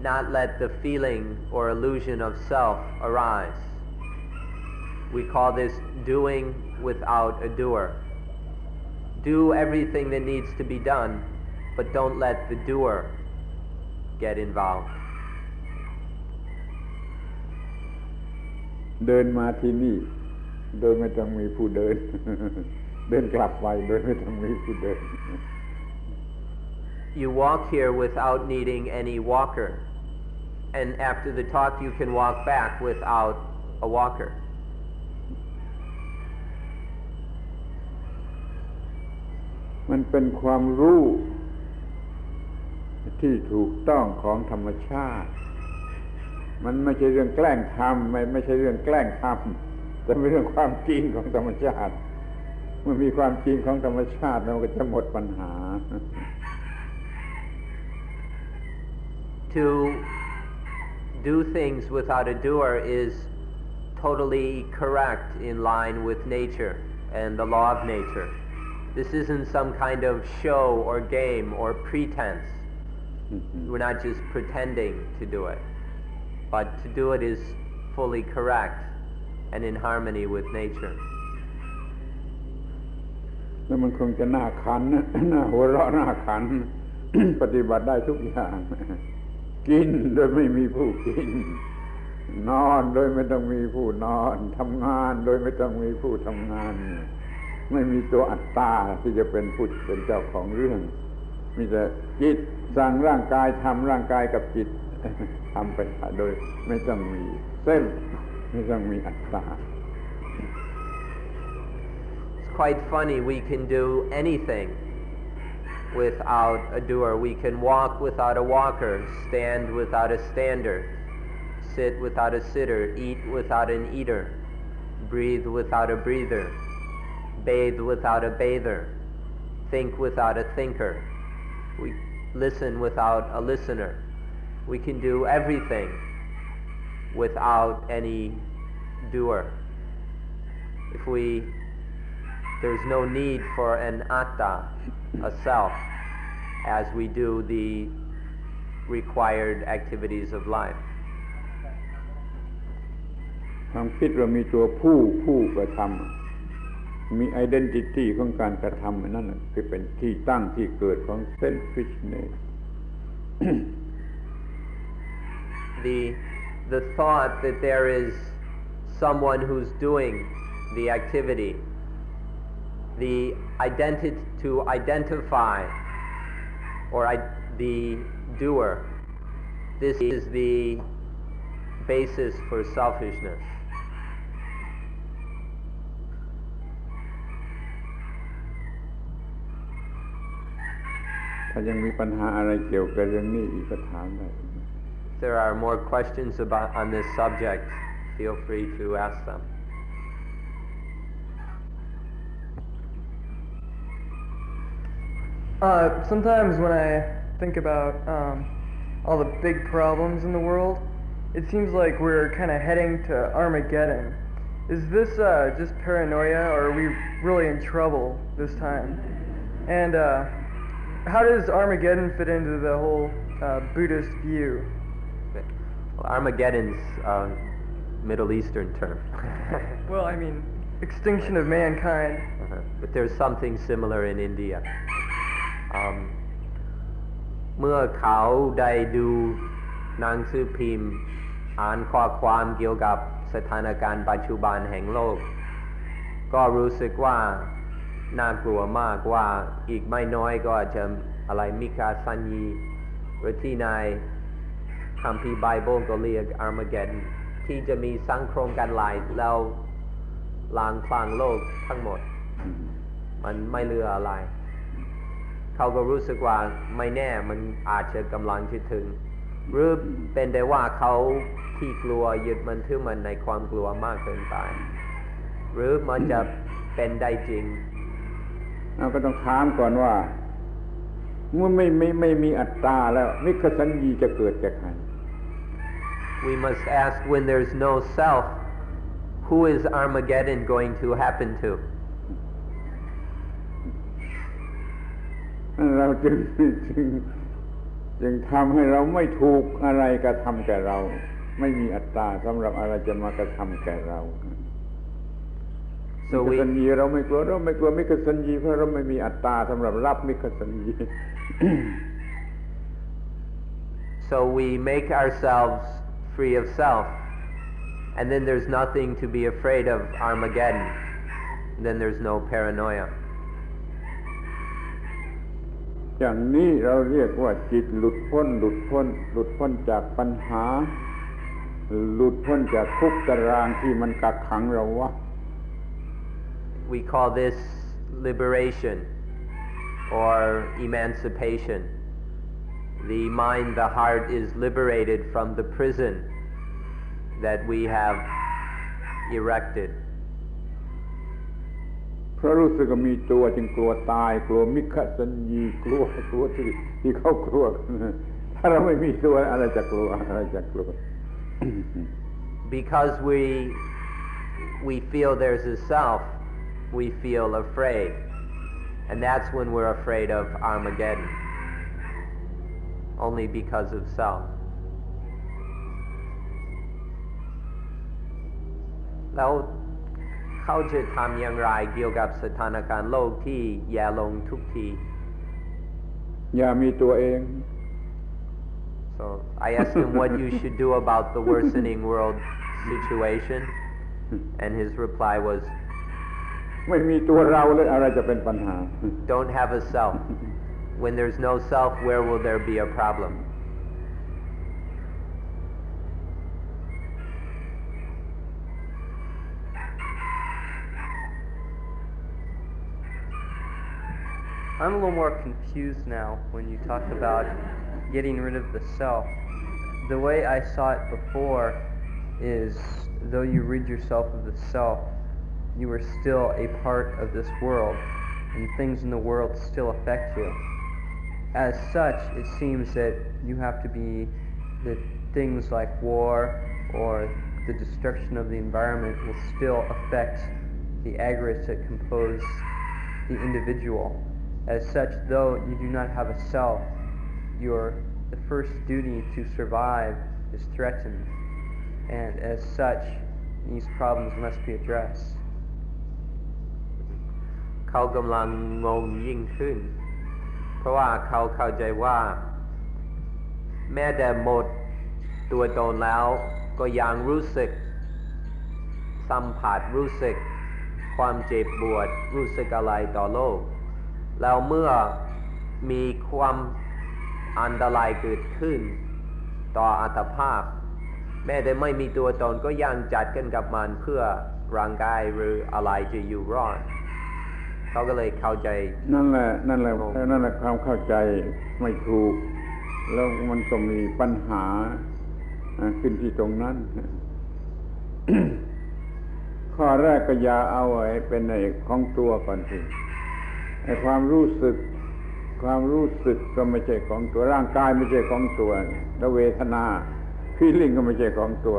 [SPEAKER 2] not let the feeling or illusion of self arise. We call this doing without a doer. Do everything that needs to be done, but don't let the doer get involved.
[SPEAKER 3] เดินมาที่นี่ โดยไม่ต้องมีผู้เดิน เดินกลับไปโดยไม่ต้องมีผู้เดิน
[SPEAKER 2] You walk here without needing any walker. And after the talk, you can walk back without a walker.
[SPEAKER 3] มันเป็นความรู้ ที่ถูกต้องของธรรมชาติ มันไม่ใช่เรื่องแกล้งทำไม่ไม่ใช่เรื่องแกล้งทำแต่เป็นเรื่องความจริงของธรรมชาติเมื่อมีความจริงของธรรมชาติเราก็จะหมดปัญหา
[SPEAKER 2] To do things without a doer is totally correct in line with nature and the law of nature. This isn't some kind of show or game or pretense. We're not just pretending to do it. But to do it is fully correct and in harmony with nature.
[SPEAKER 3] แล้วมันคงจะน่าขัน น่าหัวเราะน่าขัน ปฏิบัติได้ทุกอย่าง กินโดยไม่มีผู้กิน นอนโดยไม่ต้องมีผู้นอนทำงานโดยไม่ต้องมีผู้ทำงาน ไม่มีตัวอัตตาที่จะเป็นผู้เป็นเจ้าของเรื่อง มีแต่จิตสั่งร่างกายทำร่างกายกับจิตทำไปโดยไม่ต้องมีเส้น ไม่ต้องมีอัตตา
[SPEAKER 2] It's quite funny. We can do anything without a doer. We can walk without a walker, stand without a stander, sit without a sitter, eat without an eater, breathe without a breather, bathe without a bather, think without a thinker. We listen without a listener. We can do everything without any doer. If we there's no need for an atta, a self, as we do the required activities of life.
[SPEAKER 3] ความคิดเรามีตัวผู้ผู้กระทำ มีไอดีนิตี้ของการกระทำนั่นน่ะคือเป็นที่ตั้งที่เกิดของเส้นฟิชเนส
[SPEAKER 2] The the thought that there is someone who's doing the activity, the identity to identify or I, the doer. This is the basis for selfishness.
[SPEAKER 3] ถ้ายังมีปัญหาอะไรเกี่ยวกับเรื่องนี้อีกก็ถามได้
[SPEAKER 2] If there are more questions about on this subject, feel free to ask them.
[SPEAKER 4] Uh, sometimes when I think about um, all the big problems in the world, it seems like we're kind of heading to Armageddon. Is this uh, just paranoia, or are we really in trouble this time? And uh, how does Armageddon fit into the whole uh, Buddhist view?
[SPEAKER 2] Well, Armageddon's a Middle Eastern term.
[SPEAKER 4] Well, I mean, extinction of mankind.
[SPEAKER 2] Uh-huh. But there's something similar in India. Um, เมื่อเขาได้ดูหนังสือพิมพ์ อ่านข้อความเกี่ยวกับสถานการณ์ปัจจุบันแห่งโลก ก็รู้สึกว่า น่ากลัวมากว่าอีกไม่น้อยก็จะอะไรมิกาซันยีหรือที่ในคัมภีไบเบิลก็เรียกอาร์มาเกดที่จะมีสังคมกันหลายแล้วลางพลางโลกทั้งหมด มันไม่เหลืออะไร เขาก็รู้สึกว่าไม่แน่มันอาจจะกำลังจะถึง หรือเป็นได้ว่าเขาที่กลัวยึดมันถือมันในความกลัวมากเกินไป หรือมันจะเป็นได้จริง
[SPEAKER 3] เราก็ต้องถามก่อนว่าเมื่อไม่ไม่ไม่มีอัตตาแล้วมิคสัญญีจะเกิดแก่ใคร
[SPEAKER 2] We must ask when there's no self, who is Armageddon going to happen to?
[SPEAKER 3] เราจึงจึงจึงทำให้เราไม่ถูกอะไรกระทำแก่เรา ไม่มีอัตตาสำหรับอะไรจะมากระทำแก่เรา
[SPEAKER 2] So
[SPEAKER 3] มิค
[SPEAKER 2] we
[SPEAKER 3] สัญญีเราไม่กลัวเราไม่กลัวมิคสัญญีเพราะเราไม่มีอัตตาสำหรับรับมิคสัญญี
[SPEAKER 2] So we make ourselves free of self, and then there's nothing to be afraid of Armageddon. Then there's no paranoia.
[SPEAKER 3] อย่างนี้เราเรียกว่าจิตหลุดพ้น หลุดพ้น หลุดพ้นจากปัญหา หลุดพ้นจากคุกตารางที่มันกักขังเราวะ
[SPEAKER 2] We call this liberation or emancipation. The mind, the heart is liberated from the prison that we have erected.
[SPEAKER 3] เพราะรู้สึกว่ามีตัวจึงกลัวตาย กลัวมิคสัญญีกลัวกลัวที่ที่เขากลัวกันถ้าเราไม่มีตัวอะไรจะกลัวอะไรจะกลัว
[SPEAKER 2] Because we, we feel there's a self, we feel afraid. And that's when we're afraid of Armageddon. Only because of self. แล้วเขาจะทำอย่างไรเกี่ยวกับสถานการณ์โลกที่แย่ลงทุกที
[SPEAKER 3] อย่ามีตัวเอง
[SPEAKER 2] So I asked him what you should do about the worsening world situation, and his reply was,
[SPEAKER 3] ไม่มีตัวเราเลยอะไรจะเป็นปัญหา
[SPEAKER 2] don't have a self. When there's no self, where will there be a problem?
[SPEAKER 5] I'm a little more confused now when you talk about getting rid of the self. The way I saw it before is though you rid yourself of the self, you are still a part of this world, and things in the world still affect you. As such, it seems that you have to be that things like war or the destruction of the environment will still affect the aggregates that compose the individual. As such, though you do not have a self, your the first duty to survive is threatened, and as such, these problems must be addressed.
[SPEAKER 2] เขากำลังงงยิ่งขึ้น เพราะว่าเขาเข้าใจว่า แม้แต่หมดตัวตนแล้วก็ยังรู้สึก สัมผัสรู้สึก ความเจ็บปวดรู้สึกอะไรต่อโลก แล้วเมื่อมีความอันตรายเกิดขึ้น ต่ออัตภาพ แม้แต่ไม่มีตัวตนก็ยังจัดกันกับมันเพื่อร่างกายหรืออะไรจะอยู่รอด เขาก็เลยเข้าใจ
[SPEAKER 3] นั่นแหละ นั่นแหละนั่นแหละความเข้าใจไม่ถูก แล้วมันก็มีปัญหาขึ้นที่ตรงนั้น ข้อแรกก็อย่าเอาไอ้เป็นไอ้ของตัวก่อนสิไอ้ความรู้สึก ความรู้สึกก็ไม่ใช่ของตัวร่างกายไม่ใช่ของตัวแล้วเวทนา feeling ก็ไม่ใช่ของตัว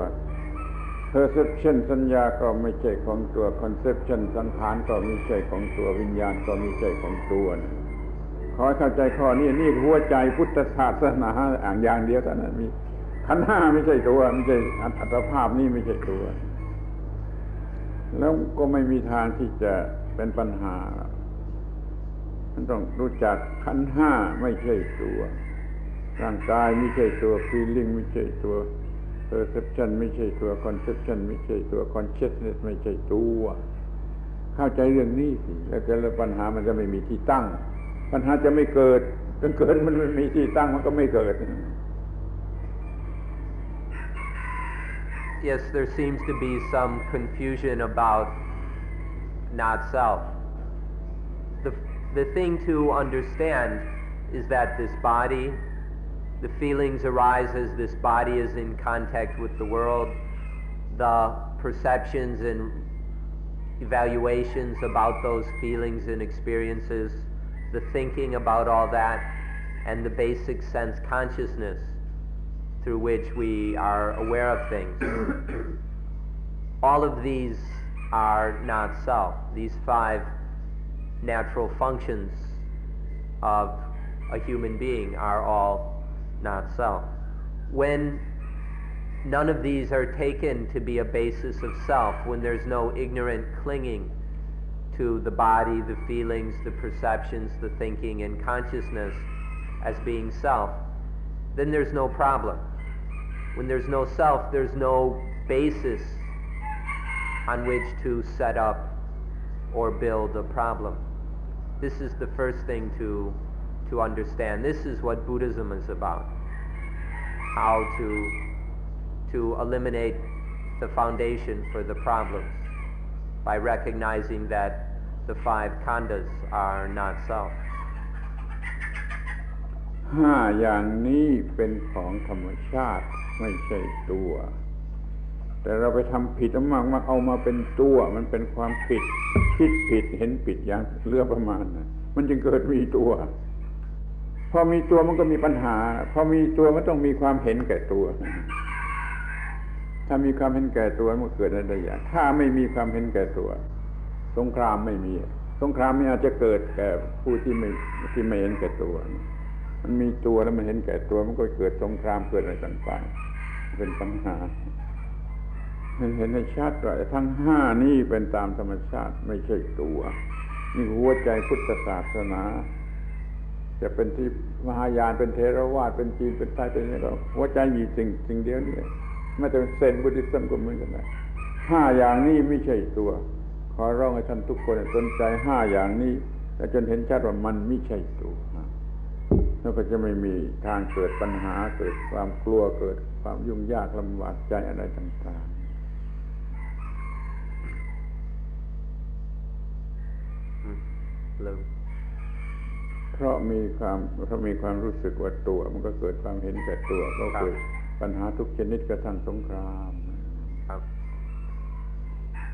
[SPEAKER 3] perception สัญญาก็ไม่ใช่ของตัว conception สังขารก็ไม่ใช่ของตัววิญญาณก็ไม่ใช่ของตัวนะขอให้เข้าใจข้อนี้นี่หัวใจพุทธศาสนาอ่างอย่างเดียวเท่านั้นมีขันห้าไม่ใช่ตัวไม่ใช่อัตภาพนี่ไม่ใช่ตัว แล้วก็ไม่มีทางที่จะเป็นปัญหามันต้องรู้จักขันห้าไม่ใช่ตัว ร่างกายไม่ใช่ตัว feeling ไม่ใช่ตัว perception ไม่ใช่ตัว conception ไม่ใช่ตัว consciousness ไม่ใช่ตัว เข้าใจเรื่องนี้สิแล้วจะแล้วปัญหามันจะไม่มีที่ตั้ง ปัญหาจะไม่เกิดจนเกิดมันไม่มีที่ตั้งมันก็ไม่เกิด
[SPEAKER 2] Yes, there seems to be some confusion about not self. The, the thing to understand is that this body, the feelings arise as this body is in contact with the world, the perceptions and evaluations about those feelings and experiences, the thinking about all that, and the basic sense consciousness through which we are aware of things. all of these are not self. These five natural functions of a human being are all not self. When none of these are taken to be a basis of self, when there's no ignorant clinging to the body, the feelings, the perceptions, the thinking, and consciousness as being self, then there's no problem. When there's no self, there's no basis on which to set up or build a problem. This is the first thing to, to understand. This is what Buddhism is about. How to, to eliminate the foundation for the problems by recognizing that the five khandhas are not self.
[SPEAKER 3] ห้าอย่างนี้เป็นของธรรมชาติไม่ใช่ตัว แต่เราไปทำผิดมากมาเอามาเป็นตัว มันเป็นความผิดคิดผิดเห็นผิดอย่างเลือประมาณนะมันจึงเกิดมีตัว พอมีตัวมันก็มีปัญหา พอมีตัวมันต้องมีความเห็นแก่ตัว ถ้ามีความเห็นแก่ตัวมันเกิดอะไรอย่างถ้าไม่มีความเห็นแก่ตัว สงครามไม่มี สงครามไม่อาจจะเกิดแก่ผู้ที่ไม่ที่ไม่เห็นแก่ตัว มันมีตัวแล้วมันเห็นแก่ตัวมันก็เกิดสงครามเกิดอะไรต่างๆเป็นปัญหาเห็นในชัดว่าทั้งห้านี้เป็นตามธรรมชาติไม่ใช่ตัวนี่หัวใจพุทธศาสนา จะเป็นที่มหายานเป็นเทรวาสเป็นจีนเป็นไทยเป็นอะไรก็หัวใจมีสิ่งสิ่งเดียวนี่ไม่แต่เซนบุติสมก็เหมือนกันนะห้าอย่างนี้ไม่ใช่ตัว ขอร้องให้ท่านทุกคนสนใจห้าอย่างนี้แต่จนเห็นชัดว่ามันไม่ใช่ตัวแล้วก็จะไม่มีทางเกิดปัญหาเกิดความกลัวเกิดความยุ่งยากลำบากใจอะไรต่างๆ
[SPEAKER 2] Blue.
[SPEAKER 3] เพราะมีความเพราะมีความรู้สึกว่าตัว มันก็เกิดความเห็นแก่ตัว ก็เกิดปัญหาทุกชนิดกระทั่งสงคราม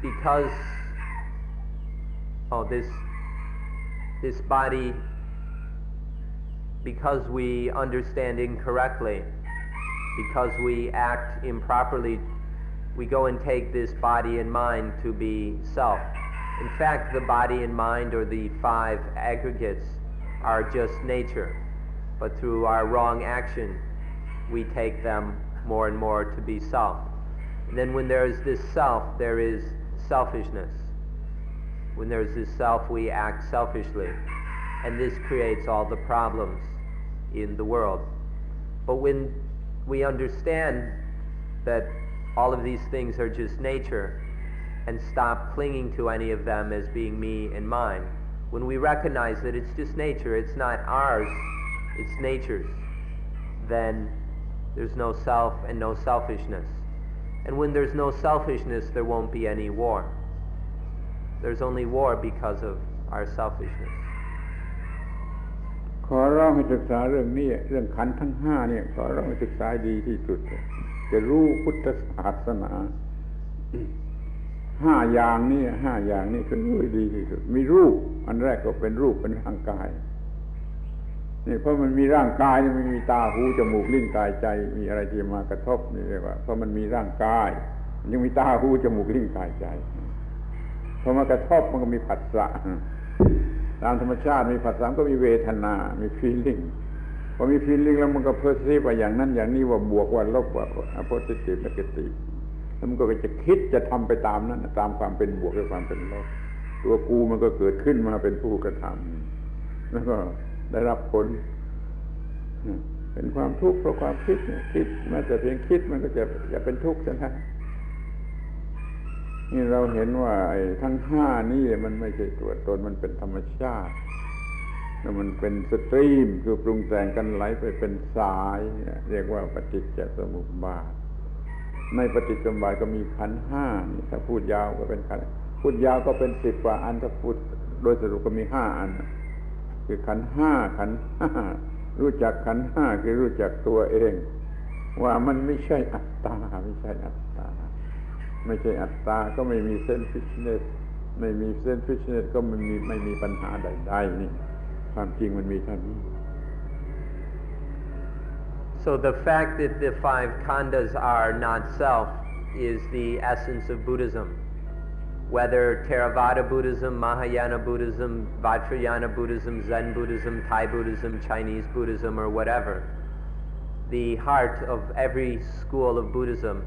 [SPEAKER 2] Because oh this this body because we understand incorrectly because we act improperly we go and take this body and mind to be self in fact the body and mind or the five aggregates are just nature but through our wrong action we take them more and more to be self and then when there is this self there is selfishness. When there's this self, we act selfishly. And this creates all the problems in the world. But when we understand that all of these things are just nature and stop clinging to any of them as being me and mine, when we recognize that it's just nature, it's not ours, it's nature's, then there's no self and no selfishness. And when there's no selfishness, there won't be any war. There's only war because of our selfishness.
[SPEAKER 3] ขอร้องให้ศึกษาเรื่องนี้เรื่องขันธ์ทั้งห้าเนี่ย ขอร้องให้ศึกษาดีที่สุด จะรู้พุทธศาสนา ห้าอย่างนี้ห้าอย่างนี้คือดีที่สุดมีรูป อันแรกก็เป็นรูปเป็นร่างกายนี่เพราะมันมีร่างกายมันมีตาหูจมูกลิ้นกายใจ มีอะไรที่มากระทบนี่เรียกว่าเพราะมันมีร่างกายยังมีตาหูจมูกลิ้นกายใจพอมากระทบมันก็มีผัสสะตามธรรมชาติมีผัสสะก็มีเวทนา มีฟีลิ่งพอมีฟีลิ่งแล้วมันก็เพอร์ซีฟว่าอย่างนั้นอย่างนี้ว่าบวกว่าลบว่าโพสิทีฟนกติ แล้วมันก็จะคิดจะทำไปตามนั้นตามความเป็นบวกหรือความเป็นลบตัวกูมันก็เกิดขึ้นมาเป็นผู้กระทำแล้วก็ได้รับผลเป็นความทุกข์เพราะความคิดคิดแม้แต่เพียงคิดมันก็จะจะเป็นทุกข์นะนี่เราเห็นว่าไอ้ทั้งห้านี่มันไม่ใช่ตัวตนมันเป็นธรรมชาติแล้วมันเป็นสตรีมคือปรุงแต่งกันไหลไปเป็นสาย เรียกว่าปฏิจจสมุปบาท ในปฏิจจสมุปบาทก็มีขันห้านี่ถ้าพูดยาวก็เป็นขันพูดยาวก็เป็นสิบกว่าอันถ้าพูดโดยสรุปก็มีห้าอัน คือขันห้าขันห้ารู้จักขันห้าคือรู้จักตัวเอง ว่ามันไม่ใช่อัตตาไม่ใช่อัตตา ไม่ใช่อัตตาก็ไม่มีเซนฟิชเนสไม่มีเซนฟิชเนสก็ไม่มีไม่มีปัญหาใดๆนี่ความจริงมันมีเท่านี้
[SPEAKER 2] So the fact that the five khandhas are not self is the essence of Buddhism. Whether Theravada Buddhism, Mahayana Buddhism, Vajrayana Buddhism, Zen Buddhism, Thai Buddhism, Chinese Buddhism, or whatever, the heart of every school of Buddhism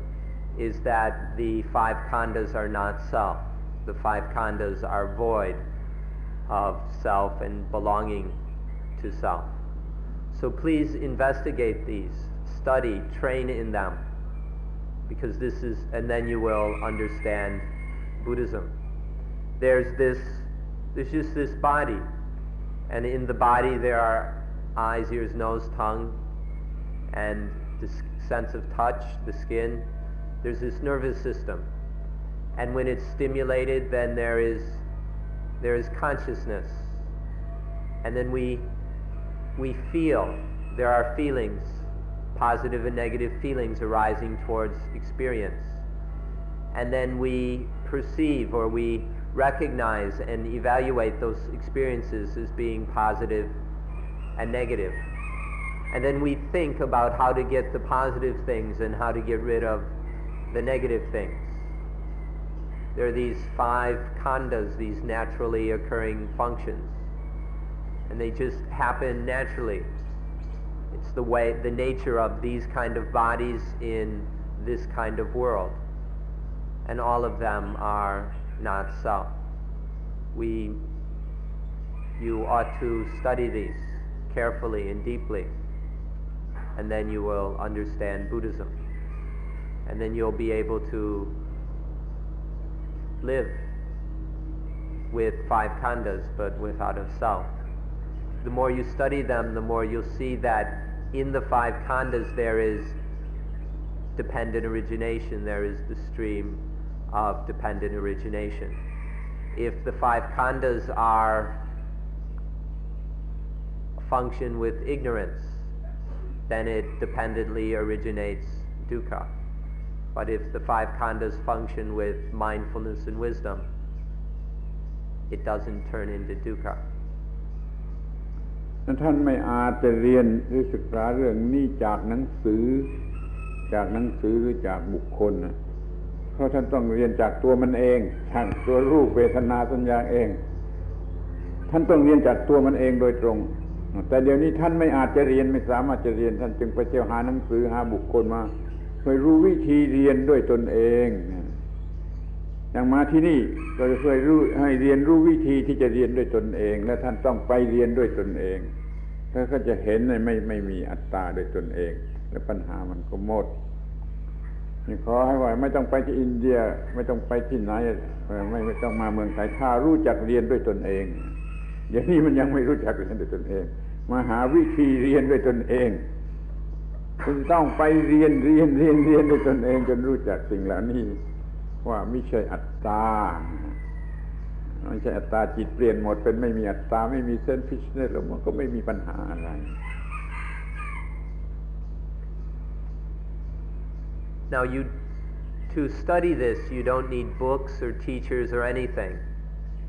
[SPEAKER 2] is that the five khandhas are not self. The five khandhas are void of self and belonging to self. So please investigate these, study, train in them, because this is, and then you will understand Buddhism. There's this, there's just this body, and in the body there are eyes, ears, nose, tongue, and the sense of touch, the skin. There's this nervous system, and when it's stimulated, then there is there is consciousness, and then we we feel, there are feelings, positive and negative feelings arising towards experience. And then we perceive or we recognize and evaluate those experiences as being positive and negative. And then we think about how to get the positive things and how to get rid of the negative things. There are these five khandhas, these naturally occurring functions and they just happen naturally. It's the way, the nature of these kind of bodies in this kind of world. And all of them are not self. We, you ought to study these carefully and deeply, and then you will understand Buddhism. And then you'll be able to live with five khandhas, but without a self the more you study them, the more you'll see that in the five khandhas there is dependent origination, there is the stream of dependent origination. If the five khandhas are function with ignorance, then it dependently originates dukkha. But if the five khandhas function with mindfulness and wisdom, it doesn't turn into dukkha.
[SPEAKER 3] ท่านไม่อาจจะเรียนหรือศึกษาเรื่องนี้จากหนังสือ จากหนังสือหรือจากบุคคลนะเพราะท่านต้องเรียนจากตัวมันเองจากตัวรูปเวทนาสัญญาเอง ท่านต้องเรียนจากตัวมันเองโดยตรง แต่เดี๋ยวนี้ท่านไม่อาจจะเรียนไม่สามารถจะเรียนท่านจึงไปเที่ยวหาหนังสือหาบุคคลมาเพื่อรู้วิธีเรียนด้วยตนเอง อย่างมาที่นี่ก็จะเพื่อรู้ให้เรียนรู้วิธีที่จะเรียนด้วยตนเอง และท่านต้องไปเรียนด้วยตนเองแล้วก็จะเห็นในไม่ไม่มีอัตตาโดยตนเอง และปัญหามันก็หมดนี่ขอให้ว่าไม่ต้องไปที่อินเดีย ไม่ต้องไปที่ไหนไม่ไม่ต้องมาเมืองไทยถ้ารู้จักเรียนด้วยตนเองอย่างนี้มันยังไม่รู้จักเรียนด้วยตนเอง มาหาวิธีเรียนด้วยตนเองคุณต้องไปเรียนเรียนเรียนเรียนด้วยตนเองจนรู้จักสิ่งเหล่านี้ ว่าไม่ใช่อัตตาไม่ใช่อัตตาจิตเปลี่ยนหมดเป็นไม่มีอัตตาไม่มีเส้นฟิชเนสแล้วมันก็ไม่มีปัญหาอะไร
[SPEAKER 2] Now you to study this you don't need books or teachers or anything.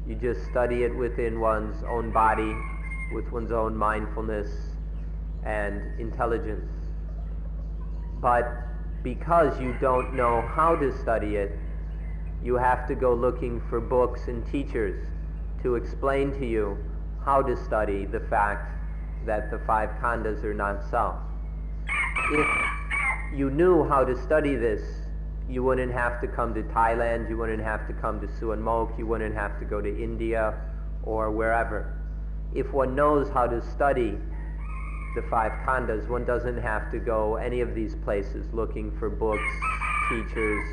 [SPEAKER 2] You just study it within one's own body, with one's own mindfulness and intelligence. But because you don't know how to study it, you have to go looking for books and teachers to explain to you how to study the fact that the five khandhas are not self. If you knew how to study this, you wouldn't have to come to Thailand, you wouldn't have to come to Suan Mokkh, you wouldn't have to go to India or wherever. If one knows how to study the five khandhas, one doesn't have to go any of these places looking for books, teachers,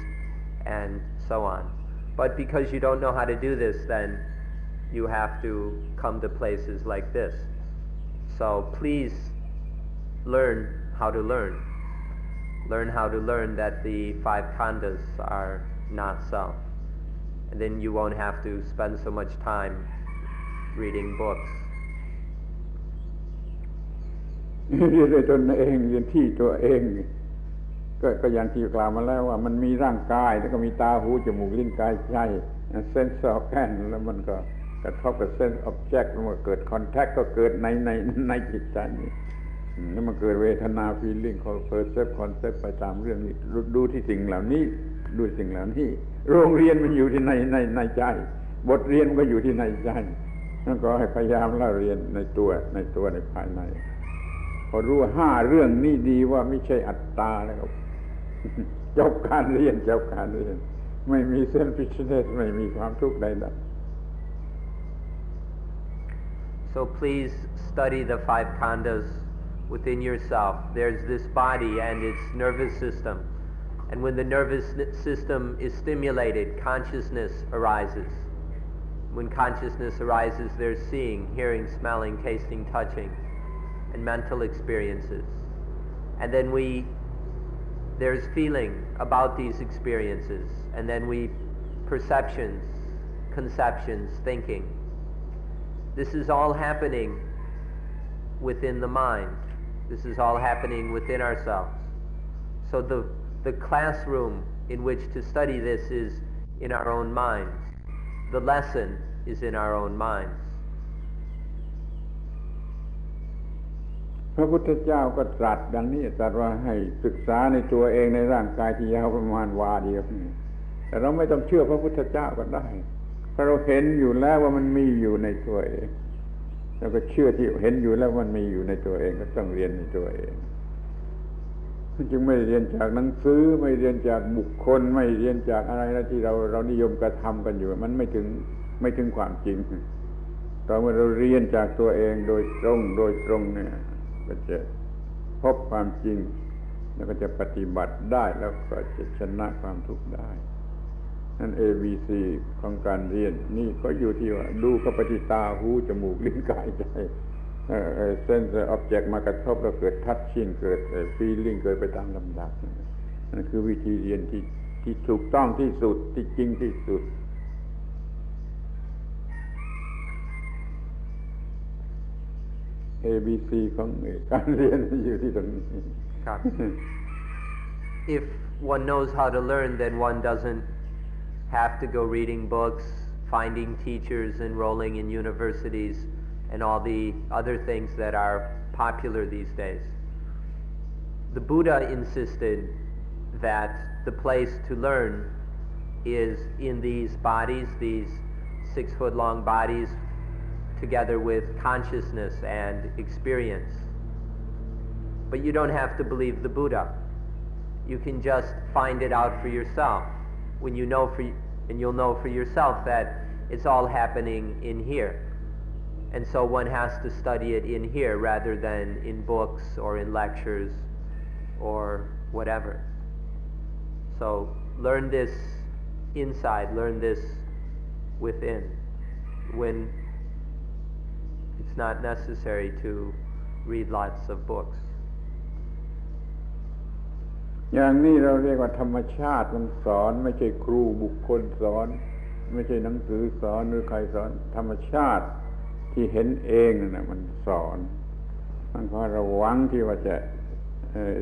[SPEAKER 2] and so on. But because you don't know how to do this, then you have to come to places like this. So please learn how to learn. Learn how to learn that the five khandas are not self. And then you won't have to spend so much time reading books.
[SPEAKER 3] เรียนด้วยตนเองเรียนที่ตัวเอง ก็ก็อย่างที่กล่าวมาแล้วว่ามันมีร่างกาย แล้วก็มีตาหูจมูกลิ้นกายใจเซนส์ออฟแคนแล้วมันก็กระทบกับเซนส์ออบเจกต์มันเกิดคอนแทคก็เกิดในในในจิตใจนี่แล้วมันเกิดเวทนาฟีลลิ่งคอนเฟิร์เซปคอนเซปไปตามเรื่องนี้ดูที่สิ่งเหล่านี้ดูสิ่งเหล่านี้ โรงเรียนมันอยู่ที่ในในในใจ บทเรียนก็อยู่ที่ในใจนั่นก็ให้พยายามเล่าเรียนในตัวในตัวในภายใน พอรู้ห้าเรื่องนี้ดีว่าไม่ใช่อัตตาแล้ว จบการเรียนจบการเรียน ไม่มีเส้นพิชเนสไม่มีความทุกข์ใดๆ
[SPEAKER 2] So please study the five khandhas within yourself. There's this body and its nervous system. And when the nervous system is stimulated, consciousness arises. When consciousness arises, there's seeing, hearing, smelling, tasting, touching, and mental experiences. And then we, there's feeling about these experiences. And then we, perceptions, conceptions, thinking. This is all happening within the mind. This is all happening within ourselves. So the, the classroom in which to study this is in our own minds. The lesson is in our own minds.
[SPEAKER 3] ระพุทธเจ้าก็ตรัสดังนี้ตรัสว่าให้ศึกษาในตัวเองในร่างกายที่ยาวประมาณวาเดียวแต่เราไม่ต้องเชื่อพระพุทธเจ้าก็ได้เพราะเราเห็นอยู่แล้วว่ามันมีอยู่ในตัวเองแล้วก็เชื่อที่เห็นอยู่แล้วมันมีอยู่ในตัวเองก็ต้องเรียนในตัวเองจึงไม่เรียนจากหนังสือไม่เรียนจากบุคคล ไม่เรียนจากอะไรนะที่เราเรานิยมกระทำกันอยู่ มันไม่ถึงไม่ถึงความจริงตอนเมื่อเราเรียนจากตัวเองโดยตรงโดยตรงเนี่ย ก็จะพบความจริง แล้วก็จะปฏิบัติได้แล้วก็จะชนะความทุกข์ได้ นั่น A B C ของการเรียน นี่ก็อยู่ที่ว่า ดูกับปฏิตาหูจมูกลิ้นกายใจเส้นออบเจกต์มากระทบแล้วเกิดทัชชิ่งเกิดฟีลิ่งเกิดไปตามลำดับนั่นคือวิธีเรียนที่ที่ถูกต้องที่สุดที่จริงที่สุด A B C ของการเรียนอยู่ที่ตรงนี้
[SPEAKER 2] If one knows how to learn, then one doesn't have to go reading books, finding teachers, enrolling in universities, and all the other things that are popular these days. The Buddha insisted that the place to learn is in these bodies, these six foot long bodies, together with consciousness and experience. But you don't have to believe the Buddha. You can just find it out for yourself when you know for and you'll know for yourself that it's all happening in here. And so one has to study it in here rather than in books or in lectures or whatever. So learn this inside, learn this within. When it's not necessary to read lots of books.
[SPEAKER 3] อย่างนี้เราเรียกว่าธรรมชาติมันสอน ไม่ใช่ครูบุคคลสอน ไม่ใช่หนังสือสอนหรือใครสอน ธรรมชาติที่เห็นเองนะมันสอนมันก็ระวังที่ว่าจะ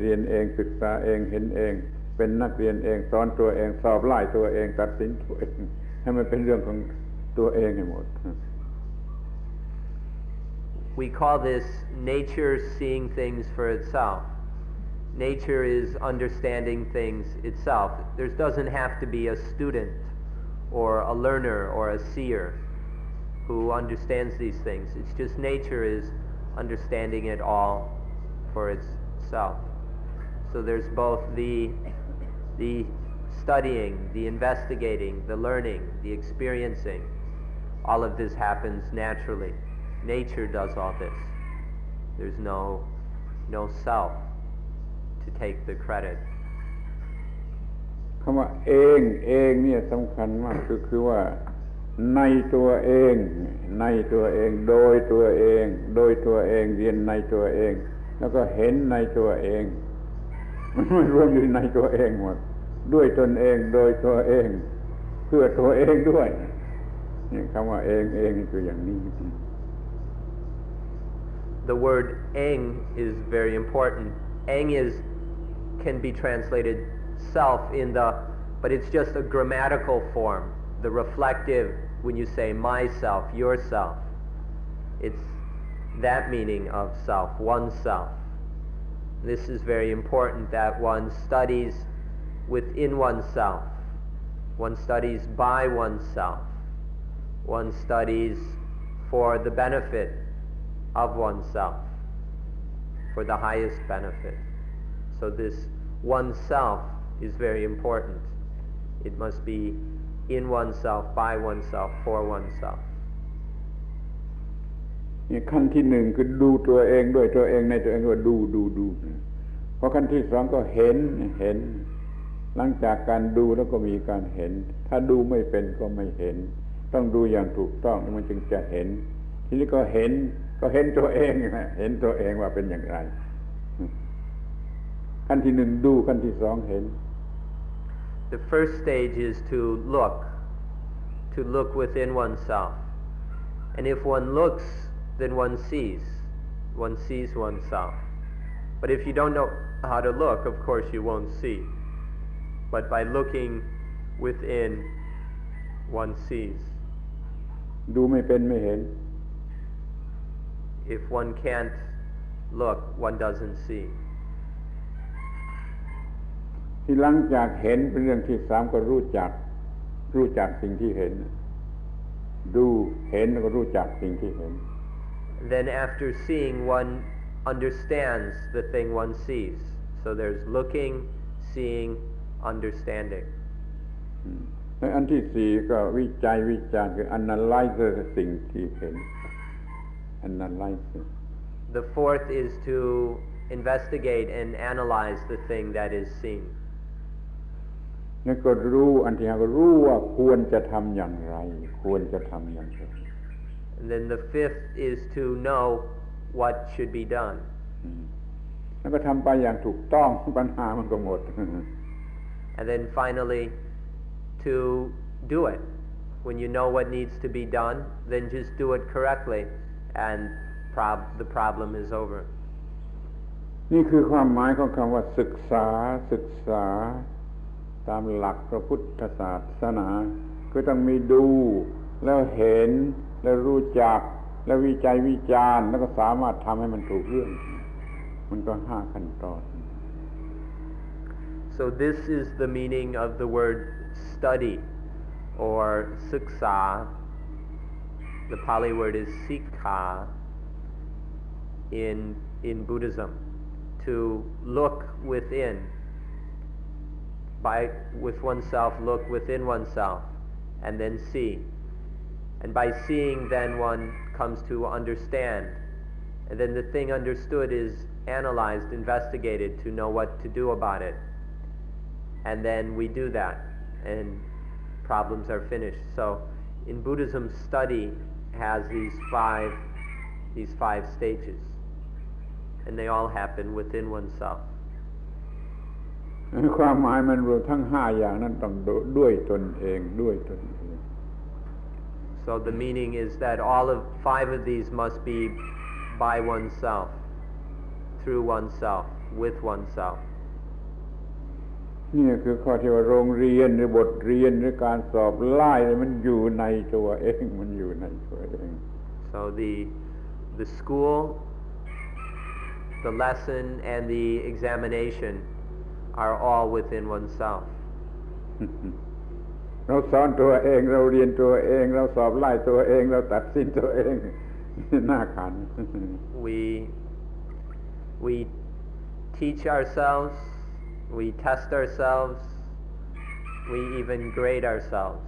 [SPEAKER 3] เรียนเองศึกษาเองเห็นเอง เป็นนักเรียนเองสอนตัวเองสอบไล่ตัวเองตัดสินตัวเองให้มันเป็นเรื่องของตัวเองให้หมด
[SPEAKER 2] We call this nature seeing things for itself. nature is understanding things itself. There doesn't have to be a student or a learner or a seer who understands these things. It's just nature is understanding it all for itself. So there's both the, the studying, the investigating, the learning, the experiencing. All of this happens naturally. Nature does all this. There's no, no self to take the credit
[SPEAKER 3] คำว่าเองเองเนี่ยสำคัญมากคือคือว่าในตัวเอง ในตัวเอง โดยตัวเอง โดยตัวเองเรียนในตัวเอง แล้วก็เห็นในตัวเอง มันไม่รวมอยู่ในตัวเองหมดด้วยตนเองโดยตัวเอง เพื่อตัวเองด้วยนี่คำว่าเองเองคืออย่างนี้
[SPEAKER 2] The word eng is very important eng is can be translated self in the, but it's just a grammatical form. The reflective, when you say myself, yourself, it's that meaning of self, oneself. This is very important that one studies within oneself. One studies by oneself. One studies for the benefit of oneself, for the highest benefit. So this oneself is very important. It must be in oneself, by oneself, for oneself.
[SPEAKER 3] นี่ขั้นที่หนึ่งคือดูตัวเองด้วยตัวเองในตัวเองว่าดูดูดูพอขั้นที่สองก็เห็นเห็น หลังจากการดูแล้วก็มีการเห็น ถ้าดูไม่เป็นก็ไม่เห็น ต้องดูอย่างถูกต้องมันจึงจะเห็น ทีนี้ก็เห็น ก็เห็นตัวเองนะเห็นตัวเองว่าเป็นอย่างไร ขั้นที่หนึ่งดูขั้นที่สองเห็น
[SPEAKER 2] The first stage is to look, to look within oneself. And if one looks, then one sees. One sees oneself. But if you don't know how to look, of course you won't see. But by looking within, one sees.
[SPEAKER 3] ดูไม่เป็นไม่เห็น
[SPEAKER 2] If one can't look, one doesn't see.
[SPEAKER 3] ที่หลังจากเห็นเป็นเรื่องที่สามก็รู้จัก รู้จักสิ่งที่เห็น ดูเห็นแล้วก็รู้จักสิ่งที่เห็น
[SPEAKER 2] Then after seeing, one understands the thing one sees. So there's looking, seeing, understanding.
[SPEAKER 3] อืมและอันที่สี่ก็วิจัยวิจารณ์คือ analyze สิ่งที่เห็น analyze
[SPEAKER 2] The fourth is to investigate and analyze the thing that is seen.
[SPEAKER 3] แล้วก็รู้อันที่ห้าก็รู้ว่าควรจะทำอย่างไร ควรจะทำอย่างไร
[SPEAKER 2] And then the fifth is to know what should be done.
[SPEAKER 3] อืมแล้วก็ทำไปอย่างถูกต้องปัญหามันก็หมด
[SPEAKER 2] And then finally, to do it. When you know what needs to be done, then just do it correctly, And prob- the problem is over.
[SPEAKER 3] นี่คือความหมายของคำว่าศึกษาศึกษา ตามหลักพระพุทธศาสนา คือต้องมีดู แล้วเห็นแล้วรู้จัก แล้ววิจัยวิจารณ์แล้วก็สามารถทำให้มันถูกเรื่อง มันก็ห้าขั้นตอน
[SPEAKER 2] So this is the meaning of the word study or siksa. The Pali word is sikkha in, in Buddhism. To look within, by, with oneself, look within oneself, and then see. And by seeing, then one comes to understand. And then the thing understood is analyzed, investigated to know what to do about it and then we do that, and problems are finished. So, in Buddhism, study has these five, these five stages, and they all happen within oneself.
[SPEAKER 3] ความหมายมันรวมทั้งห้าอย่างนั้นต้องด้วยตนเองด้วยตนเอง
[SPEAKER 2] So the meaning is that all of five of these must be by oneself, through oneself, with oneself.
[SPEAKER 3] นี่คือข้อที่ว่าโรงเรียนหรือบทเรียนหรือการสอบไล่มันอยู่ในตัวเองมันอยู่ในตัวเอง
[SPEAKER 2] So the the school, the lesson, and the examination are all within oneself.
[SPEAKER 3] เราสอนตัวเองเราเรียนตัวเอง เราสอบไล่ตัวเอง เราตัดสินตัวเอง หน้าขัน
[SPEAKER 2] We we teach ourselves, we test ourselves, we even grade ourselves.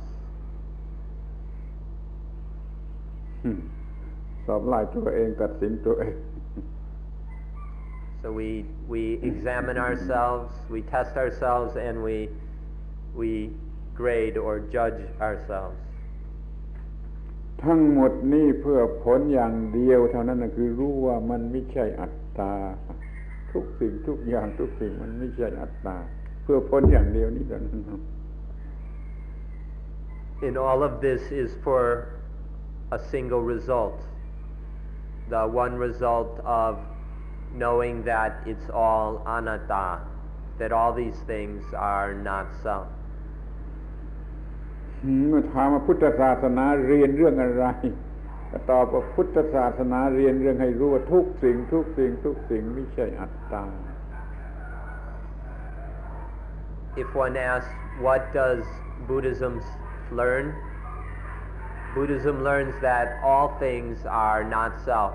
[SPEAKER 3] สอบไล่ตัวเองตัดสินตัวเอง
[SPEAKER 2] So we we examine ourselves, we test ourselves, and we we grade or judge ourselves.
[SPEAKER 3] ทั้งหมดนี่เพื่อผลอย่างเดียวเท่านั้นนะคือรู้ว่ามันไม่ใช่อัตตา ทุกสิ่งทุกอย่างทุกสิ่งมันไม่ใช่อัตตา เพื่อผลอย่างเดียวนี่เท่านั้น
[SPEAKER 2] And all of this is for a single result. The one result of knowing that it's all anatta, that all these things are not self.
[SPEAKER 3] อืมเมื่อถามว่าพุทธศาสนาเรียนเรื่องอะไรก็ ตอบว่าพุทธศาสนาเรียนเรื่องให้รู้ว่าทุกสิ่ง ทุกสิ่ง ทุกสิ่งไม่ใช่อัตตา
[SPEAKER 2] If one asks, what does Buddhism s- learn? Buddhism learns that all things are not self.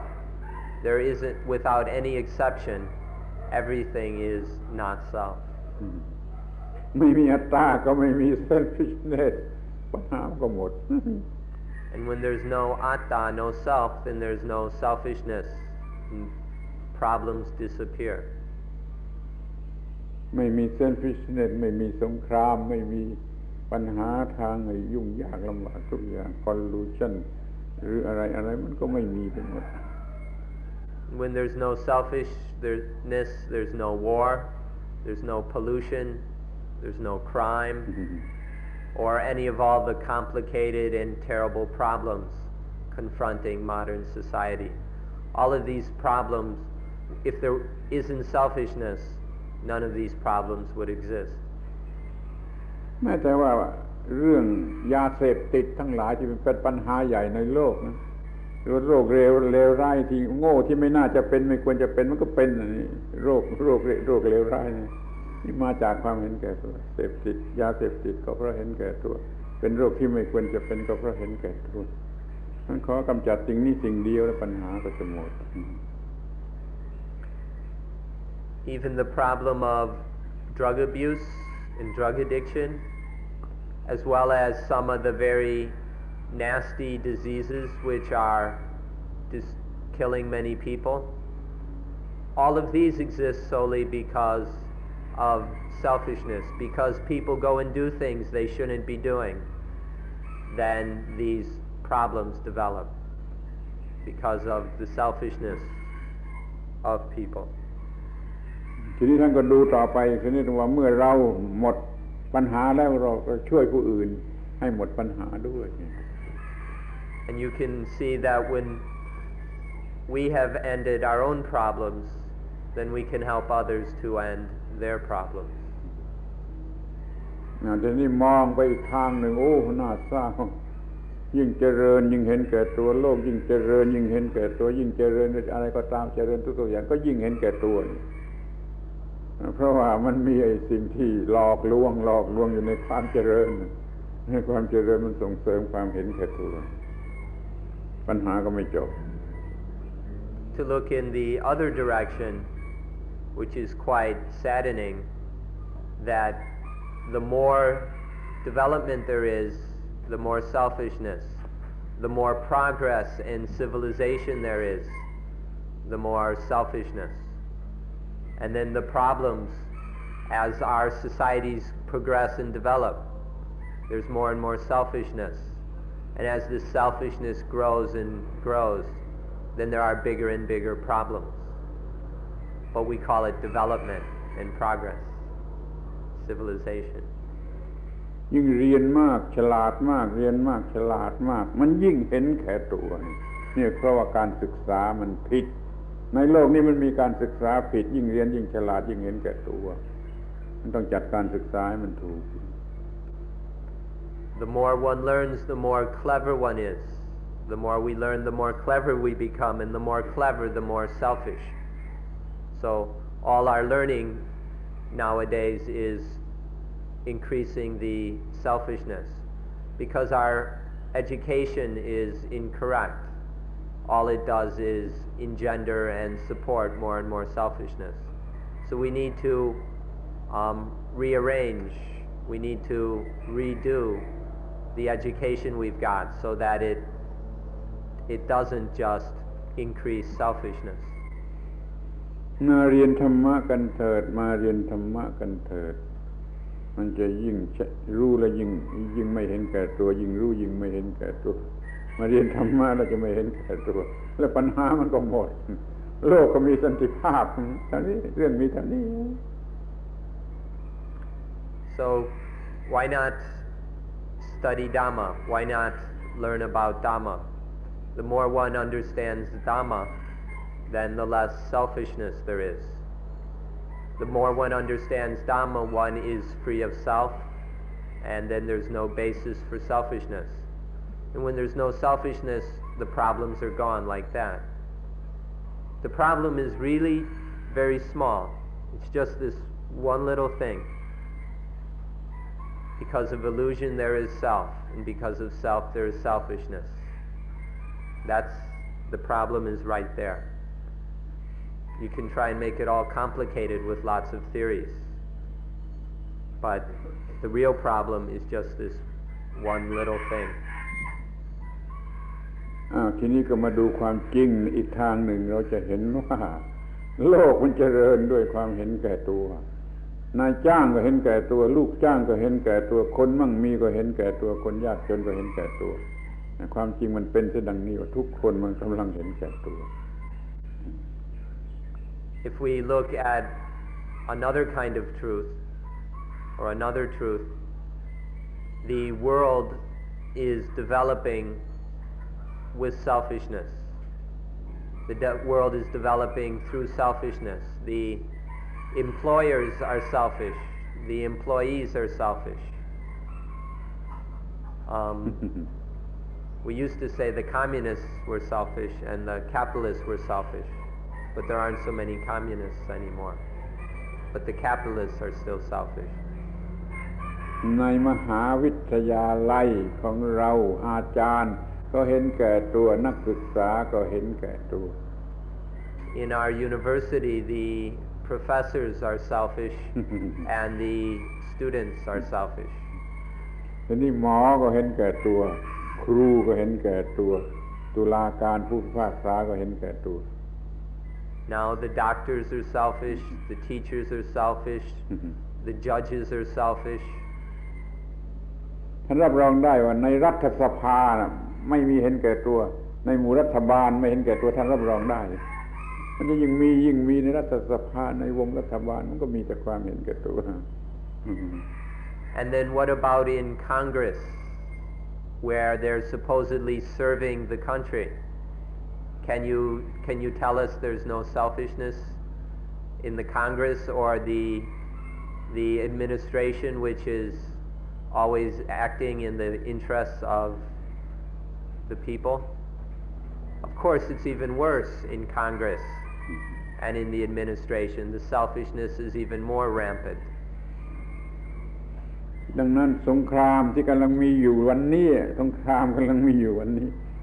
[SPEAKER 2] There isn't, without any exception, everything is not self.
[SPEAKER 3] ไม่มีอัตตาก็ไม่มีเส้นฟิชเนสปัญหามันก็หมด
[SPEAKER 2] And when there's no atta, no self, then there's no selfishness. and Problems disappear.
[SPEAKER 3] ไม่มีเส้นฟิชเนสไม่มีสงคราม ไม่มีปัญหาทางไอ้ยุ่งยากลำบากทุกอย่างคอนลูชันหรืออะไรอะไรมันก็ไม่มีไปหมด
[SPEAKER 2] When there's no selfishness, there's no war, there's no pollution, there's no crime, or any of all the complicated and terrible problems confronting modern society. All of these problems, if there isn't selfishness, none of these problems would exist.
[SPEAKER 3] แม้แต่ว่าเรื่องยาเสพติดทั้งหลายที่เป็นปัญหาใหญ่ในโลกนะหรือว่าโรคเร็วเลวร้ายที่โง่ที่ไม่น่าจะเป็นไม่ควรจะเป็นมันก็เป็นอันนี้โรคโรคโรคเลวร้ายนี่ นี่มาจากความเห็นแก่ตัวเสพติด ยาเสพติดก็เพราะเห็นแก่ตัว เป็นโรคที่ไม่ควรจะเป็นก็เพราะเห็นแก่ตัวมันขอกำจัดสิ่งนี้สิ่งเดียวแล้วปัญหาก็จะหมด
[SPEAKER 2] Even the problem of drug abuse and drug addiction, as well as some of the very nasty diseases which are dis- killing many people, all of these exist solely because of selfishness, because people go and do things they shouldn't be doing, then these problems develop because of the selfishness of people.
[SPEAKER 3] ทีนี้ท่านก็ดูต่อไปทีนี้ว่าเมื่อเราหมดปัญหาแล้วเราก็ช่วยผู้อื่น ให้หมดปัญหาด้วย
[SPEAKER 2] And you can see that when we have ended our own problems, then we can help others to end their problems.
[SPEAKER 3] อ่าทีนี้มองไปอีกทางหนึ่งโอ้น่าเศร้ายิ่งเจริญ ยิ่งเห็นแก่ตัวโลก ยิ่งเจริญ ยิ่งเห็นแก่ตัว ยิ่งเจริญอะไรก็ตามเจริญทุกๆอย่างก็ยิ่งเห็นแก่ตัวนี่เพราะว่ามันมีไอ้สิ่งที่หลอกลวงหลอกลวงอยู่ในความเจริญให้ความเจริญมันส่งเสริมความเห็นแก่ตัวปัญหาก็ไม่จบ
[SPEAKER 2] To look in the other direction, which is quite saddening, that the more development there is, the more selfishness, the more progress in civilization there is, the more selfishness. And then the problems as our societies progress and develop, there's more and more selfishness. And as this selfishness grows and grows, then there are bigger and bigger problems But we call it development and progress, civilization.
[SPEAKER 3] ยิ่งเรียนมากฉลาดมาก เรียนมากฉลาดมาก มันยิ่งเห็นแก่ตัวเนี่ยเพราะว่าการศึกษามันผิด ในโลกนี้มันมีการศึกษาผิด ยิ่งเรียนยิ่งฉลาดยิ่งเห็นแก่ตัว มันต้องจัดการศึกษาให้มันถูก
[SPEAKER 2] The more one learns, the more clever one is. The more we learn, the more clever we become, and the more clever, the more selfish. so all our learning nowadays is increasing the selfishness because our education is incorrect. All it does is engender and support more and more selfishness. So we need to um, rearrange, we need to redo the education we've got so that it, it doesn't just increase selfishness.
[SPEAKER 3] มาเรียนธรรมะกันเถิด มาเรียนธรรมะกันเถิด มันจะยิ่งรู้แล้วยิ่ง ยิ่งไม่เห็นแก่ตัว ยิ่งรู้ยิ่งไม่เห็นแก่ตัว มาเรียนธรรมะแล้วจะไม่เห็นแก่ตัว แล้วปัญหามันก็หมด โลกก็มีสันติภาพเท่านี้เรื่องมีเท่านี้
[SPEAKER 2] So why not study Dhamma? Why not learn about Dhamma? The more one understands Dhamma, then the less selfishness there is. the more one understands Dhamma, one is free of self, and then there's no basis for selfishness. And when there's no selfishness, the problems are gone like that. The problem is really very small. It's just this one little thing. Because of illusion, there is self, and because of self, there is selfishness. That's the problem is right there. You can try and make it all complicated with lots of theories. But the real problem is just this one little thing.
[SPEAKER 3] อ้าวทีนี้ก็มาดูความจริงอีกทางหนึ่งเราจะเห็นว่าโลกมันเจริญด้วยความเห็นแก่ตัวนายจ้างก็เห็นแก่ตัว ลูกจ้างก็เห็นแก่ตัวคนมั่งมีก็เห็นแก่ตัวคนยากจนก็เห็นแก่ตัว ความจริงมันเป็นเช่นดังนี้ว่าทุกคนมันกำลังเห็นแก่ตัว
[SPEAKER 2] If we look at another kind of truth, or another truth, the world is developing with selfishness. The de- world is developing through selfishness. The employers are selfish. The employees are selfish. Um, we used to say the communists were selfish and the capitalists were selfish, but there aren't so many communists anymore. But the capitalists are still selfish.
[SPEAKER 3] ในมหาวิทยาลัยของเราอาจารย์ ก็เห็นแก่ตัวนักศึกษาก็เห็นแก่ตัว
[SPEAKER 2] In our university, the professors are selfish and the students are selfish.
[SPEAKER 3] ทีนี้หมอก็เห็นแก่ตัว ครูก็เห็นแก่ตัว ตุลาการผู้พิพากษาก็เห็นแก่ตัว
[SPEAKER 2] Now the doctors are selfish, the teachers are selfish, the judges are selfish.
[SPEAKER 3] ท่านรับรองได้ว่าในรัฐสภานะไม่มีเห็นแก่ตัว ในหมู่รัฐบาลไม่เห็นแก่ตัวท่านรับรองได้ มันจะยิ่งมียิ่งมีในรัฐสภาในวงรัฐบาลมันก็มีแต่ความเห็นแก่ตัว
[SPEAKER 2] And then what about in Congress, where they're supposedly serving the country? Can you, can you tell us there's no selfishness in the Congress or the, the administration which is always acting in the interests of the people? Of course, it's even worse in Congress and in the administration. The selfishness is even more rampant.
[SPEAKER 3] ดังนั้นสงครามที่กำลังมีอยู่วันนี้สงครามกำลังมีอยู่วันนี้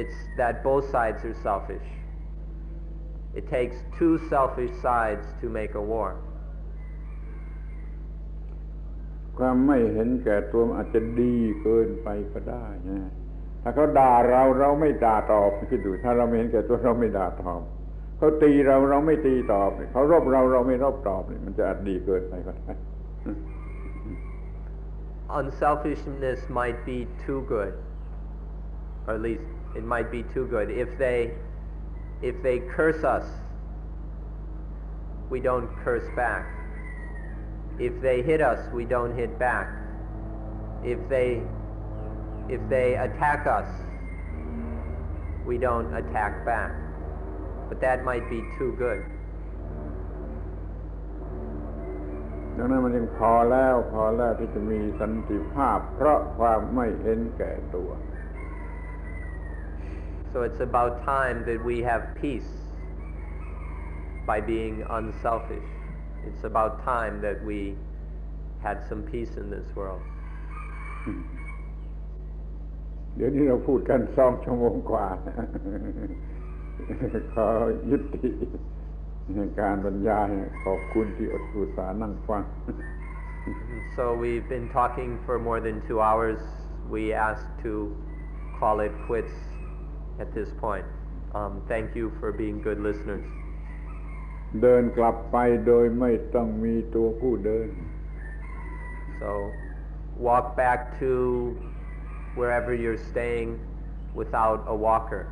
[SPEAKER 2] It's that both sides are selfish. It takes two selfish sides to make a war.
[SPEAKER 3] ความไม่เห็นแก่ตัวมันอาจจะดีเกินไปก็ได้นะถ้าเขาด่าเราเราไม่ด่าตอบคิดดู ถ้าเราไม่เห็นแก่ตัวเราไม่ด่าตอบเขาตีเราเราไม่ตีตอบเขารบเราเราไม่รบตอบนี่มันจะอาจดีเกินไปก็ได้
[SPEAKER 2] Unselfishness might be too good, or at least it might be too good. If they, if they curse us, we don't curse back. If they hit us, we don't hit back. If they, if they attack us, we don't attack back. But that might be too good.
[SPEAKER 3] ดังนั้นมันจึงพอแล้วพอแล้วที่จะมีสันติภาพ เพราะความไม่เห็นแก่ตัว
[SPEAKER 2] So it's about time that we have peace by being unselfish. It's about time that we had some peace in this world.
[SPEAKER 3] เดี๋ยวนี้เราพูดกันสองชั่วโมงกว่า ขอยุติการบรรยายขอบคุณที่อดอุตสาห์นั่งฟัง
[SPEAKER 2] So we've been talking for more than two hours. We ask to call it quits at this point. Um, thank you for being good listeners.
[SPEAKER 3] เดินกลับไปโดยไม่ต้องมีตัวผู้เดิน
[SPEAKER 2] So walk back to wherever you're staying without a walker.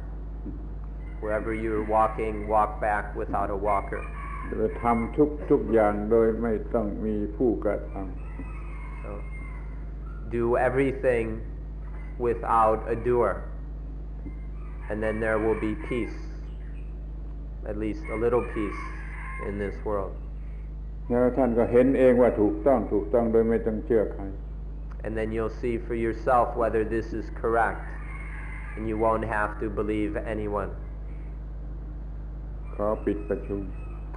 [SPEAKER 2] Wherever you're walking, walk back without a walker.
[SPEAKER 3] จะทำทุกทุกอย่างโดยไม่ต้องมีผู้กระท
[SPEAKER 2] So do everything without a doer. and then there will be peace, at least a little peace in this world. And then you'll see for yourself whether this is correct, and you won't have to believe anyone.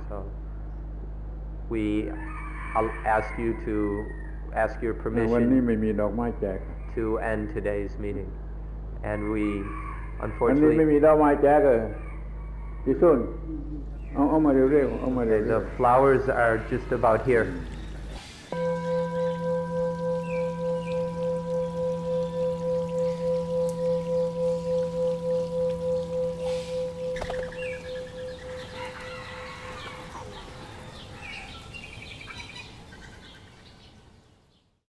[SPEAKER 2] So we ask you to ask your permission to end today's meeting, and we Unfortunately, The flowers are just about here.